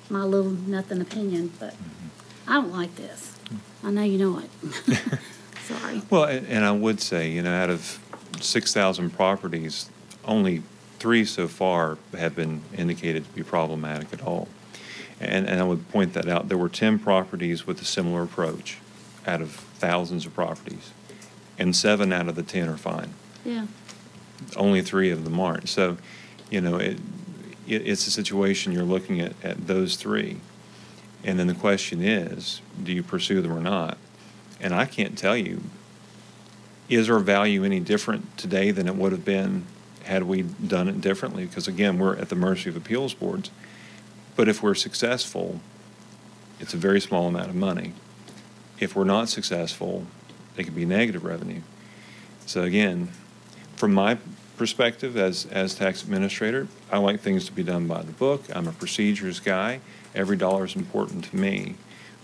my little nothing opinion, but mm-hmm. I don't like this. I know you know it. Sorry. Well, a- and I would say, you know, out of 6,000 properties, only three so far have been indicated to be problematic at all. And, and I would point that out. There were 10 properties with a similar approach out of thousands of properties, and seven out of the 10 are fine. Yeah. Only three of them aren't. So, you know, it, it, it's a situation you're looking at, at those three. And then the question is, do you pursue them or not? And I can't tell you, is our value any different today than it would have been had we done it differently? Because again, we're at the mercy of appeals boards. But if we're successful, it's a very small amount of money. If we're not successful, it could be negative revenue. So again, from my perspective as, as tax administrator, I like things to be done by the book. I'm a procedures guy. Every dollar is important to me.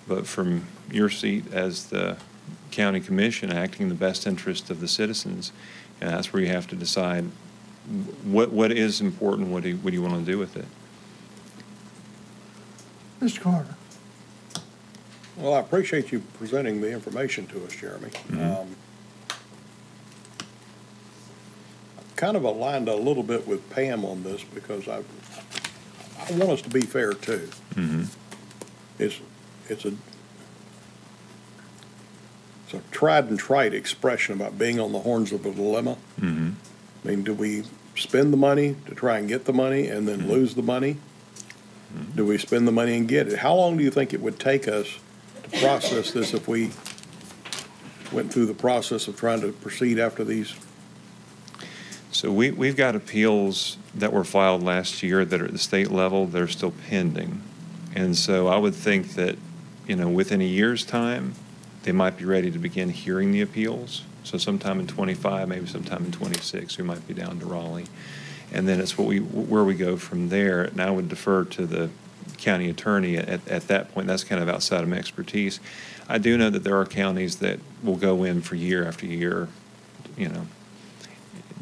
But from your seat as the county commission acting in the best interest of the citizens, and that's where you have to decide what, what is important, what do, you- what do you want to do with it? Mr. Carter? Well, I appreciate you presenting the information to us, Jeremy. Um, Kind of aligned a little bit with Pam on this because I, I want us to be fair too. Mm-hmm. It's, it's a, it's a tried and trite expression about being on the horns of a dilemma. Mm-hmm. I mean, do we spend the money to try and get the money and then lose the money? Do we spend the money and get it? How long do you think it would take us to process this if we went through the process of trying to proceed after these? So we, we've got appeals that were filed last year that are at the state level, that are still pending. And so I would think that, you know, within a year's time, they might be ready to begin hearing the appeals. So sometime in '25, maybe sometime in '26, we might be down to Raleigh. And then it's what we, where we go from there. And I would defer to the county attorney at, at that point. That's kind of outside of my expertise. I do know that there are counties that will go in for year after year, you know,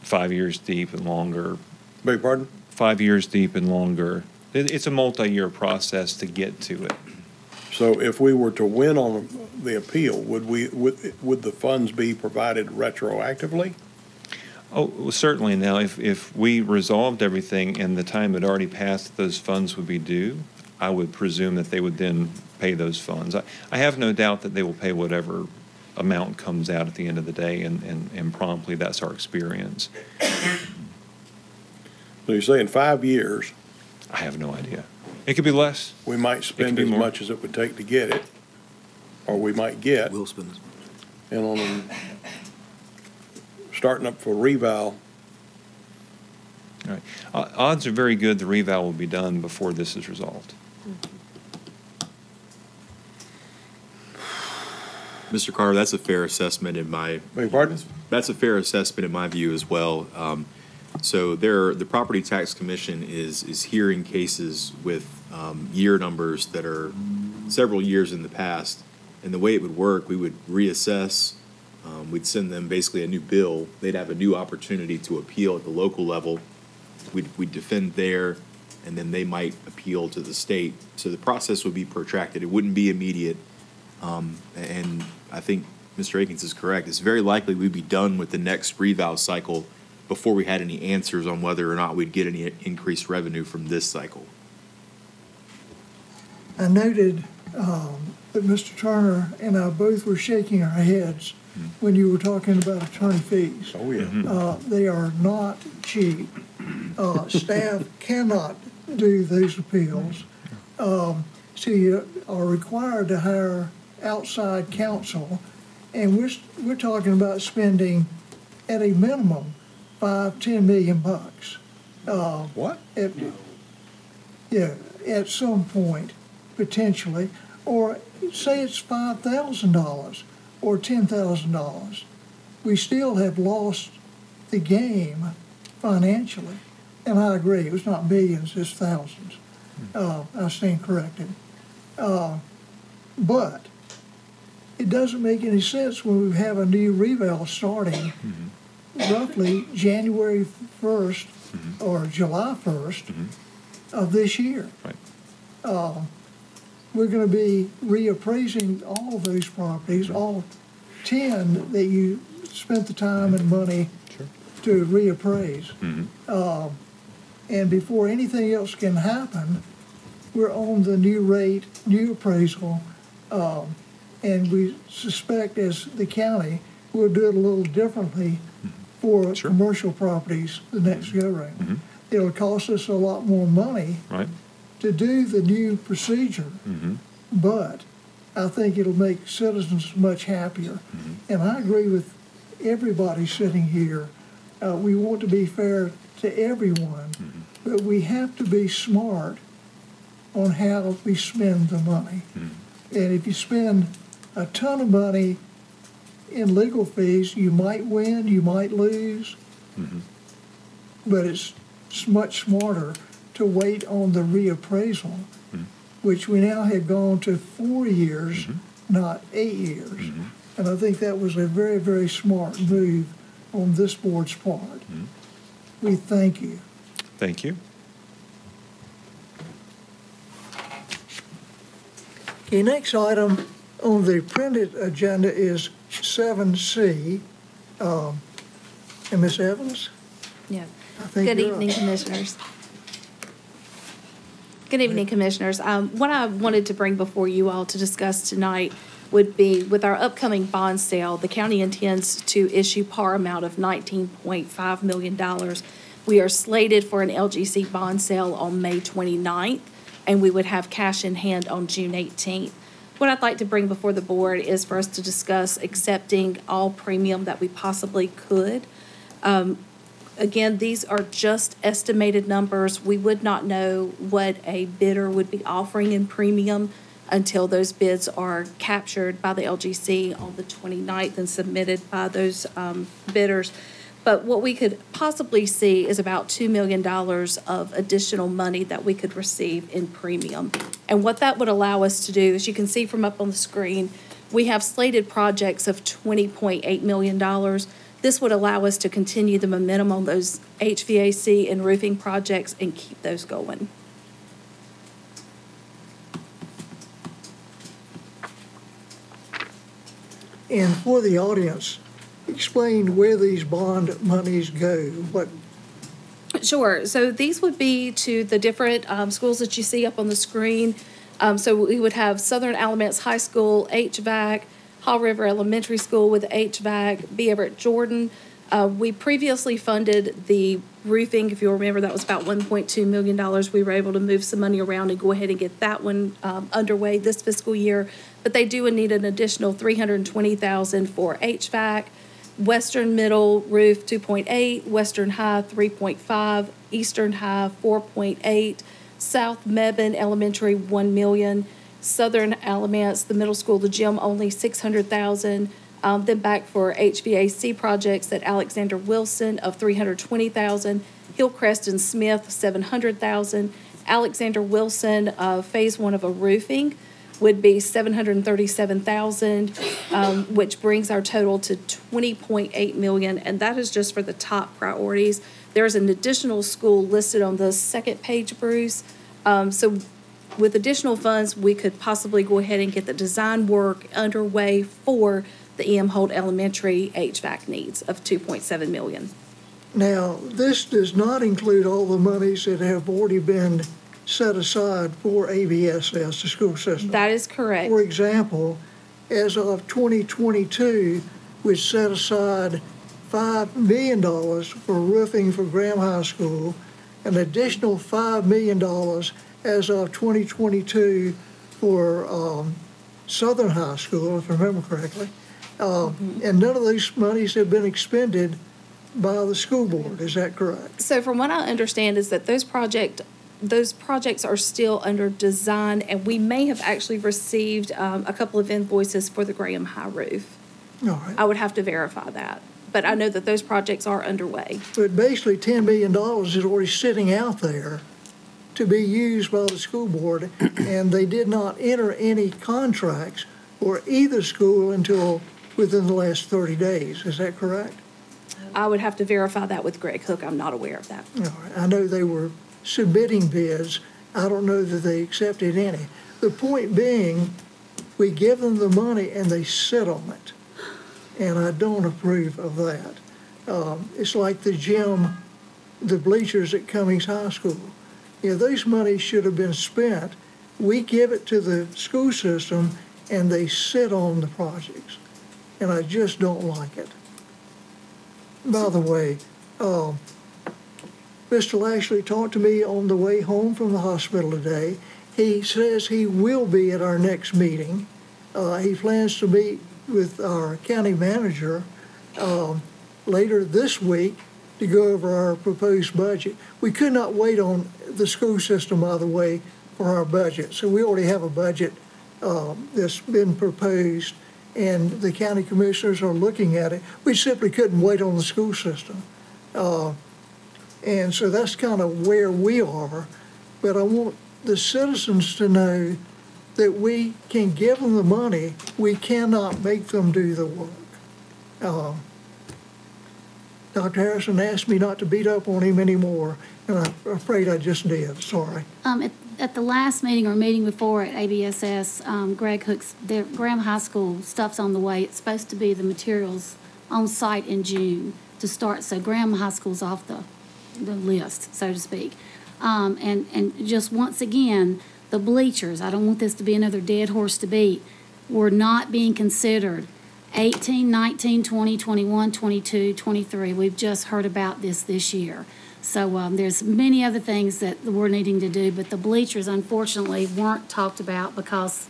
five years deep and longer. Beg your pardon? Five years deep and longer. It, it's a multi-year process to get to it. So if we were to win on the appeal, would we, would, would the funds be provided retroactively? Oh, well, certainly. Now, if, if we resolved everything and the time had already passed, those funds would be due, I would presume that they would then pay those funds. I, I have no doubt that they will pay whatever amount comes out at the end of the day, and, and, and promptly, that's our experience. So you say in five years? I have no idea. It could be less. We might spend as more. much as it would take to get it, or we might get. We'll spend as And on, starting up for reval, All right. O- Odds are very good the reval will be done before this is resolved. Mm-hmm. Mr. Carter, that's a fair assessment in my. Beg pardon? That's a fair assessment in my view as well. Um, So there, the Property Tax Commission is, is hearing cases with um, year numbers that are several years in the past. And the way it would work, we would reassess, um, we'd send them basically a new bill. They'd have a new opportunity to appeal at the local level. We'd, we'd defend there, and then they might appeal to the state. So the process would be protracted. It wouldn't be immediate. Um, and I think Mr. Akins is correct. It's very likely we'd be done with the next reval cycle before we had any answers on whether or not we'd get any increased revenue from this cycle. I noted um, that Mr. Turner and I both were shaking our heads when you were talking about attorney fees. Oh, yeah. Uh, They are not cheap. Uh, Staff cannot do those appeals. Um, So you are required to hire outside counsel, and we're, we're talking about spending at a minimum five, ten million bucks. Uh, What? at- Yeah, at some point, potentially, or say it's five thousand dollars or ten thousand dollars. We still have lost the game financially. And I agree, it was not millions, it's thousands. Uh, I stand corrected. Uh, but it doesn't make any sense when we have a new reval starting roughly January first or July first of this year. Right. Uh, we're gonna be reappraising all of those properties, all ten that you spent the time and money to reappraise. Uh, and before anything else can happen, we're on the new rate, new appraisal. Um, and we suspect as the county, we'll do it a little differently for mm-hmm. commercial properties the next mm-hmm. go-round. Mm-hmm. It'll cost us a lot more money Right. to do the new procedure, but I think it'll make citizens much happier. And I agree with everybody sitting here. Uh, we want to be fair to everyone, but we have to be smart on how we spend the money. And if you spend a ton of money in legal fees, you might win, you might lose, mm-hmm. but it's, it's much smarter to wait on the reappraisal, mm-hmm. which we now have gone to four years, mm-hmm. not eight years. And I think that was a very, very smart move on this board's part. We thank you. Thank you. Okay, next item on the printed agenda is seven C. Um, and Ms. Evans? Yeah. I think Good evening, up. Commissioners. Good evening, Commissioners. Um, What I wanted to bring before you all to discuss tonight would be, with our upcoming bond sale, the county intends to issue par amount of $19.5 million. We are slated for an LGC bond sale on May 29th, and we would have cash in hand on June 18th. What I'd like to bring before the board is for us to discuss accepting all premium that we possibly could. Um, Again, these are just estimated numbers. We would not know what a bidder would be offering in premium until those bids are captured by the LGC on the 29th and submitted by those um, bidders. But what we could possibly see is about $2 million of additional money that we could receive in premium. And what that would allow us to do, as you can see from up on the screen, we have slated projects of $20.8 million. This would allow us to continue the momentum on those HVAC and roofing projects and keep those going. And for the audience, explain where these bond monies go, what, Sure. So these would be to the different um, schools that you see up on the screen. Um, So we would have Southern Alamance High School, HVAC, Haw River Elementary School with HVAC, B. Everett Jordan. Uh, We previously funded the roofing, if you remember, that was about $1.2 million. We were able to move some money around and go ahead and get that one um, underway this fiscal year. But they do need an additional 320,000 for HVAC. Western Middle Roof, two point eight, Western High, three point five, Eastern High, four point eight, South Mebane Elementary, one million, Southern Alamance, the middle school, the gym, only six hundred thousand. Um, then back for HVAC projects at Alexander Wilson of three hundred twenty thousand, Hillcrest and Smith, seven hundred thousand, Alexander Wilson, uh, phase one of a roofing, would be seven hundred and thirty-seven thousand, um, which brings our total to twenty point eight million, and that is just for the top priorities. There's an additional school listed on the second page, Bruce. Um, so with additional funds, we could possibly go ahead and get the design work underway for the E.M. Holt Elementary HVAC needs of two point seven million. now, this does not include all the monies that have already been set aside for ABSS, the school system. That is correct. For example, as of 2022, we set aside $5 million for roofing for Graham High School, an additional $5 million as of 2022 for um, Southern High School, if I remember correctly. Uh, And none of these monies have been expended by the school board, is that correct? So from what I understand is that those project, those projects are still under design, and we may have actually received um, a couple of invoices for the Graham High roof. All right. I would have to verify that, but I know that those projects are underway. But basically, ten million dollars is already sitting out there to be used by the school board, and they did not enter any contracts for either school until within the last thirty days, is that correct? I would have to verify that with Greg Hook. I'm not aware of that. All right, I know they were submitting bids, I don't know that they accepted any. The point being, we give them the money and they sit on it, and I don't approve of that. Um, it's like the gym, the bleachers at Cummings High School. You know, those monies should have been spent. We give it to the school system and they sit on the projects. And I just don't like it. By the way, um, Mr. Lashley talked to me on the way home from the hospital today. He says he will be at our next meeting. Uh, he plans to meet with our county manager, um, later this week to go over our proposed budget. We could not wait on the school system, by the way, for our budget. So we already have a budget, um, that's been proposed and the county commissioners are looking at it. We simply couldn't wait on the school system. Uh, and so that's kind of where we are. But I want the citizens to know that we can give them the money, we cannot make them do the work. Um, Dr. Harrison asked me not to beat up on him anymore, and I'm afraid I just did, sorry. Um, at, at the last meeting or meeting before at ABSS, um, Greg Hooks, the Graham High School stuff's on the way. It's supposed to be the materials on site in June to start, so Graham High School's off the, the list, so to speak. Um, and, and just once again, the bleachers, I don't want this to be another dead horse to beat, were not being considered. 18, 19, 20, 21, 22, 23, we've just heard about this this year. So um, there's many other things that we're needing to do, but the bleachers unfortunately weren't talked about because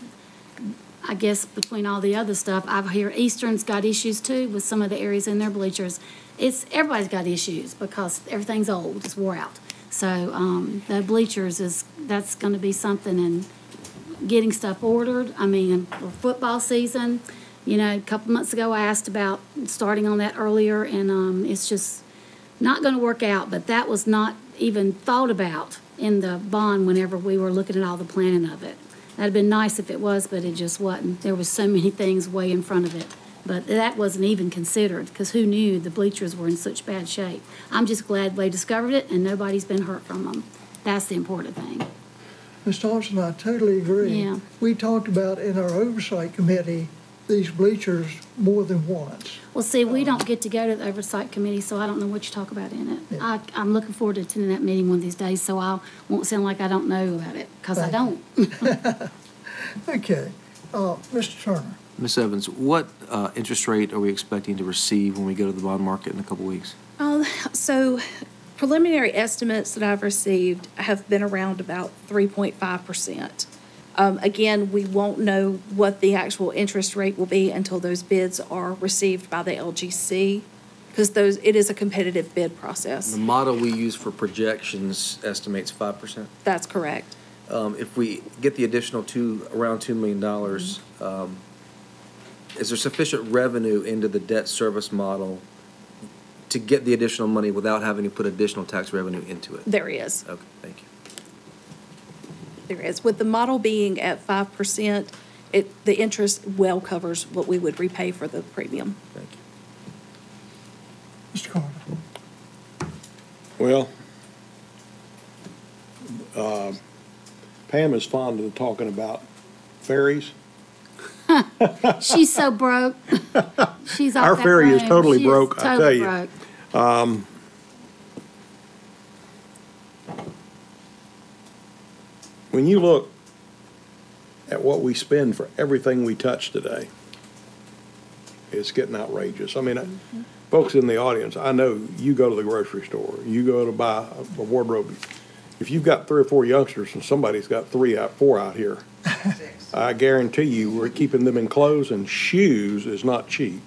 I guess between all the other stuff, I hear Eastern's got issues too with some of the areas in their bleachers. It's, everybody's got issues because everything's old, it's wore out. So um, the bleachers is, that's gonna be something and getting stuff ordered. I mean, for football season, you know, a couple months ago, I asked about starting on that earlier and um, it's just, not going to work out, but that was not even thought about in the bond whenever we were looking at all the planning of it. That'd been nice if it was, but it just wasn't. There was so many things way in front of it. But that wasn't even considered, because who knew the bleachers were in such bad shape? I'm just glad they discovered it and nobody's been hurt from them. That's the important thing. Ms. Thompson, I totally agree. Yeah. We talked about in our oversight committee, these bleachers more than once. Well, see, we don't get to go to the oversight committee, so I don't know what you talk about in it. I, I'm looking forward to attending that meeting one of these days, so I won't sound like I don't know about it, because I don't. Okay, uh, Mr. Turner, Ms. Evans, what uh, interest rate are we expecting to receive when we go to the bond market in a couple weeks? Um, so preliminary estimates that I've received have been around about three point five percent. Um, again, we won't know what the actual interest rate will be until those bids are received by the LGC, because those, it is a competitive bid process. The model we use for projections estimates 5%. That's correct. Um, If we get the additional two, around $2 million, um, is there sufficient revenue into the debt service model to get the additional money without having to put additional tax revenue into it? There is. Okay, thank you. There is. With the model being at five percent, it, the interest well covers what we would repay for the premium. Thank you. Mr. Carter. Well, uh, Pam is fond of talking about ferries. She's so broke. She's off Our that ferry is road. totally She broke, I tell you. broke. Um, When you look at what we spend for everything we touch today, it's getting outrageous. I mean, I- folks in the audience, I know you go to the grocery store, you go to buy a wardrobe. If you've got three or four youngsters and somebody's got three out, four out here, I guarantee you, we're keeping them in clothes and shoes is not cheap.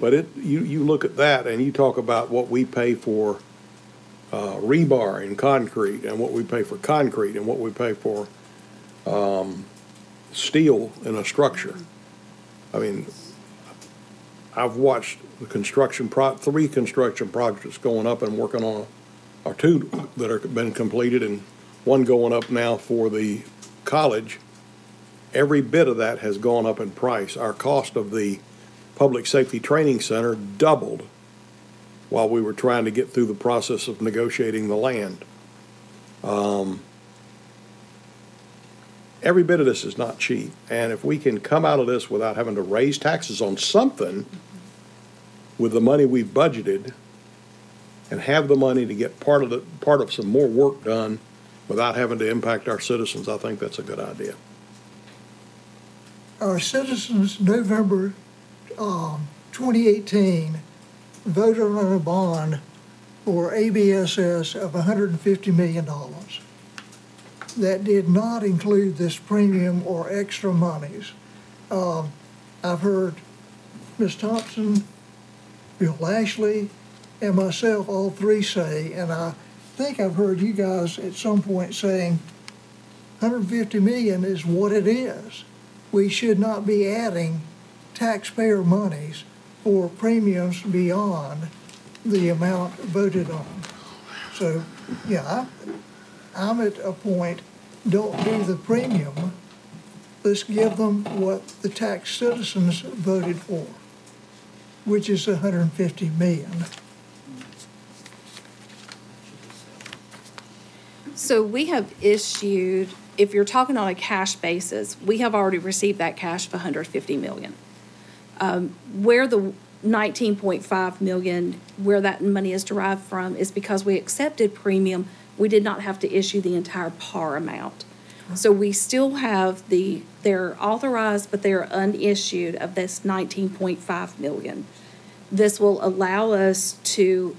But it, you, you look at that and you talk about what we pay for, uh, rebar and concrete and what we pay for concrete and what we pay for, um, steel in a structure. I mean, I've watched the construction pro, three construction projects going up and working on, or two that are been completed and one going up now for the college. Every bit of that has gone up in price. Our cost of the Public Safety Training Center doubled while we were trying to get through the process of negotiating the land. Um, every bit of this is not cheap, and if we can come out of this without having to raise taxes on something with the money we've budgeted and have the money to get part of the, part of some more work done without having to impact our citizens, I think that's a good idea. Our citizens, November um, 2018, voted on a bond for ABSS of $150 million. That did not include this premium or extra monies. Um, I've heard Ms. Thompson, Bill Lashley, and myself, all three say, and I think I've heard you guys at some point saying, 150 million is what it is. We should not be adding taxpayer monies for premiums beyond the amount voted on. So, yeah, I, I'm at a point, don't do the premium. Let's give them what the tax citizens voted for, which is 150 million. So we have issued, if you're talking on a cash basis, we have already received that cash of 150 million. Um, Where the 19.5 million, where that money is derived from is because we accepted premium, we did not have to issue the entire par amount. So we still have the, they're authorized, but they're unissued of this 19.5 million. This will allow us to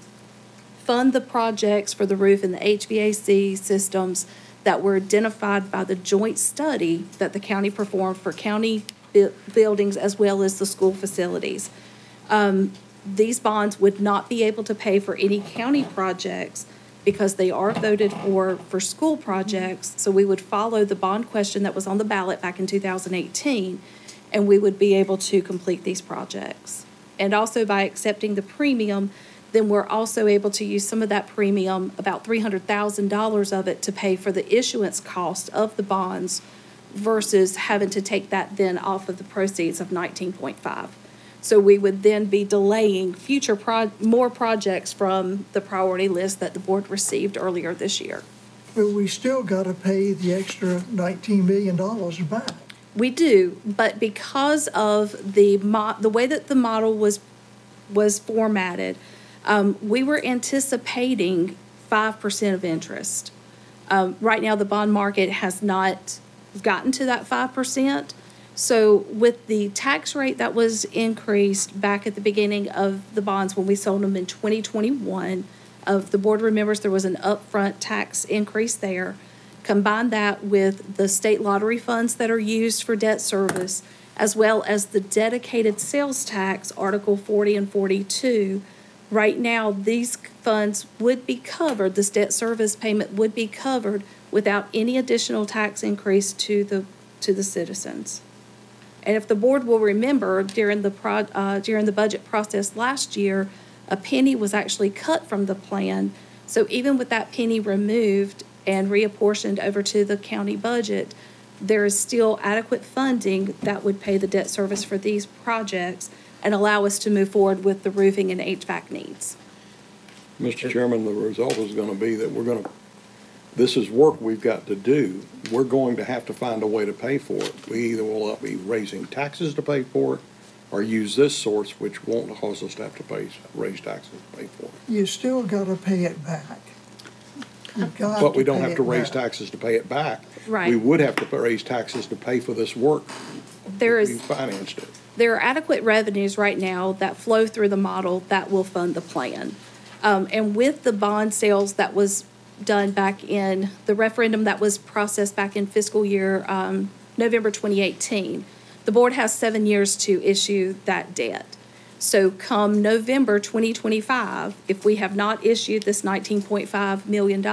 fund the projects for the roof and the HVAC systems that were identified by the joint study that the county performed for county bu- buildings as well as the school facilities. Um, These bonds would not be able to pay for any county projects because they are voted for, for school projects. So we would follow the bond question that was on the ballot back in 2018, and we would be able to complete these projects. And also by accepting the premium, then we're also able to use some of that premium, about $300,000 of it, to pay for the issuance cost of the bonds versus having to take that then off of the proceeds of 19.5. So we would then be delaying future pro, more projects from the priority list that the board received earlier this year. But we still gotta pay the extra $19 million back. We do, but because of the mo, the way that the model was, was formatted, um, we were anticipating five percent of interest. Um, right now, the bond market has not gotten to that five percent. So with the tax rate that was increased back at the beginning of the bonds when we sold them in twenty twenty-one, of the board remembers there was an upfront tax increase there. Combine that with the state lottery funds that are used for debt service, as well as the dedicated sales tax, Article forty and forty-two. Right now, these funds would be covered, this debt service payment would be covered without any additional tax increase to the, to the citizens. And if the board will remember, during the pro, uh, during the budget process last year, a penny was actually cut from the plan. So even with that penny removed and reapportioned over to the county budget, there is still adequate funding that would pay the debt service for these projects and allow us to move forward with the roofing and HVAC needs. Mr. Chairman, the result is gonna be that we're gonna, this is work we've got to do. We're going to have to find a way to pay for it. We either will be raising taxes to pay for it or use this source, which won't cause us to have to pay, raise taxes to pay for it. You still gotta pay it back. But we don't have to raise back. taxes to pay it back. Right. We would have to raise taxes to pay for this work. There if is. We financed it. There are adequate revenues right now that flow through the model that will fund the plan. Um, and with the bond sales that was done back in, the referendum that was processed back in fiscal year, um, November twenty eighteen, the board has seven years to issue that debt. So come November 2025, if we have not issued this $19.5 million,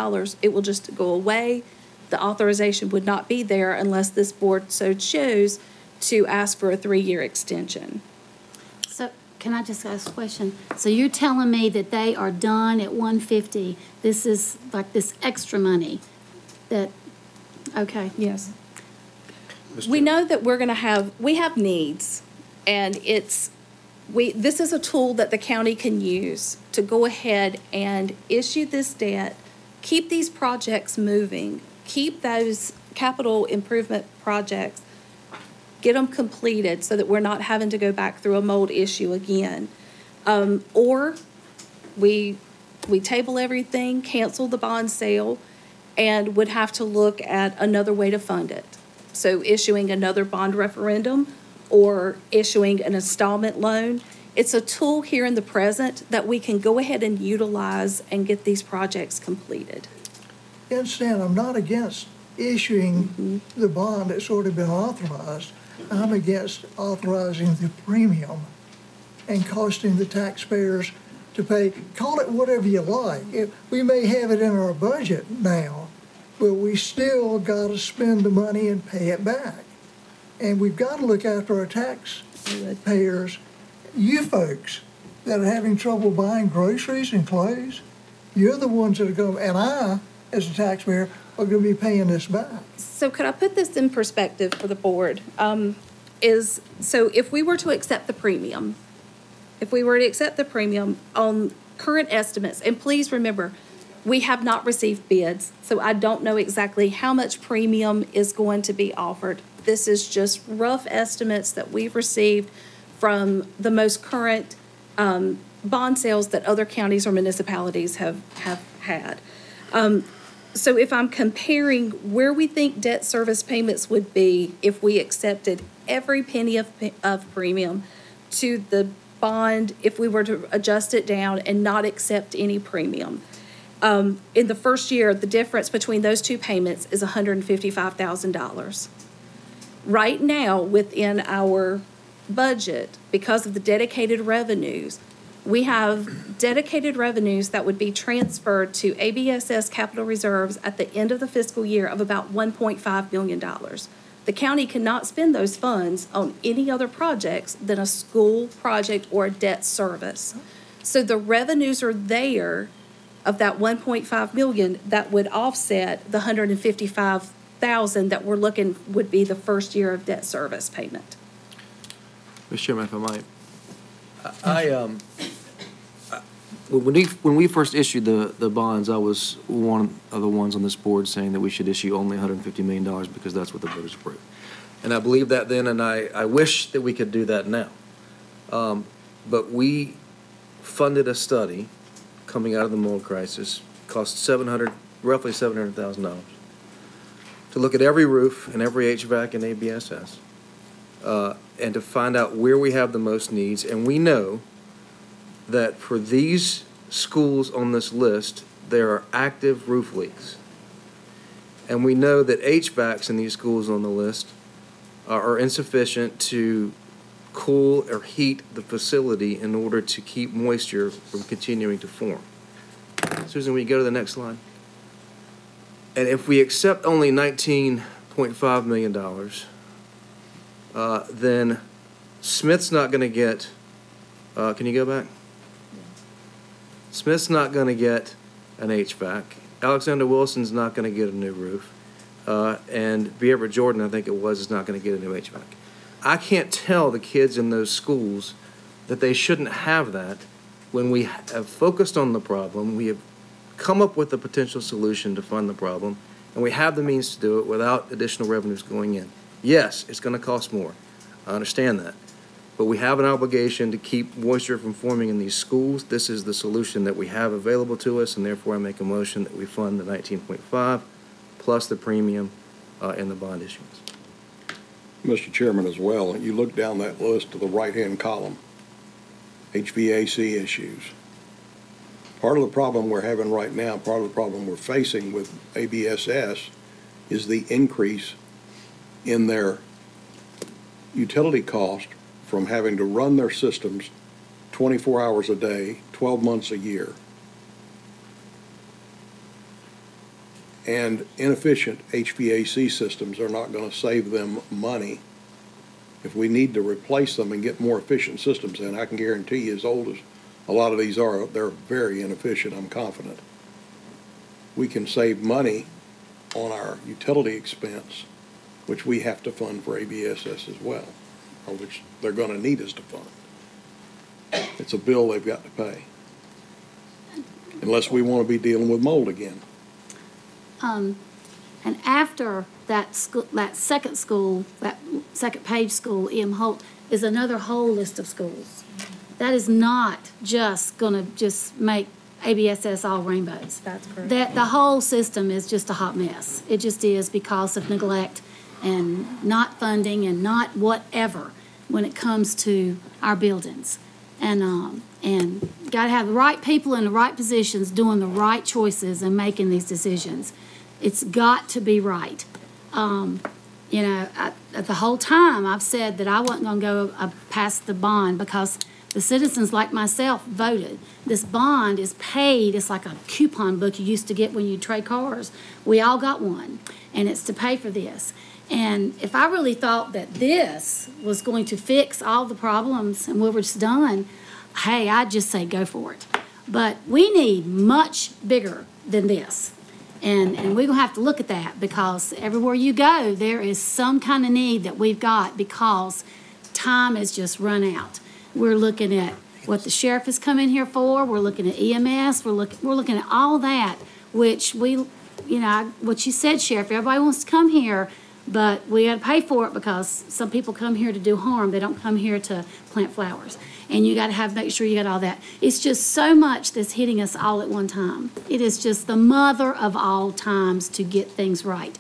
it will just go away. The authorization would not be there unless this board so chose to ask for a three-year extension. So, can I just ask a question? So you're telling me that they are done at one fifty? This is like this extra money that, okay. Yes. We know that we're going to have, we have needs, and it's, we, this is a tool that the county can use to go ahead and issue this debt, keep these projects moving, keep those capital improvement projects, get them completed so that we're not having to go back through a mold issue again. Um, or we, we table everything, cancel the bond sale, and would have to look at another way to fund it. So issuing another bond referendum or issuing an installment loan. It's a tool here in the present that we can go ahead and utilize and get these projects completed. Understand, I'm not against issuing the bond that's already been authorized. I'm against authorizing the premium and costing the taxpayers to pay, call it whatever you like. We may have it in our budget now, but we still gotta spend the money and pay it back. And we've gotta look after our taxpayers, you folks that are having trouble buying groceries and clothes. You're the ones that are gonna, and I, as a taxpayer, are gonna be paying this back. So could I put this in perspective for the board? Um, is, so if we were to accept the premium, if we were to accept the premium on current estimates, and please remember, we have not received bids, so I don't know exactly how much premium is going to be offered. This is just rough estimates that we've received from the most current um, bond sales that other counties or municipalities have, have had. Um, So if I'm comparing where we think debt service payments would be if we accepted every penny of, of premium to the bond, if we were to adjust it down and not accept any premium. Um, in the first year, the difference between those two payments is hundred and fifty-five thousand dollars. Right now, within our budget, because of the dedicated revenues, we have dedicated revenues that would be transferred to ABSS capital reserves at the end of the fiscal year of about $1.5 million. The county cannot spend those funds on any other projects than a school project or a debt service. So the revenues are there of that 1.5 million that would offset the 155,000 that we're looking would be the first year of debt service payment. Mr. Chairman, if I might. I, um, I- when we, when we first issued the, the bonds, I was one of the ones on this board saying that we should issue only hundred and fifty million dollars because that's what the voters approved. And I believed that then, and I, I wish that we could do that now. Um, but we funded a study coming out of the mold crisis, cost seven hundred, roughly seven hundred thousand dollars, to look at every roof and every HVAC and ABSS uh, and to find out where we have the most needs. And we know that for these schools on this list, there are active roof leaks. And we know that HVACs in these schools on the list are insufficient to cool or heat the facility in order to keep moisture from continuing to form. Susan, will you go to the next slide? And if we accept only nineteen point five million dollars, uh, then Smith's not gonna get, uh, can you go back? Smith's not gonna get an HVAC. Alexander Wilson's not gonna get a new roof. Uh, and B. Everett Jordan, I think it was, is not gonna get a new HVAC. I can't tell the kids in those schools that they shouldn't have that when we have focused on the problem, we have come up with a potential solution to fund the problem, and we have the means to do it without additional revenues going in. Yes, it's gonna cost more. I understand that. But we have an obligation to keep moisture from forming in these schools. This is the solution that we have available to us, and therefore I make a motion that we fund the nineteen point five plus the premium, uh, in the bond issuance. Mr. Chairman, as well, you look down that list to the right-hand column, HVAC issues. Part of the problem we're having right now, part of the problem we're facing with ABSS is the increase in their utility cost from having to run their systems 24 hours a day, 12 months a year. And inefficient HVAC systems are not going to save them money. If we need to replace them and get more efficient systems in, I can guarantee you, as old as a lot of these are, they're very inefficient, I'm confident. We can save money on our utility expense, which we have to fund for ABSS as well, which they're going to need us to fund. It's a bill they've got to pay. Unless we want to be dealing with mold again. Um, and after that school, that second school, that second page school, E.M. Holt, is another whole list of schools. That is not just gonna just make ABSS all rainbows. That's correct. That, the whole system is just a hot mess. It just is because of neglect and not funding and not whatever when it comes to our buildings. And, um, and gotta have the right people in the right positions doing the right choices and making these decisions. It's got to be right. Um, you know, I, the whole time I've said that I wasn't gonna go uh, past the bond because the citizens like myself voted. This bond is paid, it's like a coupon book you used to get when you trade cars. We all got one, and it's to pay for this. And if I really thought that this was going to fix all the problems and what was done, hey, I'd just say go for it. But we need much bigger than this. And, and we're gonna have to look at that because everywhere you go, there is some kind of need that we've got because time has just run out. We're looking at what the sheriff has come in here for, we're looking at EMS, we're looking, we're looking at all that, which we, you know, what you said, Sheriff, everybody wants to come here, but we gotta pay for it because some people come here to do harm, they don't come here to plant flowers. And you gotta have, make sure you got all that. It's just so much that's hitting us all at one time. It is just the mother of all times to get things right.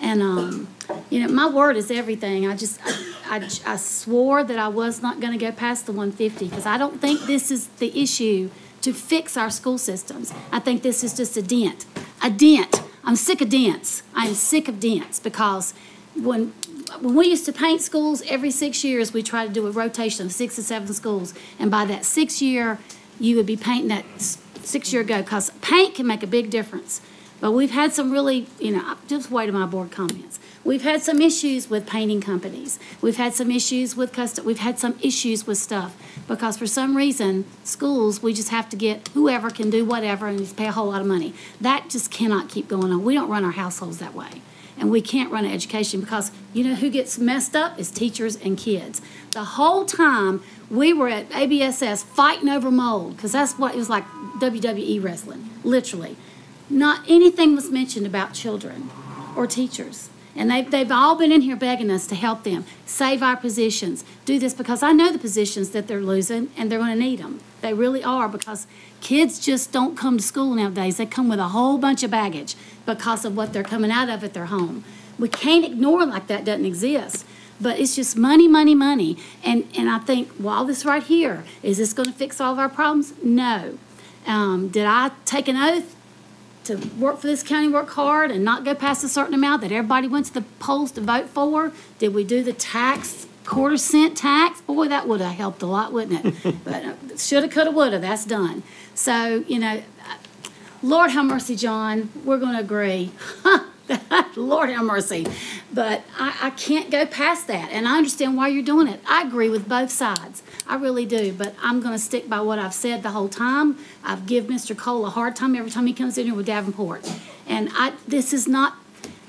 And, um, you know, my word is everything. I just, I, I, I swore that I was not gonna go past the one fifty, because I don't think this is the issue to fix our school systems. I think this is just a dent, a dent. I'm sick of dents. I am sick of dents, because when, when we used to paint schools, every six years, we tried to do a rotation of six or seven schools. And by that sixth year, you would be painting that six year ago, because paint can make a big difference. But we've had some really, you know, just wait till my board comments. We've had some issues with painting companies. We've had some issues with custom, we've had some issues with stuff. Because for some reason, schools, we just have to get whoever can do whatever and just pay a whole lot of money. That just cannot keep going on. We don't run our households that way. And we can't run an education because you know who gets messed up is teachers and kids. The whole time we were at ABSS fighting over mold because that's what it was like WWE wrestling, literally. Not anything was mentioned about children or teachers. And they've, they've all been in here begging us to help them, save our positions, do this because I know the positions that they're losing and they're going to need them. They really are because kids just don't come to school nowadays. They come with a whole bunch of baggage because of what they're coming out of at their home. We can't ignore like that doesn't exist. But it's just money, money, money. And, and I think, well, this right here, is this going to fix all of our problems? No. Um, did I take an oath to work for this county, work hard, and not go past a certain amount that everybody went to the polls to vote for? Did we do the tax, quarter cent tax? Boy, that would have helped a lot, wouldn't it? But uh, shoulda, coulda, woulda, that's done. So, you know, uh, Lord have mercy, John, we're gonna agree. Lord have mercy. But I, I can't go past that, and I understand why you're doing it. I agree with both sides. I really do, but I'm gonna stick by what I've said the whole time. I've give Mr. Cole a hard time every time he comes in here with Davenport. And I, this is not,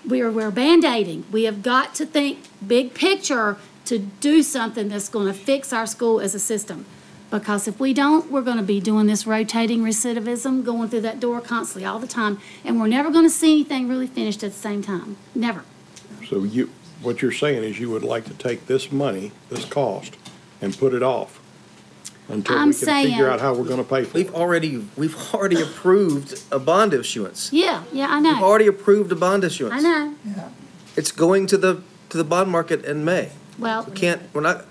we are, we're Band-Aiding. We have got to think big picture to do something that's gonna fix our school as a system. Because if we don't, we're gonna be doing this rotating recidivism, going through that door constantly all the time, and we're never gonna see anything really finished at the same time. Never. So you, what you're saying is you would like to take this money, this cost, and put it off until I'm we can figure out how we're gonna pay for it. We've already, we've already approved a bond issuance. Yeah, yeah, I know. We've already approved a bond issuance. I know. Yeah. It's going to the, to the bond market in May. Well, We can't, we're not,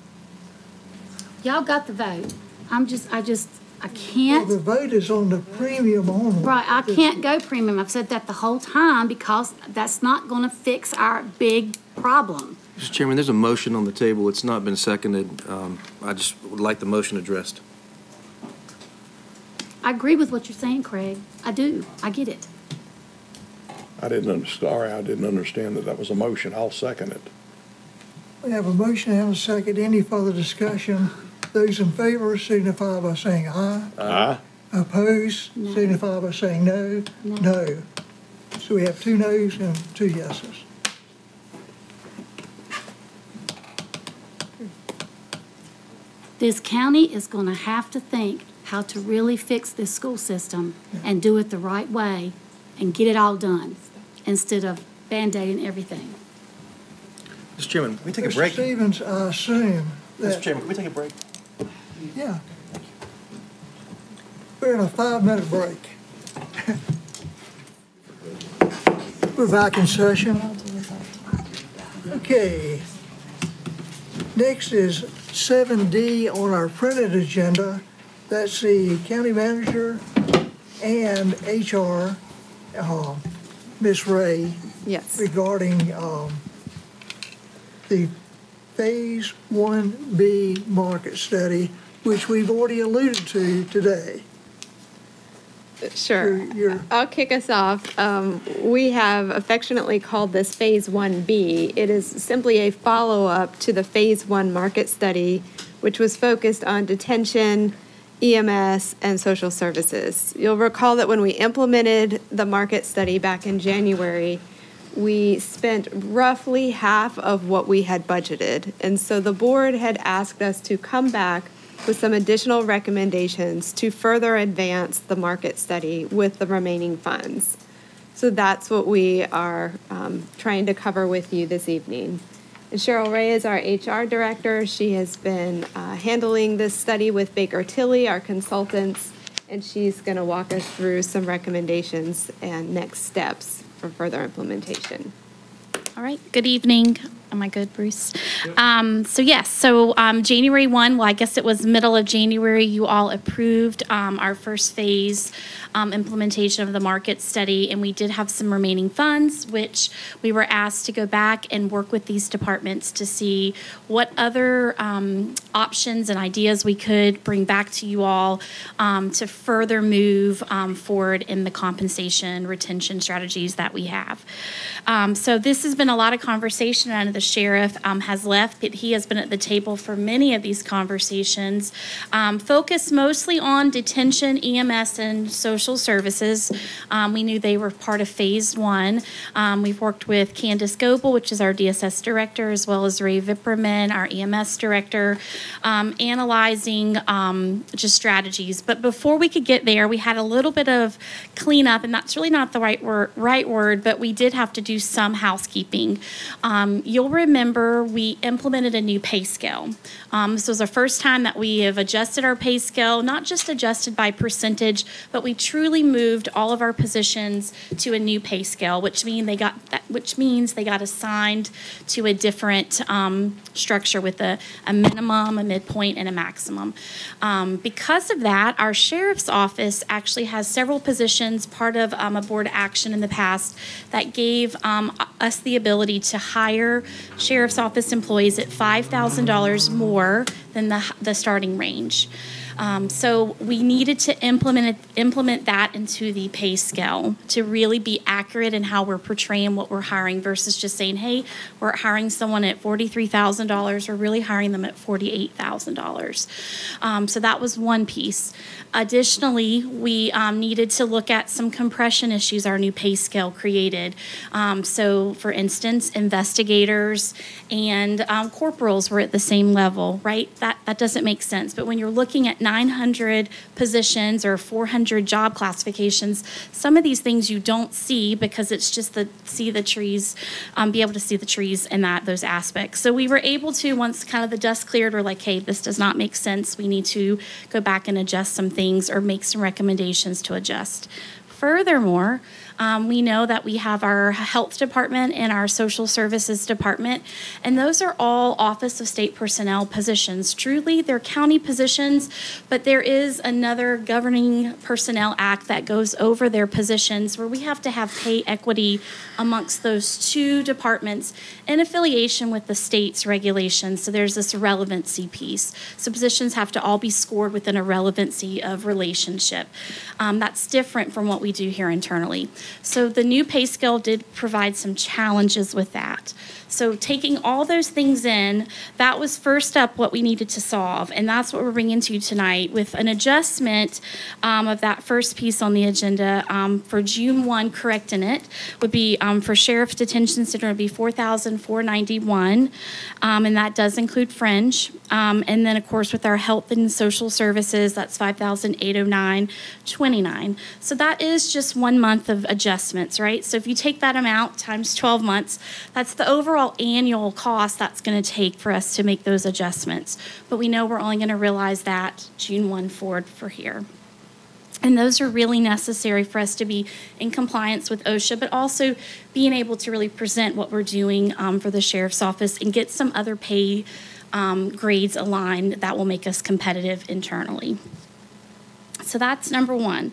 y'all got the vote. I'm just, I just, I can't. Well, the vote is on the premium only. Right, I can't go premium. I've said that the whole time because that's not gonna fix our big problem. Mr. Chairman, there's a motion on the table. It's not been seconded. Um, I just would like the motion addressed. I agree with what you're saying, Craig. I do. I get it. I didn't, understand. sorry, I didn't understand that that was a motion. I'll second it. We have a motion and a second. Any further discussion? Those in favor signify by saying aye. Aye. Opposed, No. signify by saying no. No. No. So we have two noes and two yeses. This county is going to have to think how to really fix this school system and do it the right way and get it all done instead of Band-Aiding everything. Mr. Chairman, can we take a Mr. break? Stevens, I assume Mr. Chairman, can we take a break? Yeah. We're in a five-minute break. We're back in session. Okay. Next is seven D on our printed agenda. That's the county manager and HR, uh, Ms. Ray. Yes. Regarding, um, the Phase One B market study, which we've already alluded to today. Sure. I'll kick us off. Um, We have affectionately called this Phase 1B. It is simply a follow-up to the Phase 1 market study, which was focused on detention, EMS, and social services. You'll recall that when we implemented the market study back in January, we spent roughly half of what we had budgeted. And so the board had asked us to come back with some additional recommendations to further advance the market study with the remaining funds. So that's what we are um, trying to cover with you this evening. And Cheryl Ray is our HR director. She has been uh, handling this study with Baker Tilly, our consultants, and she's going to walk us through some recommendations and next steps for further implementation. All right, good evening. Am I good, Bruce? Um, so yes, so, um, January one, well, I guess it was middle of January, you all approved, um, our first phase, um, implementation of the market study, and we did have some remaining funds, which we were asked to go back and work with these departments to see what other, um, options and ideas we could bring back to you all, um, to further move, forward in the compensation retention strategies that we have. So this has been a lot of conversation. Know the sheriff um, has left, but he has been at the table for many of these conversations, um, focused mostly on detention, EMS, and social services. Um, we knew they were part of phase one. Um, we've worked with Candace Goebel, which is our DSS director, as well as Ray Vipperman, our EMS director, um, analyzing um, just strategies. But before we could get there, we had a little bit of cleanup, and that's really not the right word, right word, but we did have to do some housekeeping. Um, you'll remember we implemented a new pay scale. Um, this was the first time that we have adjusted our pay scale, not just adjusted by percentage, but we truly moved all of our positions to a new pay scale, which mean they got that, which means they got assigned to a different um, structure with a, a minimum, a midpoint, and a maximum. Um, because of that, our sheriff's office actually has several positions, part of um, a board action in the past, that gave um, us the ability to hire sheriff's office employees at $5,000 more than the, the starting range. Um, so we needed to implement implement that into the pay scale to really be accurate in how we're portraying what we're hiring versus just saying, hey, we're hiring someone at $43,000. We're really hiring them at $48,000. Um, so that was one piece. Additionally, we um, needed to look at some compression issues our new pay scale created. Um, so, for instance, investigators and um, corporals were at the same level, right? That that doesn't make sense. But when you're looking at 900 positions or 400 job classifications, some of these things you don't see because it's just the see the trees, um, be able to see the trees and that those aspects. So we were able to once kind of the dust cleared, we're like, hey, this does not make sense. We need to go back and adjust some things or make some recommendations to adjust. Furthermore, Um, we know that we have our health department and our social services department, and those are all Office of State Personnel positions. Truly, they're county positions, but there is another governing personnel act that goes over their positions where we have to have pay equity amongst those two departments in affiliation with the state's regulations. So there's this relevancy piece. So positions have to all be scored within a relevancy of relationship. Um, that's different from what we do here internally. So the new pay scale did provide some challenges with that. So taking all those things in, that was first up what we needed to solve, and that's what we're bringing to you tonight with an adjustment um, of that first piece on the agenda um, for June 1, correcting it, would be um, for Sheriff Detention Center would be 4,491, um, and that does include fringe. Um, and then, of course, with our health and social services, that's 5,809.29. So that is just one month of adjustments, right? So if you take that amount times 12 months, that's the overall annual cost that's going to take for us to make those adjustments. But we know we're only going to realize that June 1 forward for here. And those are really necessary for us to be in compliance with OSHA, but also being able to really present what we're doing um, for the sheriff's office and get some other pay um, grades aligned that will make us competitive internally. So that's number one.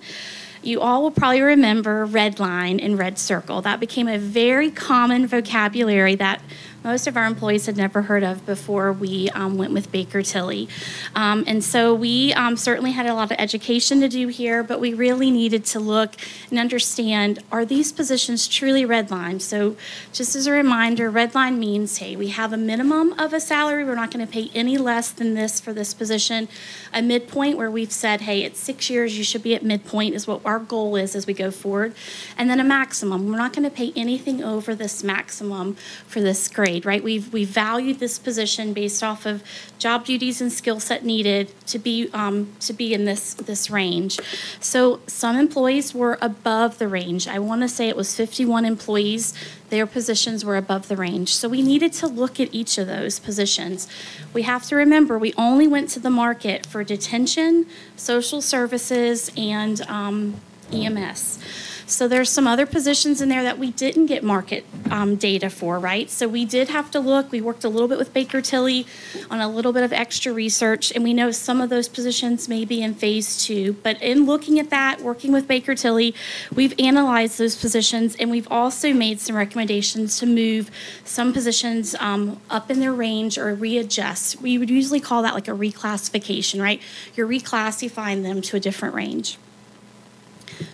You all will probably remember red line and red circle. That became a very common vocabulary that most of our employees had never heard of before we um, went with Baker Tilly. Um, and so we um, certainly had a lot of education to do here, but we really needed to look and understand are these positions truly redlined? So, just as a reminder, redline means hey, we have a minimum of a salary, we're not going to pay any less than this for this position. A midpoint where we've said, hey, at six years, you should be at midpoint, is what our goal is as we go forward. And then a maximum. We're not going to pay anything over this maximum for this grade grade, right? We've, we valued this position based off of job duties and skill set needed to be, um, to be in this, this range. So some employees were above the range. I want to say it was 51 employees. Their positions were above the range. So we needed to look at each of those positions. We have to remember we only went to the market for detention, social services, and um, EMS. So there's some other positions in there that we didn't get market um, data for, right? So we did have to look. We worked a little bit with Baker Tilly on a little bit of extra research, and we know some of those positions may be in phase two. But in looking at that, working with Baker Tilly, we've analyzed those positions, and we've also made some recommendations to move some positions um, up in their range or readjust. We would usually call that like a reclassification, right? You're reclassifying them to a different range.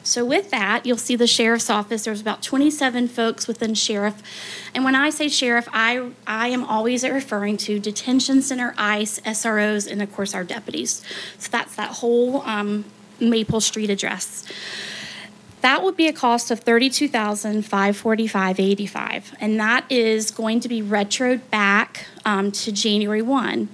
So with that, you'll see the sheriff's office. There's about 27 folks within sheriff. And when I say sheriff, I, I am always referring to detention center, ICE, SROs, and of course our deputies. So that's that whole um, Maple Street address. That would be a cost of $32,545.85. And that is going to be retroed back um, to January 1.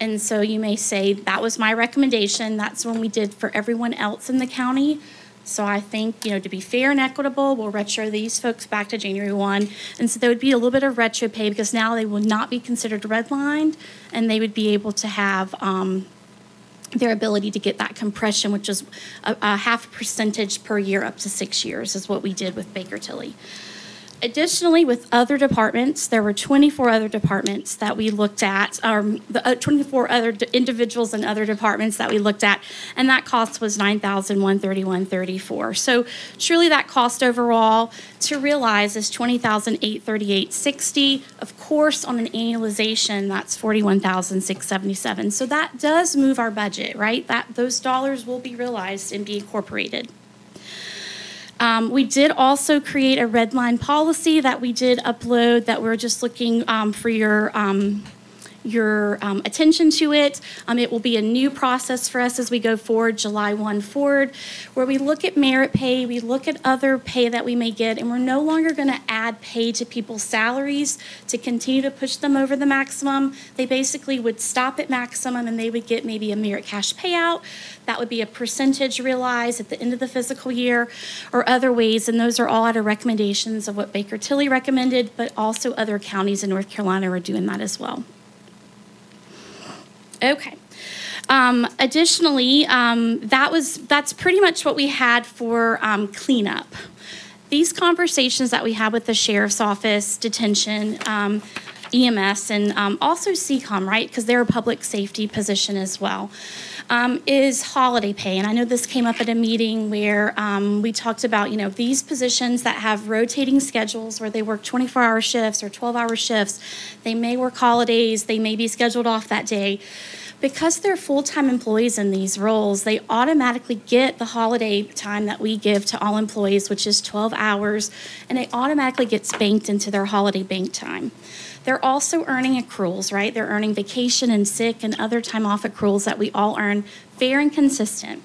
And so you may say, that was my recommendation. That's when we did for everyone else in the county. So I think, you know, to be fair and equitable, we'll retro these folks back to January 1. And so there would be a little bit of retro pay because now they will not be considered redlined and they would be able to have um, their ability to get that compression, which is a, a half percentage per year up to six years, is what we did with Baker Tilly. Additionally, with other departments, there were 24 other departments that we looked at, um, the uh, 24 other individuals in other departments that we looked at, and that cost was 9,131.34. So truly, that cost overall to realize is 20,838.60. Of course, on an annualization, that's 41,677. So that does move our budget, right? That those dollars will be realized and be incorporated. Um, we did also create a red line policy that we did upload that we're just looking um, for your um, your um, attention to it. Um, it will be a new process for us as we go forward, July 1 forward, where we look at merit pay, we look at other pay that we may get, and we're no longer going to add pay to people's salaries to continue to push them over the maximum. They basically would stop at maximum and they would get maybe a merit cash payout. That would be a percentage realized at the end of the fiscal year or other ways, and those are all out of recommendations of what Baker Tilly recommended, but also other counties in North Carolina are doing that as well. Okay. Um, additionally, um, that was that's pretty much what we had for um, cleanup. these conversations that we had with the sheriff's office, detention, um, EMS, and um, also CCOM, right? Because they're a public safety position as well, um, is holiday pay. And I know this came up at a meeting where um, we talked about, you know, these positions that have rotating schedules where they work 24 hour shifts or 12 hour shifts, they may work holidays, they may be scheduled off that day because they're full-time employees in these roles, they automatically get the holiday time that we give to all employees, which is 12 hours, and it automatically gets banked into their holiday bank time. They're also earning accruals, right? They're earning vacation and sick and other time off accruals that we all earn, fair and consistent.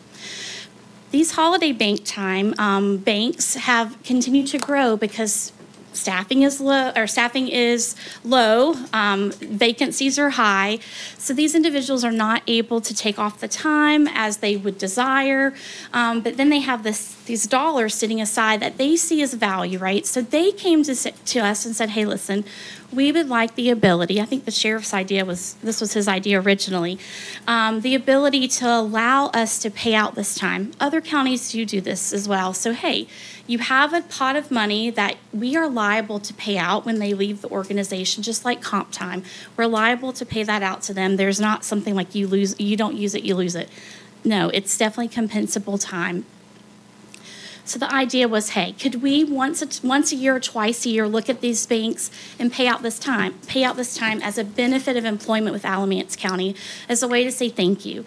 These holiday bank time um, banks have continued to grow because staffing is low or staffing is low um, vacancies are high so these individuals are not able to take off the time as they would desire um, but then they have this these dollars sitting aside that they see as value right so they came to, to us and said hey listen we would like the ability i think the sheriff's idea was this was his idea originally um, the ability to allow us to pay out this time other counties do do this as well so hey you have a pot of money that we are liable to pay out when they leave the organization, just like comp time. We're liable to pay that out to them. There's not something like you lose, you don't use it, you lose it. No, it's definitely compensable time. So the idea was, hey, could we once a, once a year or twice a year look at these banks and pay out this time, pay out this time as a benefit of employment with Alamance County as a way to say thank you.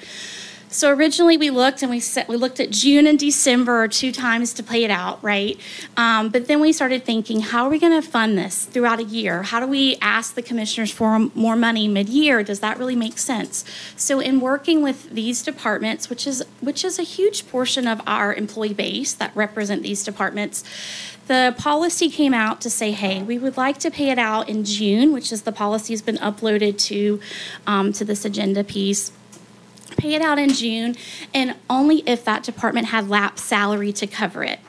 So originally we looked and we set, we looked at June and December two times to pay it out, right? Um, but then we started thinking, how are we going to fund this throughout a year? How do we ask the commissioners for more money mid-year? Does that really make sense? So in working with these departments, which is which is a huge portion of our employee base that represent these departments, the policy came out to say, hey, we would like to pay it out in June, which is the policy has been uploaded to um, to this agenda piece pay it out in June, and only if that department had lapsed salary to cover it.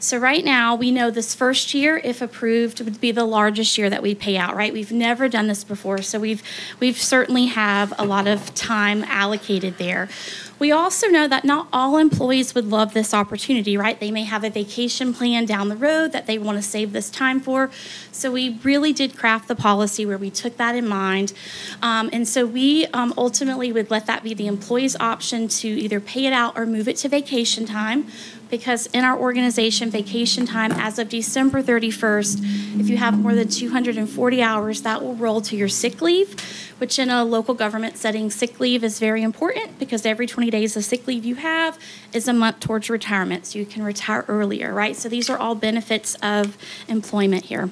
So right now, we know this first year, if approved, would be the largest year that we pay out, right? We've never done this before, so we've, we've certainly have a lot of time allocated there. We also know that not all employees would love this opportunity, right? They may have a vacation plan down the road that they want to save this time for. So we really did craft the policy where we took that in mind. Um, and so we um, ultimately would let that be the employee's option to either pay it out or move it to vacation time because in our organization, vacation time as of December 31st, if you have more than 240 hours, that will roll to your sick leave, which in a local government setting, sick leave is very important because every 20 days of sick leave you have is a month towards retirement, so you can retire earlier, right? So these are all benefits of employment here.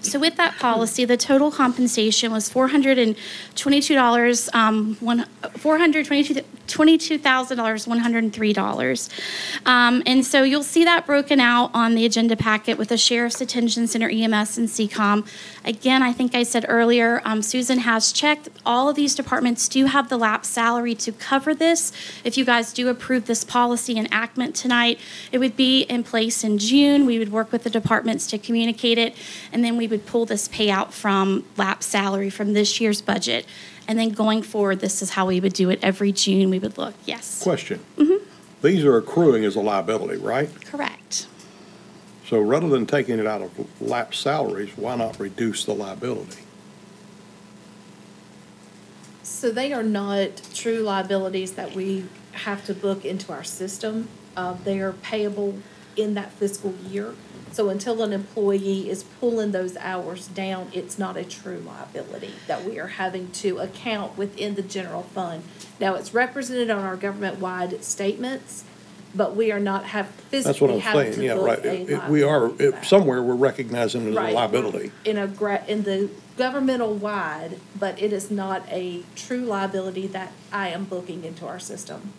So with that policy, the total compensation was four hundred and twenty-two dollars, um, one, four hundred twenty-two, twenty-two thousand dollars, one hundred and three dollars. Um, and so you'll see that broken out on the agenda packet with the Sheriff's Detention Center, EMS, and CCOM. Again, I think I said earlier, um, Susan has checked, all of these departments do have the lapse salary to cover this. If you guys do approve this policy enactment tonight, it would be in place in June. We would work with the departments to communicate it, and then we would pull this payout from lapse salary from this year's budget. And then going forward, this is how we would do it every June. We would look, yes, Question. These are accruing as a liability, right? correct. So rather than taking it out of lapsed salaries, why not reduce the liability? So they are not true liabilities that we have to book into our system. Uh, they are payable in that fiscal year. So until an employee is pulling those hours down, it's not a true liability that we are having to account within the general fund. Now, it's represented on our government-wide statements, but we are not have That's what physically I'm having saying, to yeah, book right. a It- it- We are, liability. it- somewhere we're recognizing it as a Right. liability. In a gra, in the governmental wide, but it is not a true liability that I am booking into our system.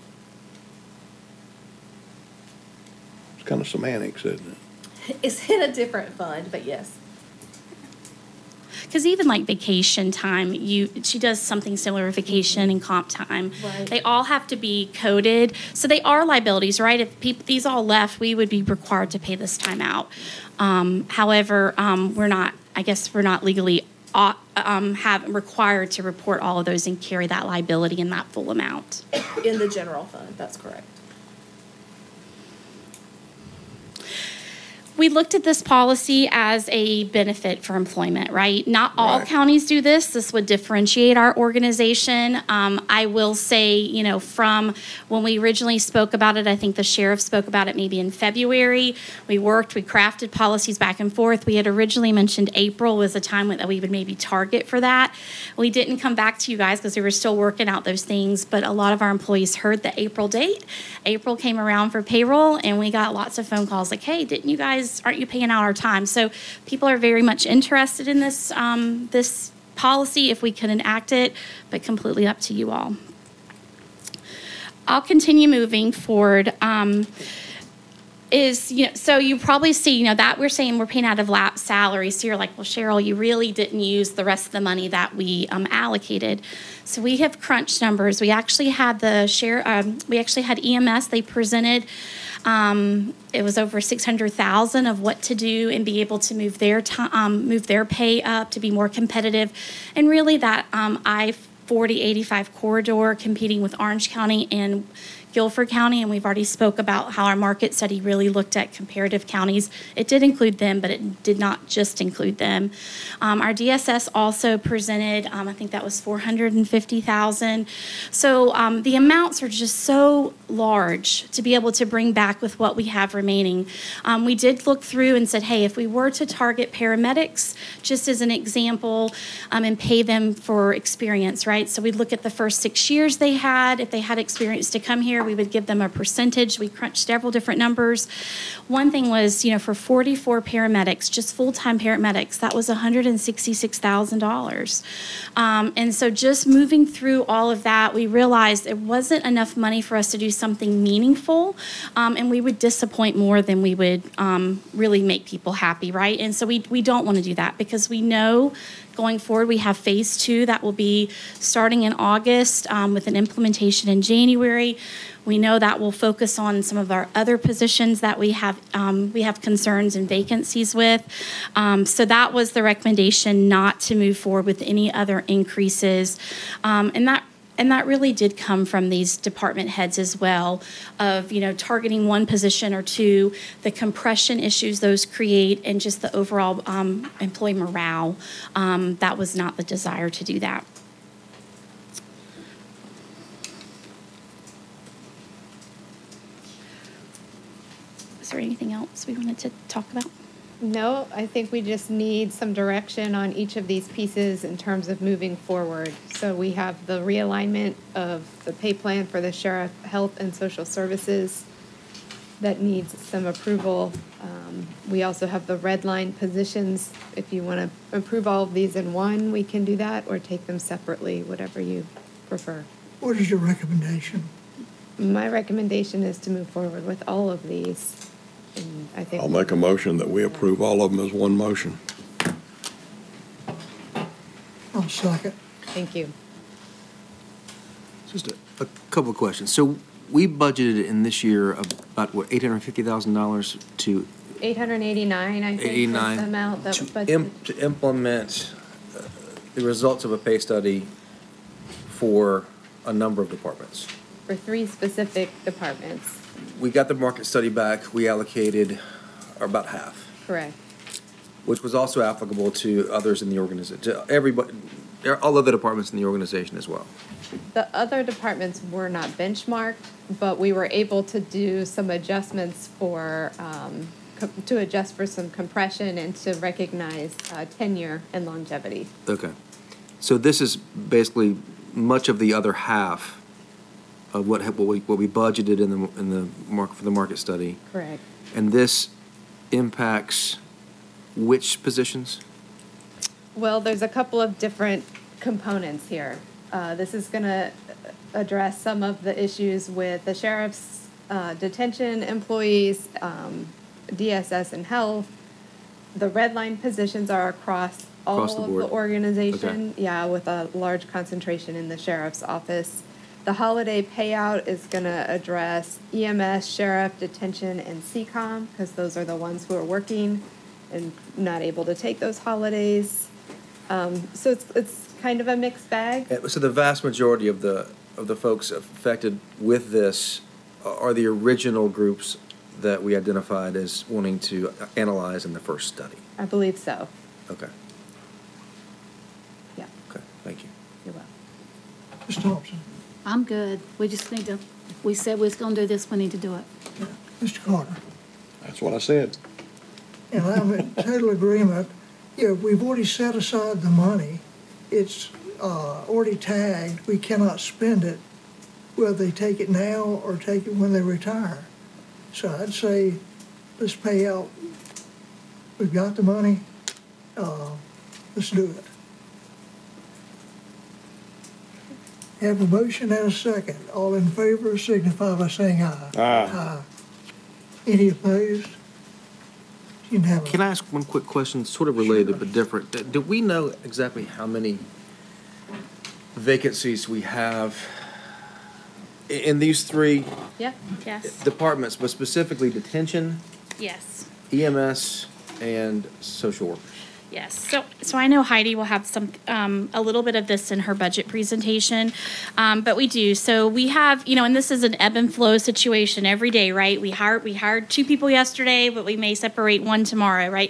It's kind of semantics, isn't it? It's in a different fund, but yes. Because even like vacation time, you she does something similar with vacation and comp time. Right. They all have to be coded, so they are liabilities, right? If these all left, we would be required to pay this time out. Um, however, um, we're not. I guess we're not legally au- um, have required to report all of those and carry that liability in that full amount. In the general fund, that's correct. We looked at this policy as a benefit for employment, right? Not all Right. counties do this. This would differentiate our organization. Um, I will say, you know, from when we originally spoke about it, I think the sheriff spoke about it maybe in February. We worked, we crafted policies back and forth. We had originally mentioned April was a time that we would maybe target for that. We didn't come back to you guys because we were still working out those things, but a lot of our employees heard the April date. April came around for payroll and we got lots of phone calls like, hey, didn't you guys, aren't you paying out our time? So people are very much interested in this, um, this policy if we can enact it, but completely up to you all. I'll continue moving forward. Um, is, you know, so you probably see, you know, that we're saying we're paying out of lap salary. So you're like, well, Cheryl, you really didn't use the rest of the money that we um, allocated. So we have crunched numbers. We actually had the share, um, we actually had EMS, they presented, um, it was over 600,000 of what to do and be able to move their time, um, move their pay up to be more competitive. And really that um, I 4085 corridor competing with Orange County and Guilford County, and we've already spoke about how our market study really looked at comparative counties. It did include them, but it did not just include them. Um, our DSS also presented, um, I think that was 450,000. So um, the amounts are just so large to be able to bring back with what we have remaining. Um, we did look through and said, hey, if we were to target paramedics, just as an example, um, and pay them for experience, right? So we'd look at the first six years they had. If they had experience to come here, we would give them a percentage. We crunched several different numbers. One thing was, you know, for 44 paramedics, just full-time paramedics, that was $166,000. Um, and so just moving through all of that, we realized it wasn't enough money for us to do something meaningful, um, and we would disappoint more than we would um, really make people happy, right? And so we, we don't want to do that because we know going forward, we have phase two that will be starting in August um, with an implementation in January. We know that will focus on some of our other positions that we have um, we have concerns and vacancies with. Um, so that was the recommendation not to move forward with any other increases, um, and that and that really did come from these department heads as well of you know targeting one position or two the compression issues those create and just the overall um, employee morale. Um, that was not the desire to do that is there anything else we wanted to talk about No, I think we just need some direction on each of these pieces in terms of moving forward. So we have the realignment of the pay plan for the sheriff, health and social services that needs some approval. Um, We also have the red line positions. If you want to approve all of these in one, we can do that, or take them separately, whatever you prefer. What is your recommendation? My recommendation is to move forward with all of these. And I think. I'll make a motion that we approve all of them as one motion. I'll second. Thank you. Just a, a couple of questions. So we budgeted in this year about, what, $850,000 to 889, I think, 89 the amount that to budgeted. imp- to implement uh, the results of a pay study for a number of departments. For three specific departments, We got the market study back, we allocated about half, correct. which was also applicable to others in the organization, to everybody, all other departments in the organization as well. The other departments were not benchmarked, but we were able to do some adjustments for, um, co- to adjust for some compression and to recognize uh, tenure and longevity. Okay. So this is basically much of the other half of what, what we, what we budgeted in the, in the mark, for the market study. Correct. And this impacts which positions? Well, there's a couple of different components here. Uh, This is going to address some of the issues with the sheriff's uh, detention employees, um, DSS and health. The red line positions are across all Across the of the organization. Yeah, with a large concentration in the sheriff's office. The holiday payout is going to address EMS, sheriff, detention, and CCOM, because those are the ones who are working and not able to take those holidays. Um, so it's, it's kind of a mixed bag. Uh, So the vast majority of the, of the folks affected with this are the original groups that we identified as wanting to analyze in the first study? I believe so. Okay. Yeah. Okay, thank you. You're welcome. Ms. Thompson, I'm good. We just need to, we said we was gonna do this, we need to do it. Mr. Carter, That's what I said. and I'm in total agreement. Yeah, we've already set aside the money. It's, uh, already tagged. We cannot spend it, whether they take it now or take it when they retire. So I'd say, let's pay out. We've got the money, uh, let's do it. Have a motion and a second. All in favor signify by saying aye. Aye. Any opposed? Unanimous. Can I ask one quick question, sort of related but different? Do- Do we know exactly how many vacancies we have i- in these three Yep. Yes. departments, but specifically detention, Yes. EMS, and social work? Yes, so, so I know Heidi will have some, um, a little bit of this in her budget presentation, um, but we do. So we have, you know, and this is an ebb and flow situation every day, right? We hired, we hired two people yesterday, but we may separate one tomorrow, right?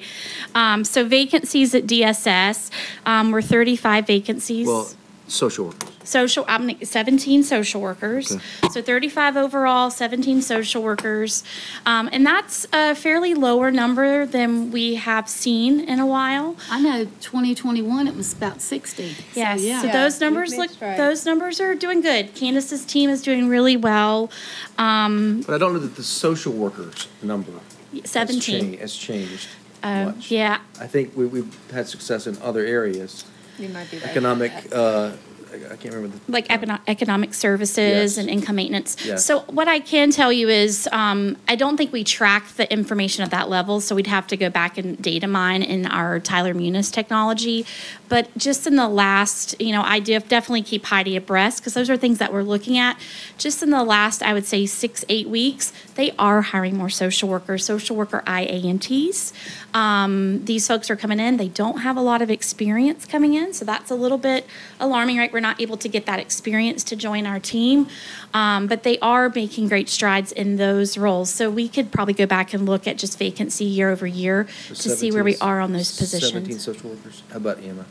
Um, so vacancies at DSS, um, were thirty-five vacancies. Well, social workers. Social, um, 17 social workers. Okay. So 35 overall, 17 social workers. Um, and that's a fairly lower number than we have seen in a while. I know twenty twenty-one, it was about sixty. So, Yes, yeah. so those numbers look, those numbers are doing good. Candace's team is doing really well. Um, But I don't know that the social workers number has 17. cha- has changed uh, much. yeah, I think we, we've had success in other areas. You might be right. Economic, uh, I can't remember the. like econo- economic services Yes. and income maintenance. So what I can tell you is, um, I don't think we track the information at that level, so we'd have to go back and data mine in our Tyler Munis technology. But just in the last, you know, I def- definitely keep Heidi abreast, because those are things that we're looking at. Just in the last, I would say, six, eight weeks, they are hiring more social workers, social worker IAMTs. Um, these folks are coming in, they don't have a lot of experience coming in, so that's a little bit alarming, right? We're not able to get that experience to join our team. Um, but they are making great strides in those roles. So we could probably go back and look at just vacancy year over year to see where we are on those positions. Seventeen social workers. How about EMS?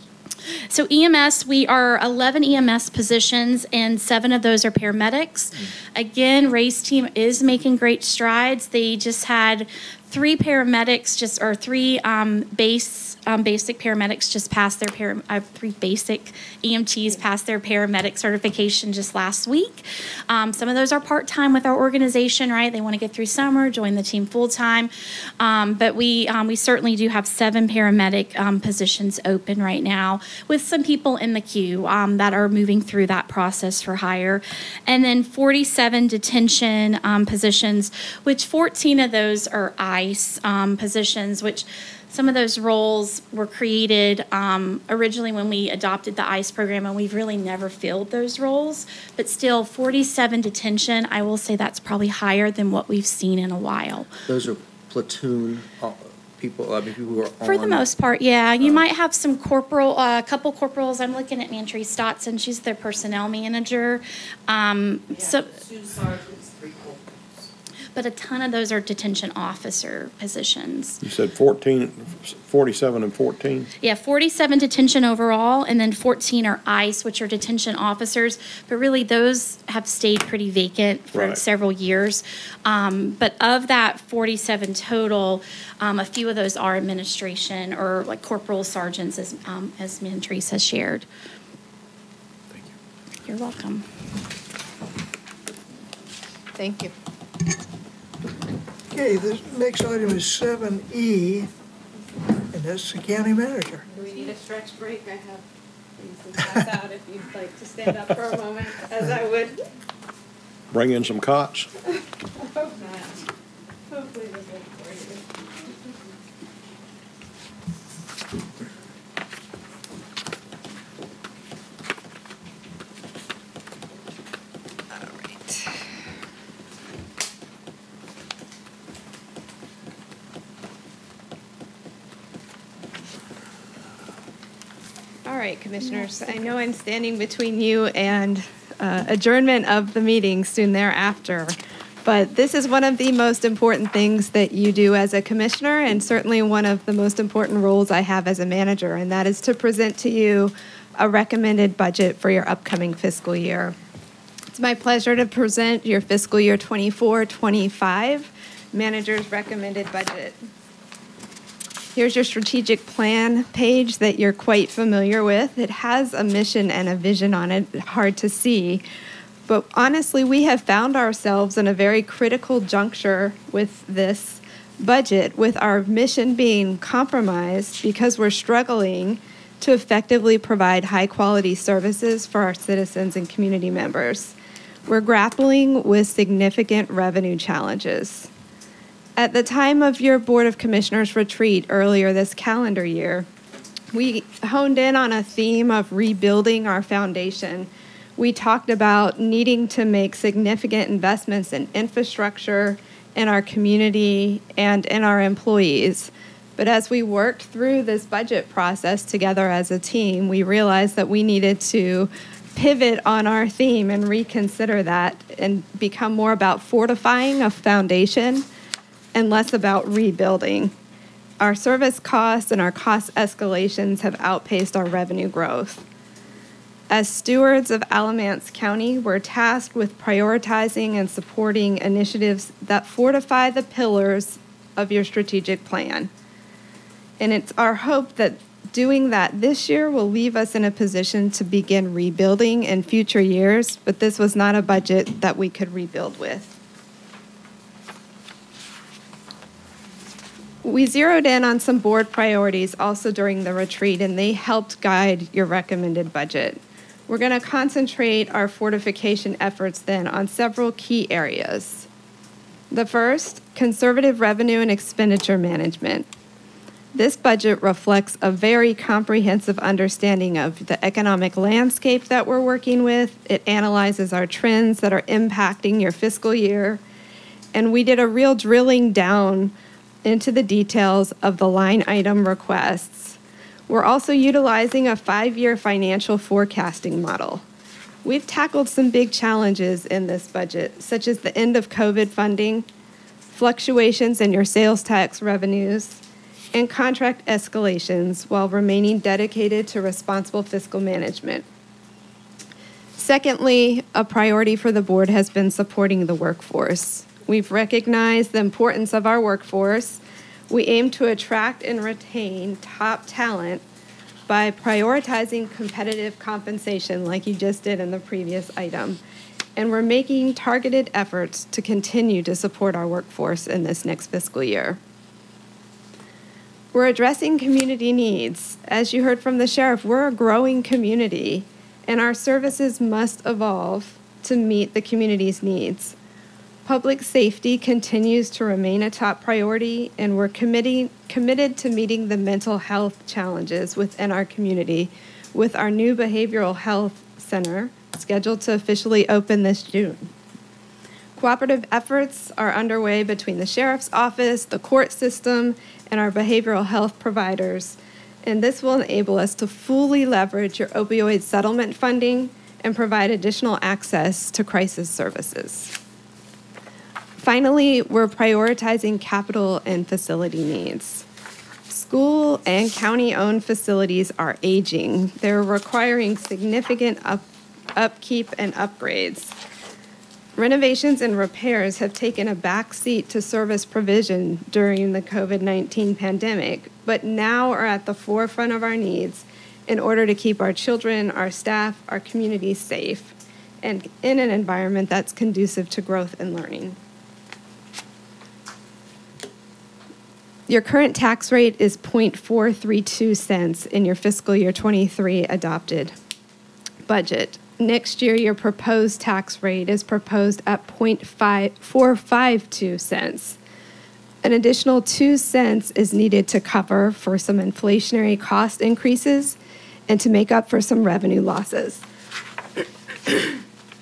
So EMS, we are 11 EMS positions, and seven of those are paramedics. Again, Ray's team is making great strides. They just had three paramedics, just or three um, base um, basic paramedics just passed their uh, three basic EMTs passed their paramedic certification just last week. Um, some of those are part time with our organization, right? They want to get through summer, join the team full time. Um, but we um, we certainly do have seven paramedic um, positions open right now, with some people in the queue um, that are moving through that process for hire, and then 47 detention positions, which 14 of those are ICE um, positions, which some of those roles were created um, originally when we adopted the ICE program, and we've really never filled those roles. But still, 47 detention, I will say that's probably higher than what we've seen in a while. Those are platoon uh, people, I mean, people who are on. For the most part, yeah. You might have some corporal, uh, a couple corporals. I'm looking at Mantry Stotson. She's their personnel manager. Um, so, but a ton of those are detention officer positions. You said 14, 47 and 14? Yeah, 47 detention overall, and then 14 are ICE, which are detention officers. But really, those have stayed pretty vacant for Right. several years. Um, But of that 47 total, um, a few of those are administration or like corporal sergeants, as, um, as Mentrice has shared. Thank you. You're welcome. Thank you. Okay, the next item is seven E, and that's the county manager. Do we need a stretch break? I have things to pass out if you'd like to stand up for a moment, as I would. Bring in some cots? Hope not. Hopefully right, Commissioners, I know I'm standing between you and uh, adjournment of the meeting soon thereafter. But this is one of the most important things that you do as a commissioner, and certainly one of the most important roles I have as a manager, and that is to present to you a recommended budget for your upcoming fiscal year. It's my pleasure to present your fiscal year 24-25 manager's recommended budget. Here's your strategic plan page that you're quite familiar with. It has a mission and a vision on it, hard to see. But honestly, we have found ourselves in a very critical juncture with this budget, with our mission being compromised because we're struggling to effectively provide high quality services for our citizens and community members. We're grappling with significant revenue challenges. At the time of your Board of Commissioners retreat earlier this calendar year, we honed in on a theme of rebuilding our foundation. We talked about needing to make significant investments in infrastructure, in our community, and in our employees. But as we worked through this budget process together as a team, we realized that we needed to pivot on our theme and reconsider that and become more about fortifying a foundation and less about rebuilding. Our service costs and our cost escalations have outpaced our revenue growth. As stewards of Alamance County, we're tasked with prioritizing and supporting initiatives that fortify the pillars of your strategic plan. And it's our hope that doing that this year will leave us in a position to begin rebuilding in future years, but this was not a budget that we could rebuild with. We zeroed in on some board priorities also during the retreat, and they helped guide your recommended budget. We're going to concentrate our fortification efforts then on several key areas. The first, conservative revenue and expenditure management. This budget reflects a very comprehensive understanding of the economic landscape that we're working with. It analyzes our trends that are impacting your fiscal year. And we did a real drilling down into the details of the line item requests. We're also utilizing a five year financial forecasting model. We've tackled some big challenges in this budget, such as the end of COVID funding, fluctuations in your sales tax revenues, and contract escalations while remaining dedicated to responsible fiscal management. Secondly, a priority for the board has been supporting the workforce. We've recognized the importance of our workforce. We aim to attract and retain top talent by prioritizing competitive compensation, like you just did in the previous item. And we're making targeted efforts to continue to support our workforce in this next fiscal year. We're addressing community needs. As you heard from the sheriff, we're a growing community, and our services must evolve to meet the community's needs. Public safety continues to remain a top priority, and we're committed to meeting the mental health challenges within our community with our new behavioral health center scheduled to officially open this June. Cooperative efforts are underway between the sheriff's office, the court system, and our behavioral health providers, and this will enable us to fully leverage your opioid settlement funding and provide additional access to crisis services. Finally, we're prioritizing capital and facility needs. School and county owned facilities are aging. They're requiring significant up, upkeep and upgrades. Renovations and repairs have taken a backseat to service provision during the COVID 19 pandemic, but now are at the forefront of our needs in order to keep our children, our staff, our communities safe, and in an environment that's conducive to growth and learning. Your current tax rate is 0.432 cents in your fiscal year 23 adopted budget. Next year, your proposed tax rate is proposed at 0.452 cents. An additional 2 cents is needed to cover for some inflationary cost increases and to make up for some revenue losses.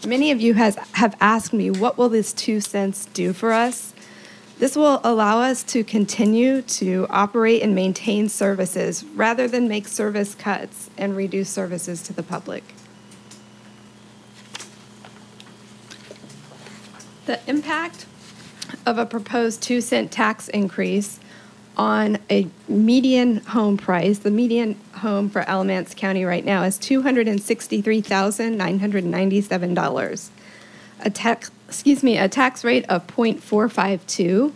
Many of you has, have asked me, what will this 2 cents do for us? This will allow us to continue to operate and maintain services rather than make service cuts and reduce services to the public. The impact of a proposed two cent tax increase on a median home price, the median home for Alamance County right now is $263,997. A tax, excuse me, a tax rate of .452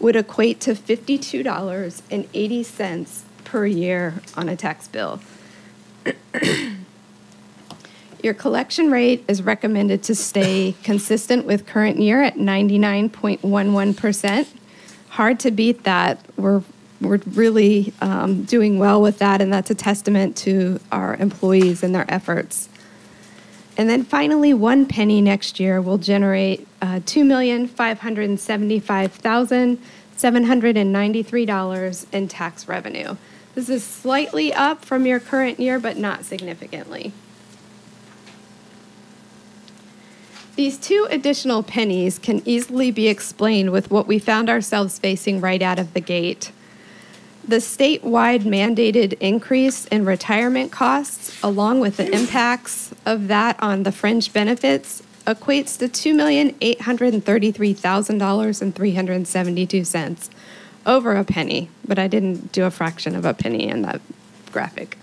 would equate to $52.80 per year on a tax bill. Your collection rate is recommended to stay consistent with current year at 99.11%. Hard to beat that. We're, we're really um, doing well with that, and that's a testament to our employees and their efforts. And then finally, one penny next year will generate uh, $2,575,793 in tax revenue. This is slightly up from your current year, but not significantly. These two additional pennies can easily be explained with what we found ourselves facing right out of the gate. The statewide mandated increase in retirement costs, along with the impacts of that on the fringe benefits, equates to $2,833,000 and 372 cents, over a penny, but I didn't do a fraction of a penny in that graphic.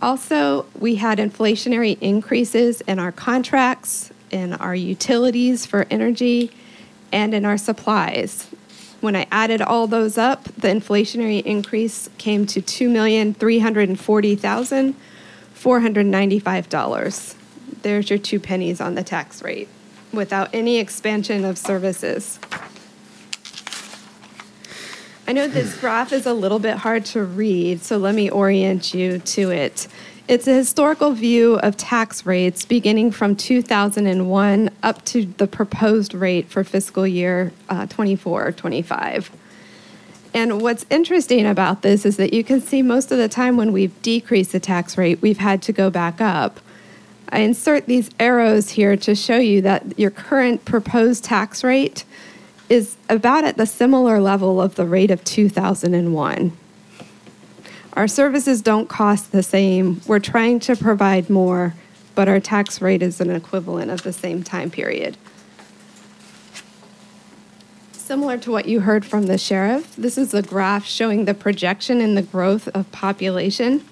Also, we had inflationary increases in our contracts, in our utilities for energy, and in our supplies. When I added all those up, the inflationary increase came to $2,340,495. There's your two pennies on the tax rate without any expansion of services. I know this graph is a little bit hard to read, so let me orient you to it. It's a historical view of tax rates beginning from 2001 up to the proposed rate for fiscal year uh, 24 25. And what's interesting about this is that you can see most of the time when we've decreased the tax rate, we've had to go back up. I insert these arrows here to show you that your current proposed tax rate is about at the similar level of the rate of 2001. Our services don't cost the same. We're trying to provide more, but our tax rate is an equivalent of the same time period. Similar to what you heard from the sheriff, this is a graph showing the projection in the growth of population.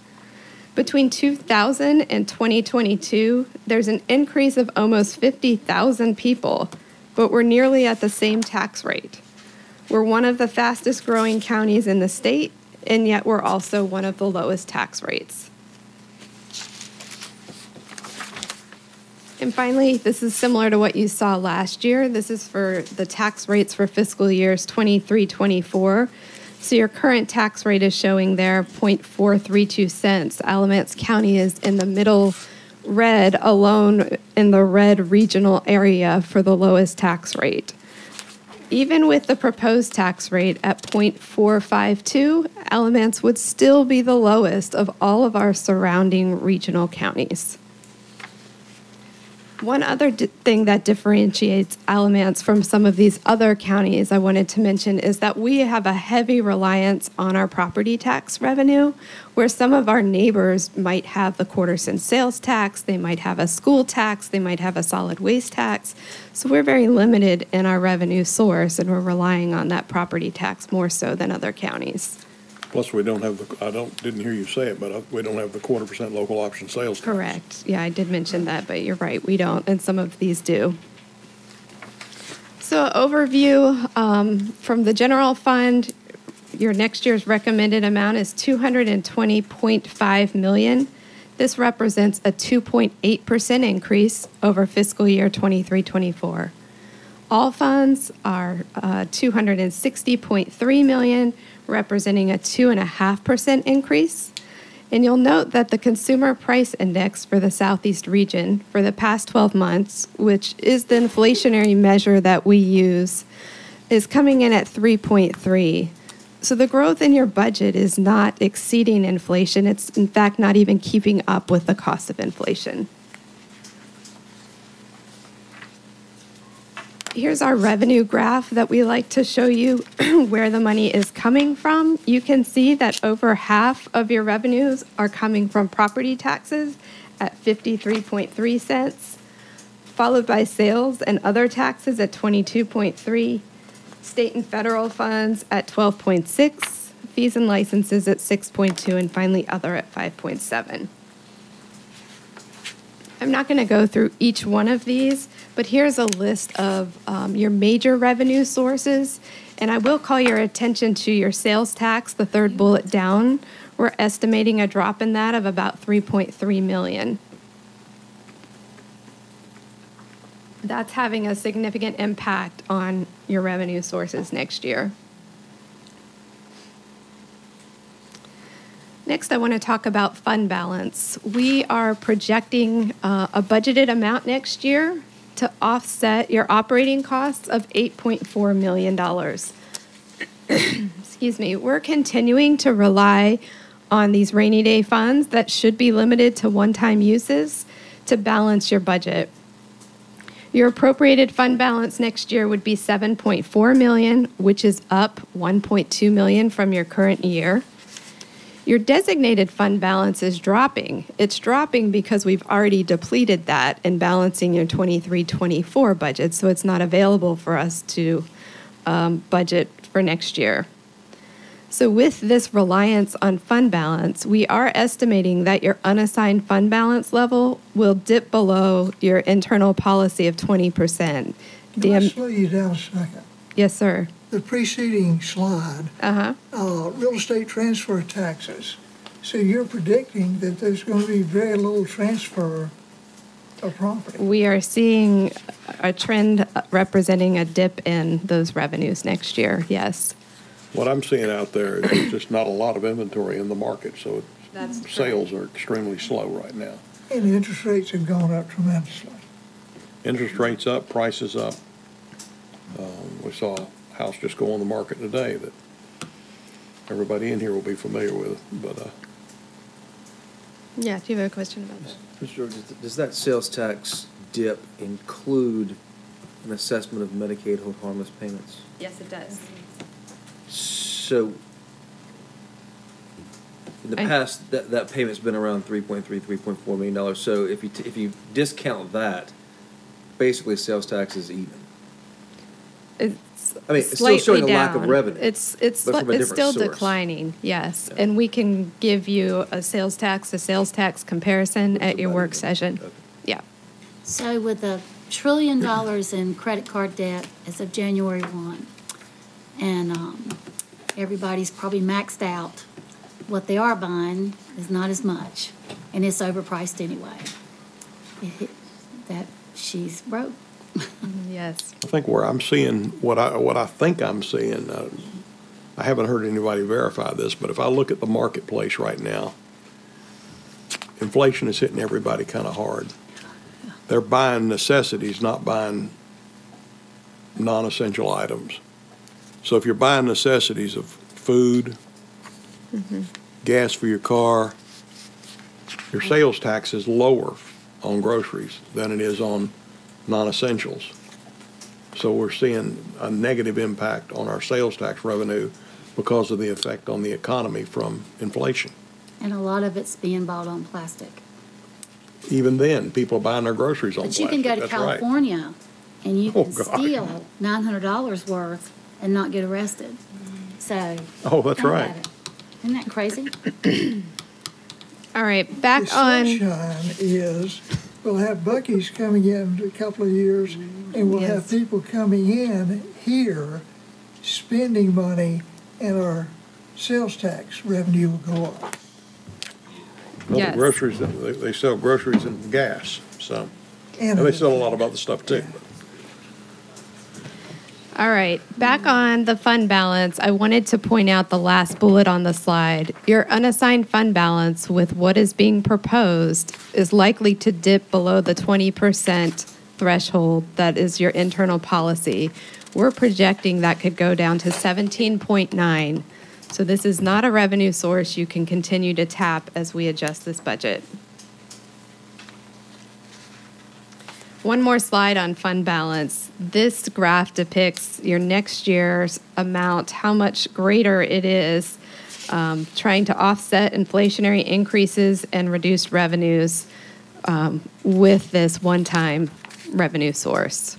Between 2000 and 2022, there's an increase of almost 50,000 people, but we're nearly at the same tax rate. We're one of the fastest growing counties in the state, and yet we're also one of the lowest tax rates. And finally, this is similar to what you saw last year. This is for the tax rates for fiscal years 23, 24. So your current tax rate is showing there 0.432 cents. Alamance County is in the middle red alone in the red regional area for the lowest tax rate. Even with the proposed tax rate at 0.452, Alamance would still be the lowest of all of our surrounding regional counties. One other di- thing that differentiates Alamance from some of these other counties I wanted to mention is that we have a heavy reliance on our property tax revenue, where some of our neighbors might have the quarter cent sales tax, they might have a school tax, they might have a solid waste tax. So we're very limited in our revenue source, and we're relying on that property tax more so than other counties. Plus, we don't have the, I don't, didn't hear you say it, but uh, we don't have the quarter percent local option sales. tax. Correct. Yeah, I did mention that, but you're right, we don't, and some of these do. So overview, um, from the general fund, your next year's recommended amount is 220.5 million. This represents a 2.8% increase over fiscal year 23-24. All funds are uh, 260.3 million, representing a 2.5% increase. And you'll note that the Consumer Price Index for the Southeast region for the past 12 months, which is the inflationary measure that we use, is coming in at 3.3. So the growth in your budget is not exceeding inflation. It's in fact not even keeping up with the cost of inflation. Here's our revenue graph that we like to show you where the money is coming from. You can see that over half of your revenues are coming from property taxes at 53.3 cents. followed by sales and other taxes at 22.3, state and federal funds at 12.6, fees and licenses at 6.2, and finally other at 5.7. I'm not going to go through each one of these, but here's a list of um, your major revenue sources. And I will call your attention to your sales tax, the third bullet down. We're estimating a drop in that of about 3.3 million. That's having a significant impact on your revenue sources next year. Next, I want to talk about fund balance. We are projecting uh, a budgeted amount next year to offset your operating costs of $8.4 million. Excuse me. We're continuing to rely on these rainy day funds that should be limited to one-time uses to balance your budget. Your appropriated fund balance next year would be 7.4 million, which is up 1.2 million from your current year. Your designated fund balance is dropping. It's dropping because we've already depleted that in balancing your 23-24 budget, so it's not available for us to um, budget for next year. So with this reliance on fund balance, we are estimating that your unassigned fund balance level will dip below your internal policy of 20%. Can I slow you down a second? Yes, sir. The preceding slide, Uh-huh. uh, real estate transfer taxes. So you're predicting that there's going to be very little transfer of property. We are seeing a trend representing a dip in those revenues next year, yes. What I'm seeing out there is just not a lot of inventory in the market, so That's it's- sales are extremely slow right now. And interest rates have gone up tremendously. Interest rates up, prices up. Um, We saw a house just go on the market today that everybody in here will be familiar with, but, uh, Yeah, do you have a question about that? Mr. George, does- does that sales tax dip include an assessment of Medicaid hold harmless payments? Yes, it does. So, in the I- past, that, that payment's been around three point three, three point four million dollars. So if you, t- if you discount that, basically sales tax is even. It's I mean, it's still slightly showing a lack of revenue, It's, it's, but from a it's different still source. declining, yes. And we can give you a sales tax, a sales tax comparison at your work session. Yeah. So with a trillion dollars in credit card debt as of January one, and, um, everybody's probably maxed out, what they are buying is not as much, and it's overpriced anyway. It- it- That, she's broke. Yes. I think where I'm seeing, what I, what I think I'm seeing, uh, I haven't heard anybody verify this, but if I look at the marketplace right now, inflation is hitting everybody kind of hard. They're buying necessities, not buying non-essential items. So if you're buying necessities of food, gas for your car, your sales tax is lower on groceries than it is on non-essentials. So we're seeing a negative impact on our sales tax revenue because of the effect on the economy from inflation. And a lot of it's being bought on plastic. Even then, people are buying their groceries on But you plastic. can go to That's right. California and you Oh, can God. steal nine hundred dollars worth and not get arrested. So. Oh, that's right. about it. Isn't that crazy? All right, back The on, sunshine is, we'll have Buc-ee's coming in in a couple of years, and we'll have people coming in here, spending money, and our sales tax revenue will go up. Well, the groceries, they, they sell groceries and gas, so, And and they sell a lot of other stuff too. All right, back on the fund balance, I wanted to point out the last bullet on the slide. Your unassigned fund balance with what is being proposed is likely to dip below the 20% threshold that is your internal policy. We're projecting that could go down to 17.9. So this is not a revenue source you can continue to tap as we adjust this budget. One more slide on fund balance. This graph depicts your next year's amount, how much greater it is, um, trying to offset inflationary increases and reduced revenues um, with this one-time revenue source.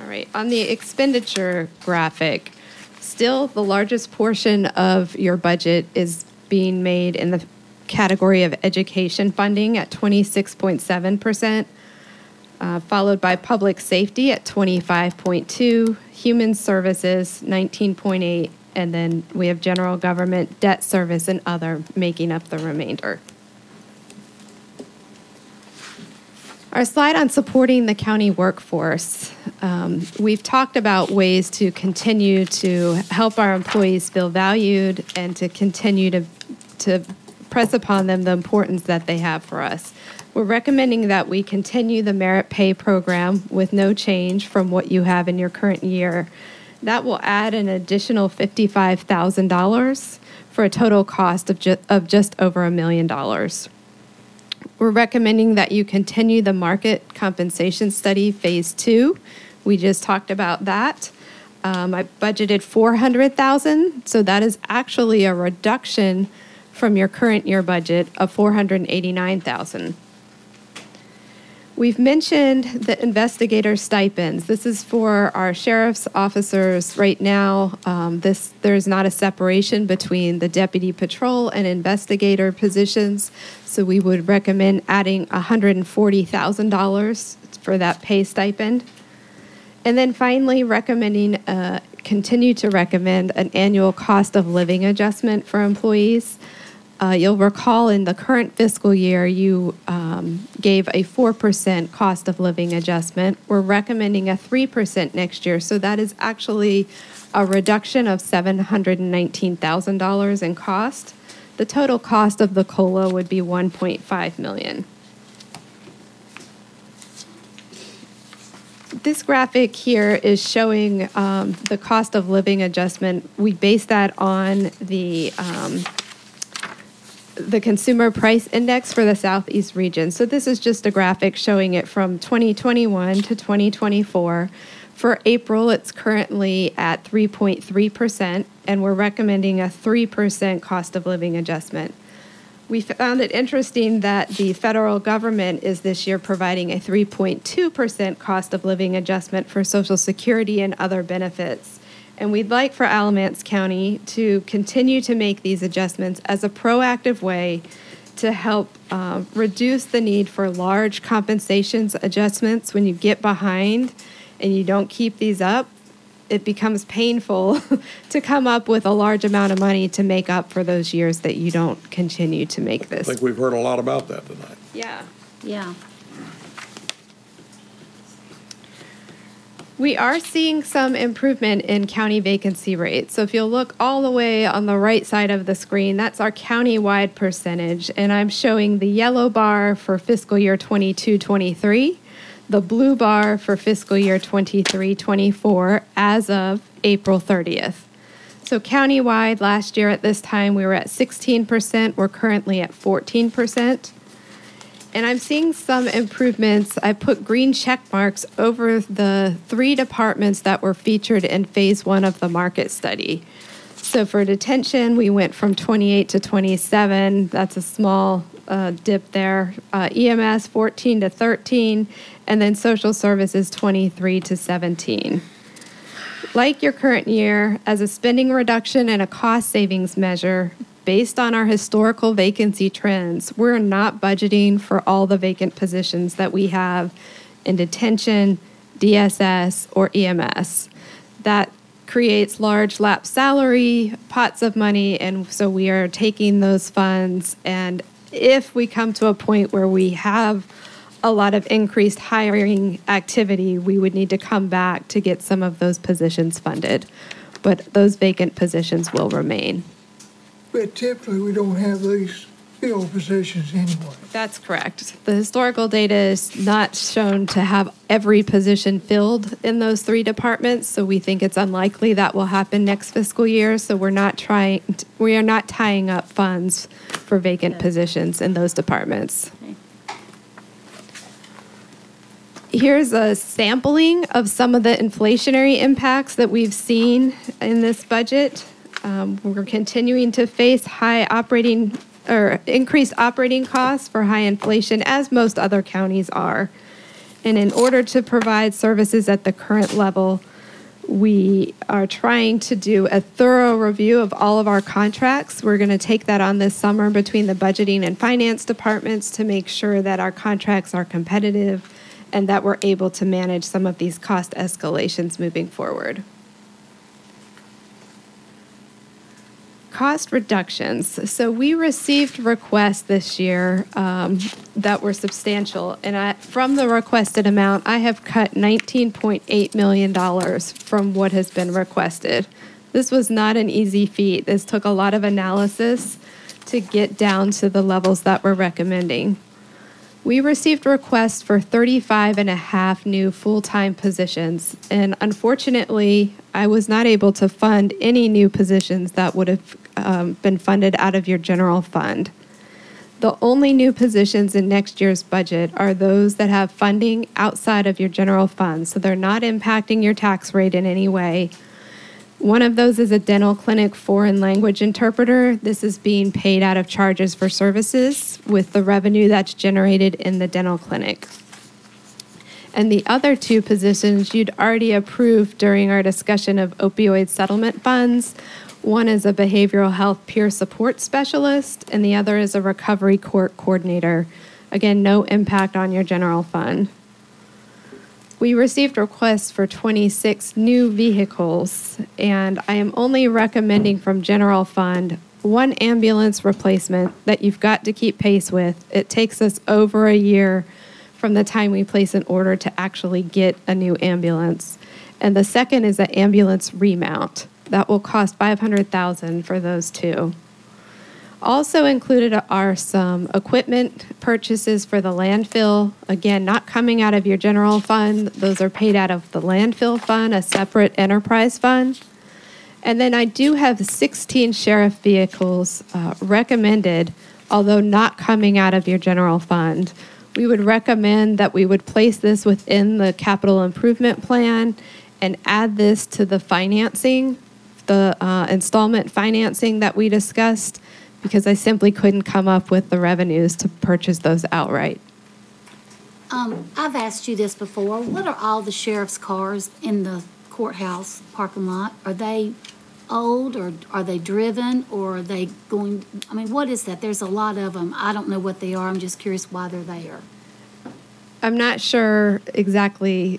All right, on the expenditure graphic, still the largest portion of your budget is being made in the category of education funding at 26.7%, uh, followed by public safety at 25.2, human services 19.8, and then we have general government, debt service, and other making up the remainder. Our slide on supporting the county workforce. Um, we've talked about ways to continue to help our employees feel valued and to continue to, to press upon them the importance that they have for us. We're recommending that we continue the merit pay program with no change from what you have in your current year. That will add an additional $55,000 for a total cost of, ju- of just over a million dollars. We're recommending that you continue the market compensation study phase two. We just talked about that. Um, I budgeted 400,000, so that is actually a reduction from your current year budget of 489,000. We've mentioned the investigator stipends. This is for our sheriff's officers. Right now, um, this, there's not a separation between the deputy patrol and investigator positions. So we would recommend adding $140,000 for that pay stipend. And then finally, recommending, uh, continue to recommend an annual cost of living adjustment for employees. Uh, You'll recall in the current fiscal year, you um, gave a 4% cost of living adjustment. We're recommending a 3% next year, so that is actually a reduction of $719,000 in cost. The total cost of the COLA would be 1.5 million. This graphic here is showing um, the cost of living adjustment. We base that on the um, the consumer price index for the southeast region. So this is just a graphic showing it from 2021 to 2024. For April, it's currently at 3.3%, and we're recommending a 3% cost of living adjustment. We found it interesting that the federal government is this year providing a 3.2% cost of living adjustment for Social Security and other benefits. And we'd like for Alamance County to continue to make these adjustments as a proactive way to help uh, reduce the need for large compensations adjustments when you get behind and you don't keep these up. It becomes painful to come up with a large amount of money to make up for those years that you don't continue to make this. I think we've heard a lot about that tonight. Yeah. Yeah. We are seeing some improvement in county vacancy rates. So if you'll look all the way on the right side of the screen, that's our county-wide percentage. And I'm showing the yellow bar for fiscal year 22, 23, the blue bar for fiscal year 23, 24 as of April 30th. So countywide, last year at this time, we were at 16%. We're currently at 14%. And I'm seeing some improvements. I put green check marks over the three departments that were featured in phase one of the market study. So for detention, we went from 28 to 27. That's a small uh, dip there. Uh, EMS 14 to 13, and then social services 23 to 17. Like your current year, as a spending reduction and a cost savings measure, based on our historical vacancy trends, we're not budgeting for all the vacant positions that we have in detention, DSS, or EMS. That creates large lapse salary pots of money, and so we are taking those funds. And if we come to a point where we have a lot of increased hiring activity, we would need to come back to get some of those positions funded. But those vacant positions will remain. But typically, we don't have these field positions anyway. That's correct. The historical data is not shown to have every position filled in those three departments, so we think it's unlikely that will happen next fiscal year. So we're not trying, we are not tying up funds for vacant positions in those departments. Here's a sampling of some of the inflationary impacts that we've seen in this budget. Um, We're continuing to face high operating or increased operating costs for high inflation, as most other counties are. And in order to provide services at the current level, we are trying to do a thorough review of all of our contracts. We're going to take that on this summer between the budgeting and finance departments to make sure that our contracts are competitive and that we're able to manage some of these cost escalations moving forward. Cost reductions. So we received requests this year um, that were substantial, and I, from the requested amount, I have cut $19.8 million from what has been requested. This was not an easy feat. This took a lot of analysis to get down to the levels that we're recommending. We received requests for 35 and a half new full-time positions, and unfortunately, I was not able to fund any new positions that would have um, been funded out of your general fund. The only new positions in next year's budget are those that have funding outside of your general fund, so they're not impacting your tax rate in any way. One of those is a dental clinic foreign language interpreter. This is being paid out of charges for services with the revenue that's generated in the dental clinic. And the other two positions you'd already approved during our discussion of opioid settlement funds. One is a behavioral health peer support specialist, and the other is a recovery court coordinator. Again, no impact on your general fund. We received requests for 26 new vehicles, and I am only recommending from general fund one ambulance replacement that you've got to keep pace with. It takes us over a year from the time we place an order to actually get a new ambulance. And the second is an ambulance remount. That will cost 500,000 for those two. Also included are some equipment purchases for the landfill. Again, not coming out of your general fund. Those are paid out of the landfill fund, a separate enterprise fund. And then I do have 16 sheriff vehicles uh, recommended, although not coming out of your general fund. We would recommend that we would place this within the capital improvement plan and add this to the financing, the uh, installment financing that we discussed because I simply couldn't come up with the revenues to purchase those outright. Um, I've asked you this before. What are all the sheriff's cars in the courthouse parking lot? Are they old or are they driven or are they going, I mean, what is that? There's a lot of them. I don't know what they are. I'm just curious why they're there. I'm not sure exactly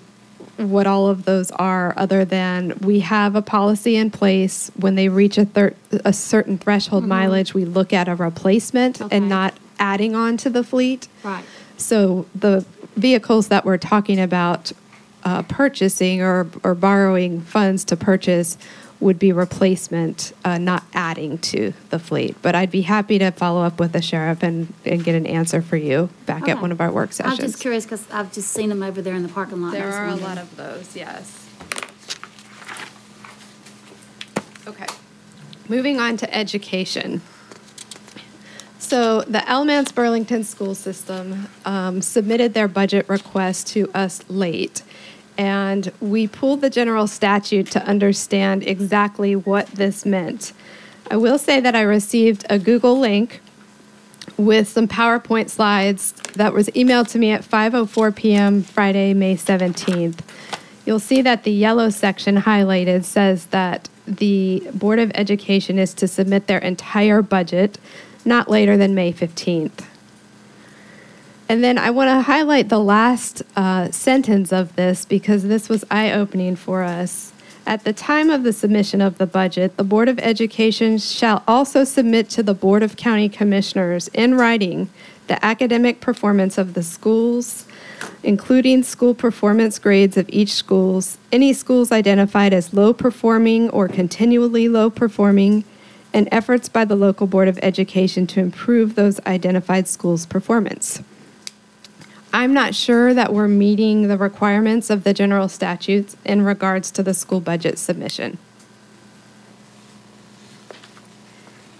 what all of those are, other than we have a policy in place. When they reach a, thir- a certain threshold Mhm. mileage, we look at a replacement Okay. and not adding on to the fleet. Right. So the vehicles that we're talking about uh, purchasing or, or borrowing funds to purchase would be replacement, uh, not adding to the fleet. But I'd be happy to follow up with the sheriff and, and get an answer for you back at Okay. one of our work sessions. I sessions. was just curious because I've just seen them over there in the parking lot. There was are a lot of those, yes. Okay. Moving on to education. So the Alamance Burlington School System um, submitted their budget request to us late. And we pulled the general statute to understand exactly what this meant. I will say that I received a Google link with some PowerPoint slides that was emailed to me at 5:04 PM Friday, May 17th. You'll see that the yellow section highlighted says that the Board of Education is to submit their entire budget not later than May 15th. And then I want to highlight the last uh, sentence of this because this was eye opening for us. At the time of the submission of the budget, the Board of Education shall also submit to the Board of County Commissioners in writing the academic performance of the schools, including school performance grades of each schools, any schools identified as low performing or continually low performing, and efforts by the local Board of Education to improve those identified schools' performance. I'm not sure that we're meeting the requirements of the general statutes in regards to the school budget submission.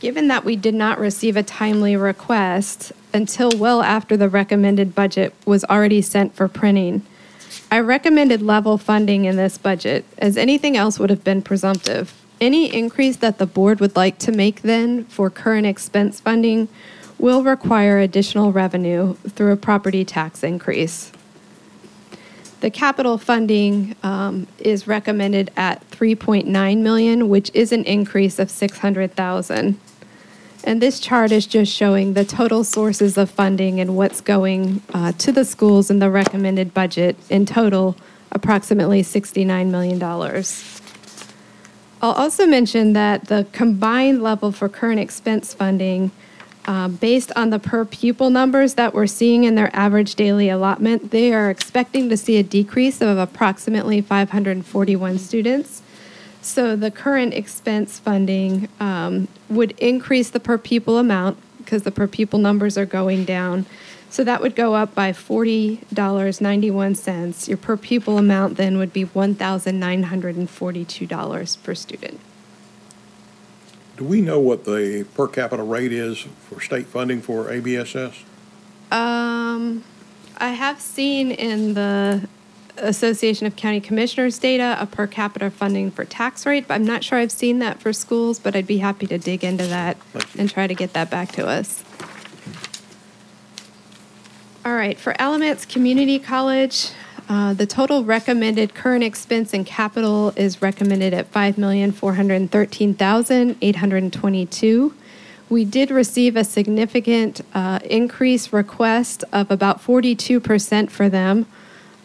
Given that we did not receive a timely request until well after the recommended budget was already sent for printing, I recommended level funding in this budget, as anything else would have been presumptive. Any increase that the board would like to make then for current expense funding will require additional revenue through a property tax increase. The capital funding um, is recommended at 3.9 million, which is an increase of 600,000. And this chart is just showing the total sources of funding and what's going uh, to the schools in the recommended budget. In total, approximately $69 million. I'll also mention that the combined level for current expense funding, uh, based on the per pupil numbers that we're seeing in their average daily allotment, they are expecting to see a decrease of approximately 541 students. So the current expense funding um, would increase the per pupil amount because the per pupil numbers are going down. So that would go up by $40.91. Your per pupil amount then would be $1,942 per student. Do we know what the per capita rate is for state funding for ABSS? Um, I have seen in the Association of County Commissioners data a per capita funding for tax rate, but I'm not sure I've seen that for schools, but I'd be happy to dig into that and try to get that back to us. All right, for Alamance Community College, uh, the total recommended current expense and capital is recommended at five million four hundred thirteen thousand eight hundred twenty-two. We did receive a significant uh, increase request of about forty-two percent for them.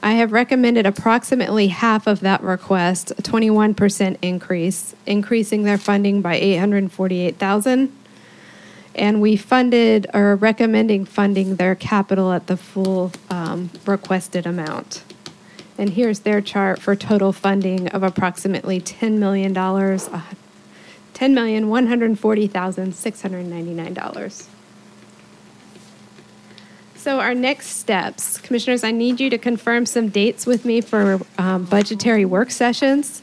I have recommended approximately half of that request, a twenty-one percent increase, increasing their funding by eight hundred forty-eight thousand. And we funded, or recommending funding their capital at the full um, requested amount. And here's their chart for total funding of approximately $10 million, uh, $10,140,699. So our next steps, Commissioners, I need you to confirm some dates with me for um, budgetary work sessions.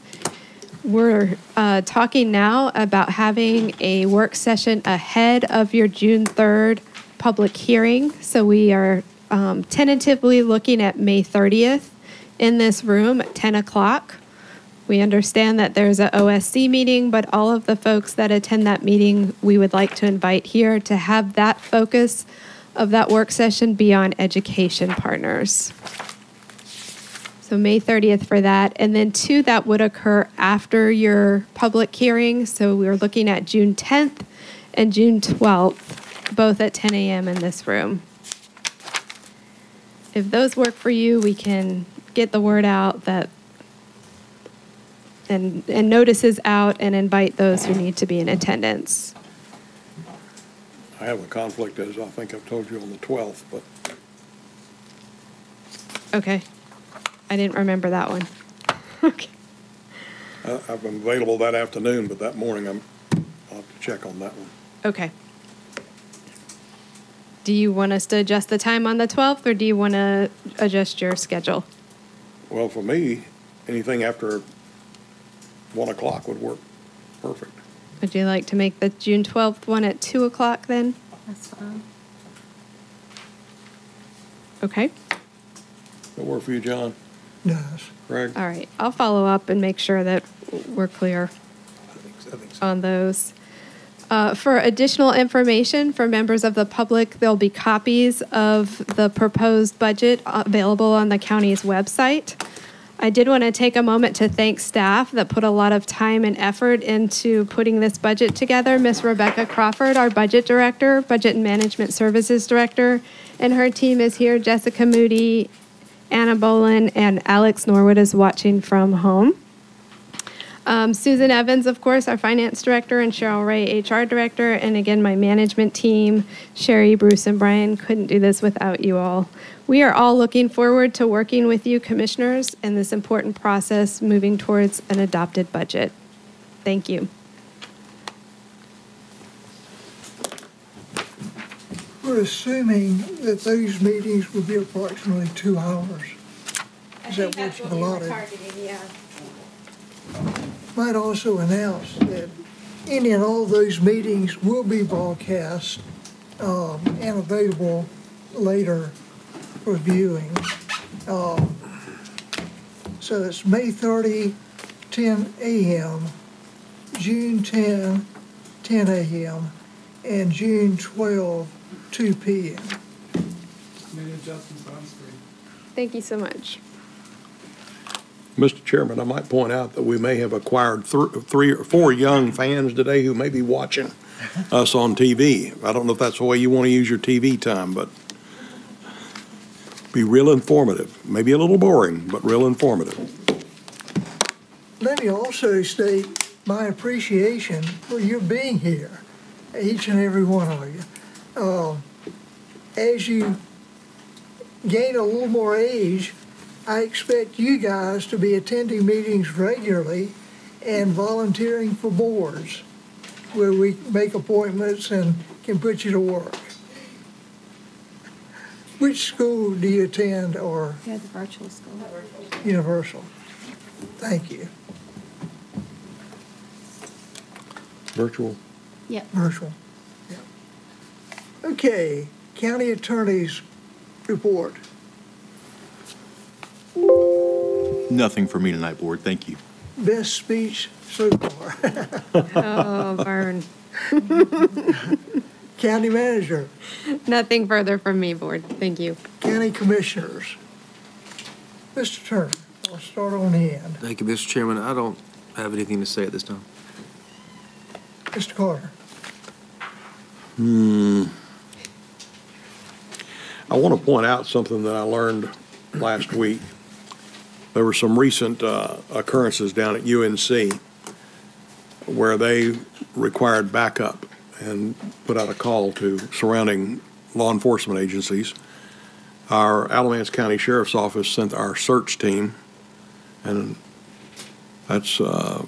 We're uh, talking now about having a work session ahead of your June 3rd public hearing. So we are um, tentatively looking at May 30th in this room at 10 o'clock. We understand that there's a OSC meeting, but all of the folks that attend that meeting, we would like to invite here to have that focus of that work session be on education partners. So May 30th for that. And then two that would occur after your public hearing. So we're looking at June 10th and June 12th, both at 10 a.m. in this room. If those work for you, we can get the word out that and, and notices out and invite those who need to be in attendance. I have a conflict, as I think I've told you, on the 12th, but Okay. I didn't remember that one. I- I'm available that afternoon, but that morning I'm, I'll have to check on that one. Okay. Do you want us to adjust the time on the 12th or do you want to adjust your schedule? Well, for me, anything after 1 o'clock would work perfect. Would you like to make the June 12th one at 2 o'clock then? That's fine. Okay. That work for you, John? Yes. Craig? All right. I'll follow up and make sure that we're clear on those. Uh, For additional information for members of the public, there'll be copies of the proposed budget available on the county's website. I did want to take a moment to thank staff that put a lot of time and effort into putting this budget together. Miss Rebecca Crawford, our budget director, Budget and Management Services Director, and her team is here. Jessica Moody, Anna Bolin, and Alex Norwood is watching from home. Um, Susan Evans, of course, our finance director, and Cheryl Ray, HR director, and again, my management team, Sherry, Bruce, and Brian, couldn't do this without you all. We are all looking forward to working with you, commissioners, in this important process moving towards an adopted budget. Thank you. We're assuming that those meetings will be approximately two hours. Is that what's allotted? yeah. Might also announce that any and all those meetings will be broadcast um, and available later for viewing. Um, So it's May 30, 10 a.m., June 10, 10 a.m., and June 12, 2 p.m. Many adjustments on. Thank you so much. Mr. Chairman, I might point out that we may have acquired thr- three or four young fans today who may be watching us on TV. I don't know if that's the way you want to use your TV time, but be real informative. Maybe a little boring, but real informative. Let me also state my appreciation for your being here, each and every one of you. Uh, As you gain a little more age, I expect you guys to be attending meetings regularly and volunteering for boards where we make appointments and can put you to work. Which school do you attend or Yeah, the virtual school. Universal? Thank you. Virtual. Yep. Virtual. Yeah. Okay, county attorney's report. Nothing for me tonight, Board. Thank you. Best speech so far. Oh, Vern. County manager, Nothing further from me, Board. Thank you. county commissioners. Mr. Turner, I'll start on the end. Thank you, Mr. Chairman. I don't have anything to say at this time. Mr. Carter, Hmm. I want to point out something that I learned last week. There were some recent uh, occurrences down at UNC where they required backup and put out a call to surrounding law enforcement agencies. Our Alamance County Sheriff's Office sent our search team, and that's, uh,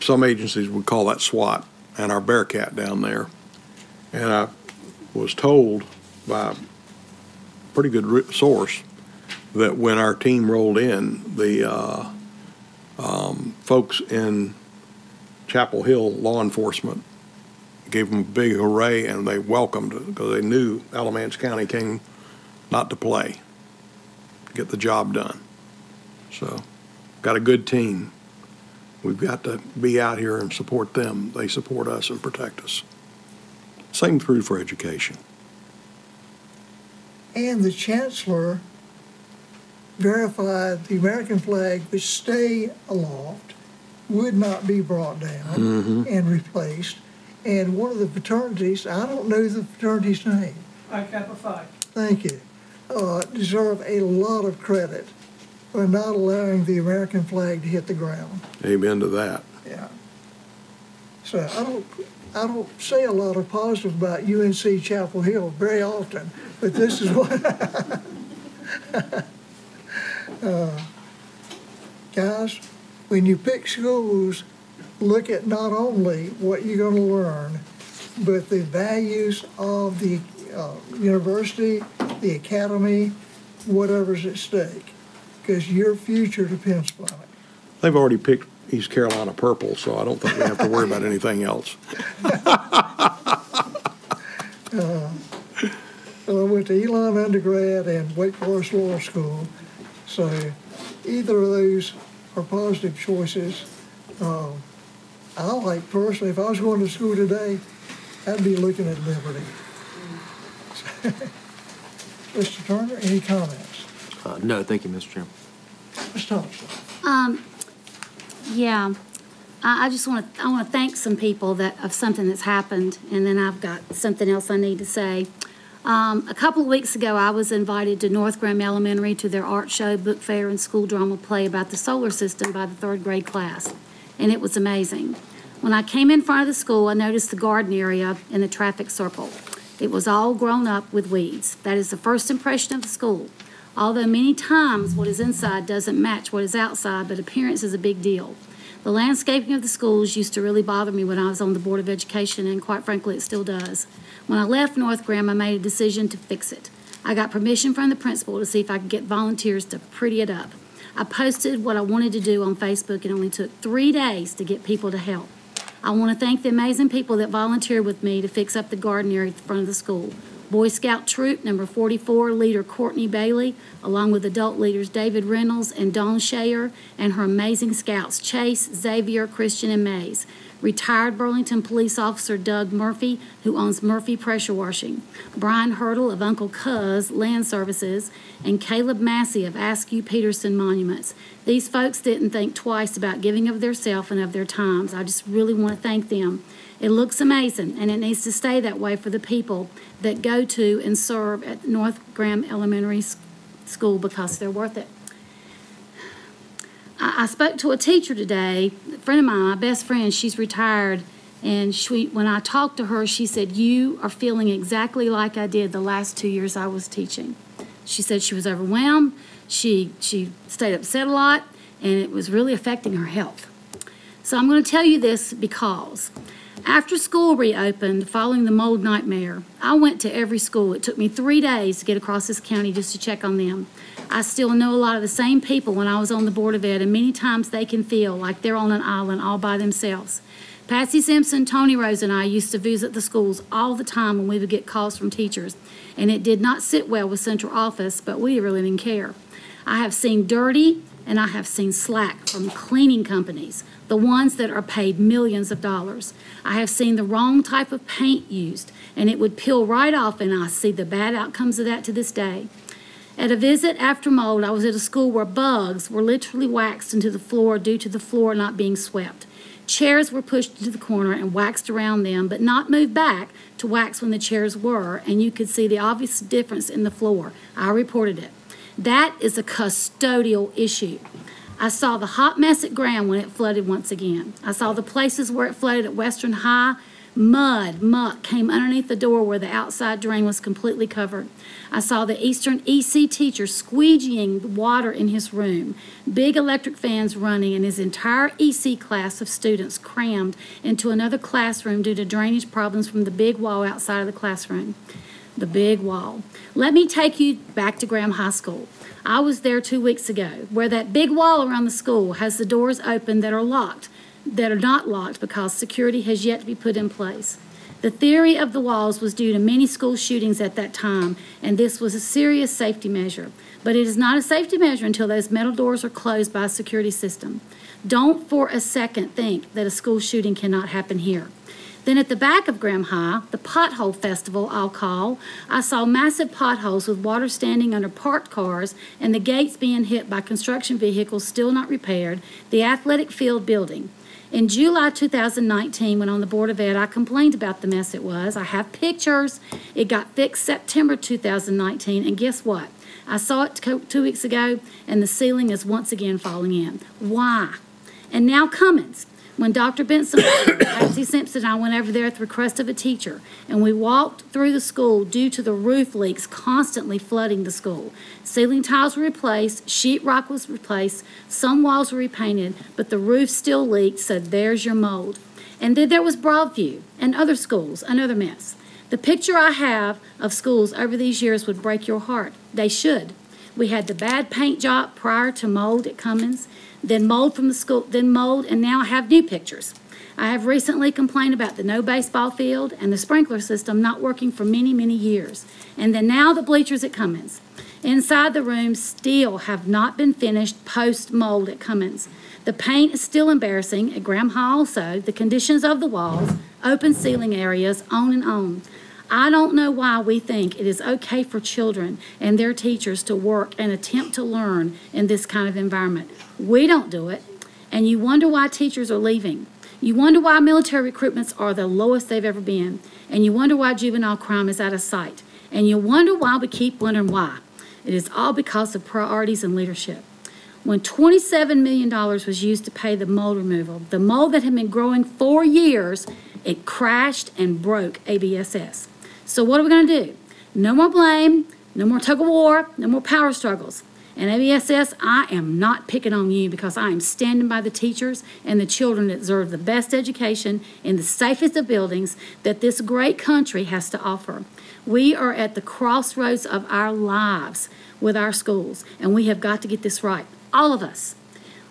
some agencies would call that SWAT, and our Bearcat down there. And I was told by a pretty good source that when our team rolled in, the uh, um, folks in Chapel Hill law enforcement gave them a big hooray and they welcomed it because they knew Alamance County came not to play, to get the job done. So, got a good team. We've got to be out here and support them. They support us and protect us. Same through for education. and the chancellor verified the American flag would stay aloft, would not be brought down Mhm. and replaced. And one of the fraternities, I don't know the fraternity's name, Pi Kappa Phi. thank you, uh, deserve a lot of credit for not allowing the American flag to hit the ground. Amen to that. Yeah. So I don't, I don't say a lot of positive about UNC Chapel Hill very often, but this is what. Uh, Guys, when you pick schools, look at not only what you're gonna learn, but the values of the, uh, university, the academy, whatever's at stake. Because your future depends upon it. They've already picked East Carolina purple, so I don't think we have to worry about anything else. Uh, Well, I went to Elon undergrad and Wake Forest Law School, so either of those are positive choices. Um, I like personally, if I was going to school today, I'd be looking at Liberty. Mr. Turner, any comments? Uh, no, thank you, Mr. Chairman. Ms. Thompson? Um, yeah, I, I just want to, I want to thank some people that, of something that's happened, and then I've got something else I need to say. Um, a couple of weeks ago, I was invited to North Graham Elementary to their art show, book fair, and school drama play about the solar system by the third grade class, and it was amazing. When I came in front of the school, I noticed the garden area in the traffic circle. It was all grown up with weeds. That is the first impression of the school. Although many times what is inside doesn't match what is outside, but appearance is a big deal. The landscaping of the schools used to really bother me when I was on the Board of Education, and quite frankly, it still does. When I left North Graham, I made a decision to fix it. I got permission from the principal to see if I could get volunteers to pretty it up. I posted what I wanted to do on Facebook, and it only took three days to get people to help. I want to thank the amazing people that volunteered with me to fix up the garden area at the front of the school. Boy Scout Troop Number 44 leader Courtney Bailey, along with adult leaders David Reynolds and Dawn Shayer, and her amazing scouts Chase, Xavier, Christian, and Mays. Retired Burlington Police Officer Doug Murphy, who owns Murphy Pressure Washing. Brian Hurdle of Uncle Cuz Land Services, and Caleb Massey of Askew Peterson Monuments. These folks didn't think twice about giving of their self and of their times. I just really want to thank them. It looks amazing, and it needs to stay that way for the people that go to and serve at North Graham Elementary School because they're worth it. I, I spoke to a teacher today, a friend of mine, my best friend, she's retired, and she, when I talked to her, she said, You are feeling exactly like I did the last two years I was teaching. She said she was overwhelmed, she, she stayed upset a lot, and it was really affecting her health. So I'm going to tell you this because after school reopened following the mold nightmare, I went to every school. It took me three days to get across this county just to check on them. I still know a lot of the same people when I was on the Board of Ed, and many times they can feel like they're on an island all by themselves. Patsy Simpson, Tony Rose, and I used to visit the schools all the time when we would get calls from teachers, and it did not sit well with central office, but we really didn't care. I have seen dirty and I have seen slack from cleaning companies, the ones that are paid millions of dollars. I have seen the wrong type of paint used, and it would peel right off, and I see the bad outcomes of that to this day. At a visit after mold, I was at a school where bugs were literally waxed into the floor due to the floor not being swept. Chairs were pushed into the corner and waxed around them, but not moved back to wax when the chairs were, and you could see the obvious difference in the floor. I reported it. That is a custodial issue. I saw the hot mess at Graham when it flooded once again. I saw the places where it flooded at Western High. Mud, muck came underneath the door where the outside drain was completely covered. I saw the Eastern EC teacher squeegeeing the water in his room, big electric fans running, and his entire EC class of students crammed into another classroom due to drainage problems from the big wall outside of the classroom. The big wall. Let me take you back to Graham High School. I was there two weeks ago, where that big wall around the school has the doors open that are locked, that are not locked because security has yet to be put in place. The theory of the walls was due to many school shootings at that time, and this was a serious safety measure. But it is not a safety measure until those metal doors are closed by a security system. Don't for a second think that a school shooting cannot happen here. Then at the back of Graham High, the Pothole Festival, I'll call, I saw massive potholes with water standing under parked cars and the gates being hit by construction vehicles still not repaired, the athletic field building. In July 2019, when on the Board of Ed, I complained about the mess it was. I have pictures. It got fixed September 2019, and guess what? I saw it two weeks ago, and the ceiling is once again falling in. Why? And now Cummings. When Dr. Benson, Patsy Simpson, and I went over there at the request of a teacher, and we walked through the school due to the roof leaks constantly flooding the school. Ceiling tiles were replaced, sheetrock was replaced, some walls were repainted, but the roof still leaked, so there's your mold. And then there was Broadview and other schools, another mess. The picture I have of schools over these years would break your heart. They should. We had the bad paint job prior to mold at Cummings, then mold from the school, then mold, and now I have new pictures. I have recently complained about the no baseball field and the sprinkler system not working for many, many years. And then now the bleachers at Cummings. Inside the rooms still have not been finished post mold at Cummings. The paint is still embarrassing at Graham Hall also, the conditions of the walls, open ceiling areas, on and on. I don't know why we think it is okay for children and their teachers to work and attempt to learn in this kind of environment. We don't do it, and you wonder why teachers are leaving. You wonder why military recruitments are the lowest they've ever been, and you wonder why juvenile crime is out of sight, and you wonder why we keep wondering why. It is all because of priorities and leadership. When $27 million was used to pay the mold removal, the mold that had been growing for years, it crashed and broke ABSS. So what are we going to do? No more blame, no more tug of war, no more power struggles. And ABSS, I am not picking on you because I am standing by the teachers and the children that deserve the best education in the safest of buildings that this great country has to offer. We are at the crossroads of our lives with our schools, and we have got to get this right. All of us.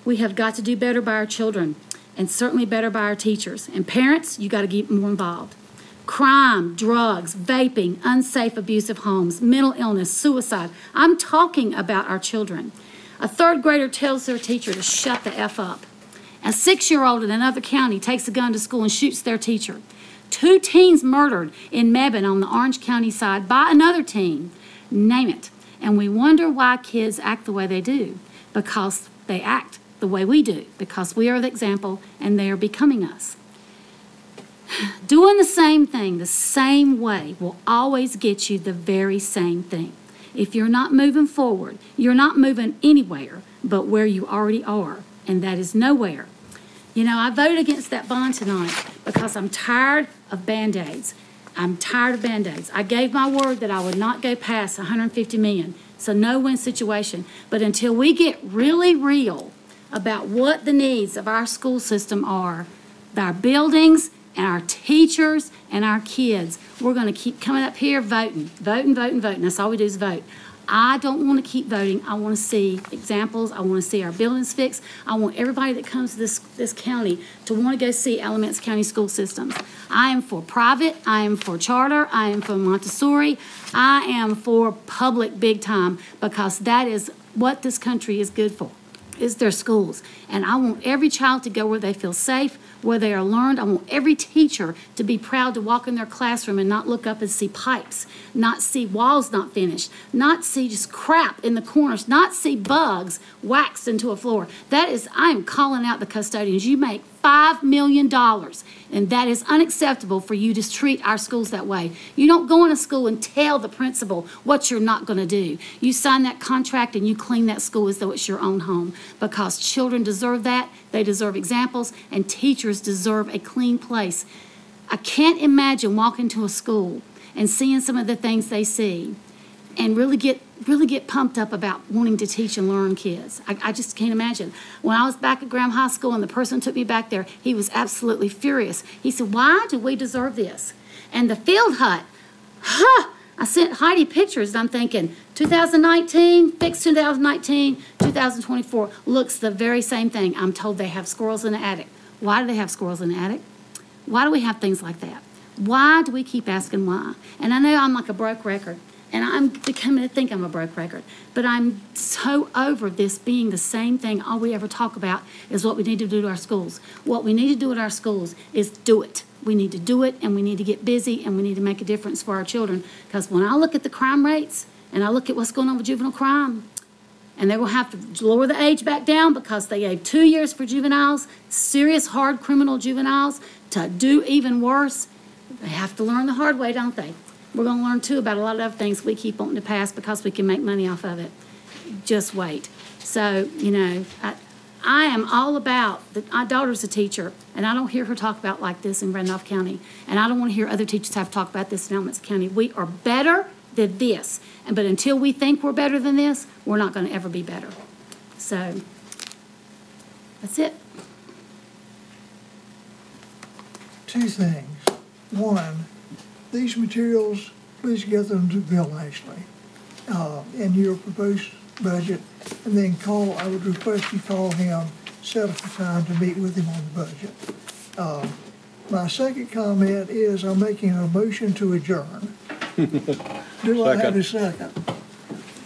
We have got to do better by our children, and certainly better by our teachers. And parents, you got to get more involved. Crime, drugs, vaping, unsafe, abusive homes, mental illness, suicide. I'm talking about our children. A third grader tells their teacher to shut the F up. A six year old in another county takes a gun to school and shoots their teacher. Two teens murdered in Mebane on the Orange County side by another teen. Name it. And we wonder why kids act the way they do. Because they act the way we do, because we are the example and they are becoming us. Doing the same thing the same way will always get you the very same thing. If you're not moving forward, you're not moving anywhere but where you already are, and that is nowhere. You know, I voted against that bond tonight because I'm tired of band aids. I'm tired of band aids. I gave my word that I would not go past 150 million. It's a no win situation. But until we get really real about what the needs of our school system are, our buildings and our teachers and our kids, we're going to keep coming up here voting, voting, voting, voting. That's all we do is vote. I don't want to keep voting. I want to see examples. I want to see our buildings fixed. I want everybody that comes to this, this county to want to go see Alamance County school systems. I am for private. I am for charter. I am for Montessori. I am for public big time because that is what this country is good for is their schools. And I want every child to go where they feel safe, where they are learned. I want every teacher to be proud to walk in their classroom and not look up and see pipes, not see walls not finished, not see just crap in the corners, not see bugs waxed into a floor. That is, I am calling out the custodians. You make $5 million, and that is unacceptable for you to treat our schools that way. You don't go into school and tell the principal what you're not going to do. You sign that contract and you clean that school as though it's your own home because children deserve that. They deserve examples, and teachers deserve a clean place. I can't imagine walking to a school and seeing some of the things they see and really get really get pumped up about wanting to teach and learn kids. I, I, just can't imagine. When I was back at Graham High School and the person took me back there, he was absolutely furious. He said, Why do we deserve this? And the field hut, huh? I sent Heidi pictures and I'm thinking 2019, fixed 2019, 2024 looks the very same thing. I'm told they have squirrels in the attic. Why do they have squirrels in the attic? Why do we have things like that? Why do we keep asking why? And I know I'm like a broke record. And I'm becoming to think I'm a broke record. But I'm so over this being the same thing. All we ever talk about is what we need to do to our schools. What we need to do at our schools is do it. We need to do it and we need to get busy and we need to make a difference for our children. Because when I look at the crime rates and I look at what's going on with juvenile crime, and they will have to lower the age back down because they gave two years for juveniles, serious hard criminal juveniles, to do even worse. They have to learn the hard way, don't they? We're going to learn too about a lot of other things we keep wanting to pass because we can make money off of it. Just wait. So, you know, I, I am all about, the, my daughter's a teacher, and I don't hear her talk about like this in Randolph County. And I don't want to hear other teachers have to talk about this in Alamance County. We are better than this. But until we think we're better than this, we're not going to ever be better. So, that's it. Two things. One, these materials, please get them to Bill Ashley uh, in your proposed budget, and then call, I would request you call him, set up a time to meet with him on the budget. Uh, My second comment is I'm making a motion to adjourn. Do I have a second?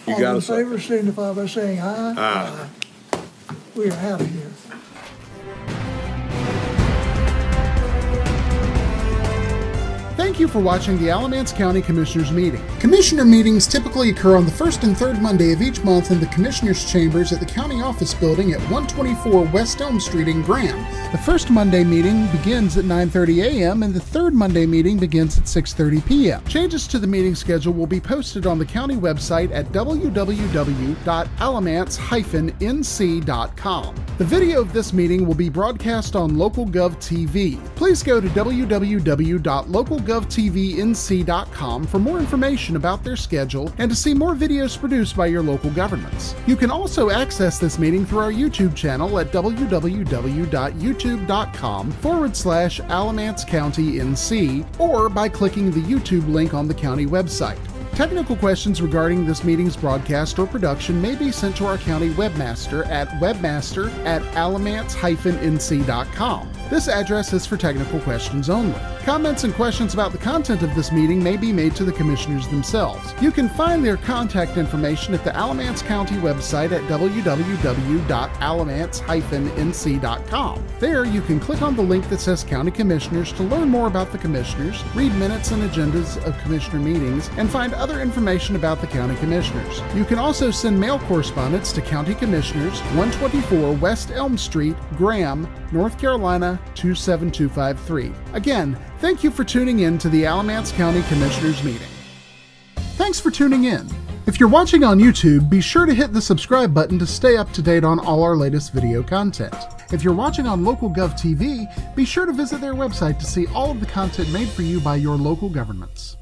You got a All in second. favor, signify by saying aye. Aye. We are out of here. Thank you for watching the Alamance County Commissioners meeting. Commissioner meetings typically occur on the first and third Monday of each month in the Commissioners' Chambers at the County Office Building at 124 West Elm Street in Graham. The first Monday meeting begins at 9:30 a.m. and the third Monday meeting begins at 6:30 p.m. Changes to the meeting schedule will be posted on the county website at www.alamance-nc.com. The video of this meeting will be broadcast on LocalGov TV. Please go to www.localgovtvnc.com for more information about their schedule and to see more videos produced by your local governments. You can also access this meeting through our YouTube channel at www.youtube.com forward slash Alamance County NC or by clicking the YouTube link on the county website. Technical questions regarding this meeting's broadcast or production may be sent to our county webmaster at webmaster at alamance-nc.com. This address is for technical questions only. Comments and questions about the content of this meeting may be made to the commissioners themselves. You can find their contact information at the Alamance County website at www.alamance-nc.com. There, you can click on the link that says County Commissioners to learn more about the commissioners, read minutes and agendas of commissioner meetings, and find other information about the county commissioners. You can also send mail correspondence to County Commissioners, 124 West Elm Street, Graham, North Carolina 27253. Again, thank you for tuning in to the Alamance County Commissioners meeting. Thanks for tuning in. If you're watching on YouTube, be sure to hit the subscribe button to stay up to date on all our latest video content. If you're watching on LocalGov TV, be sure to visit their website to see all of the content made for you by your local governments.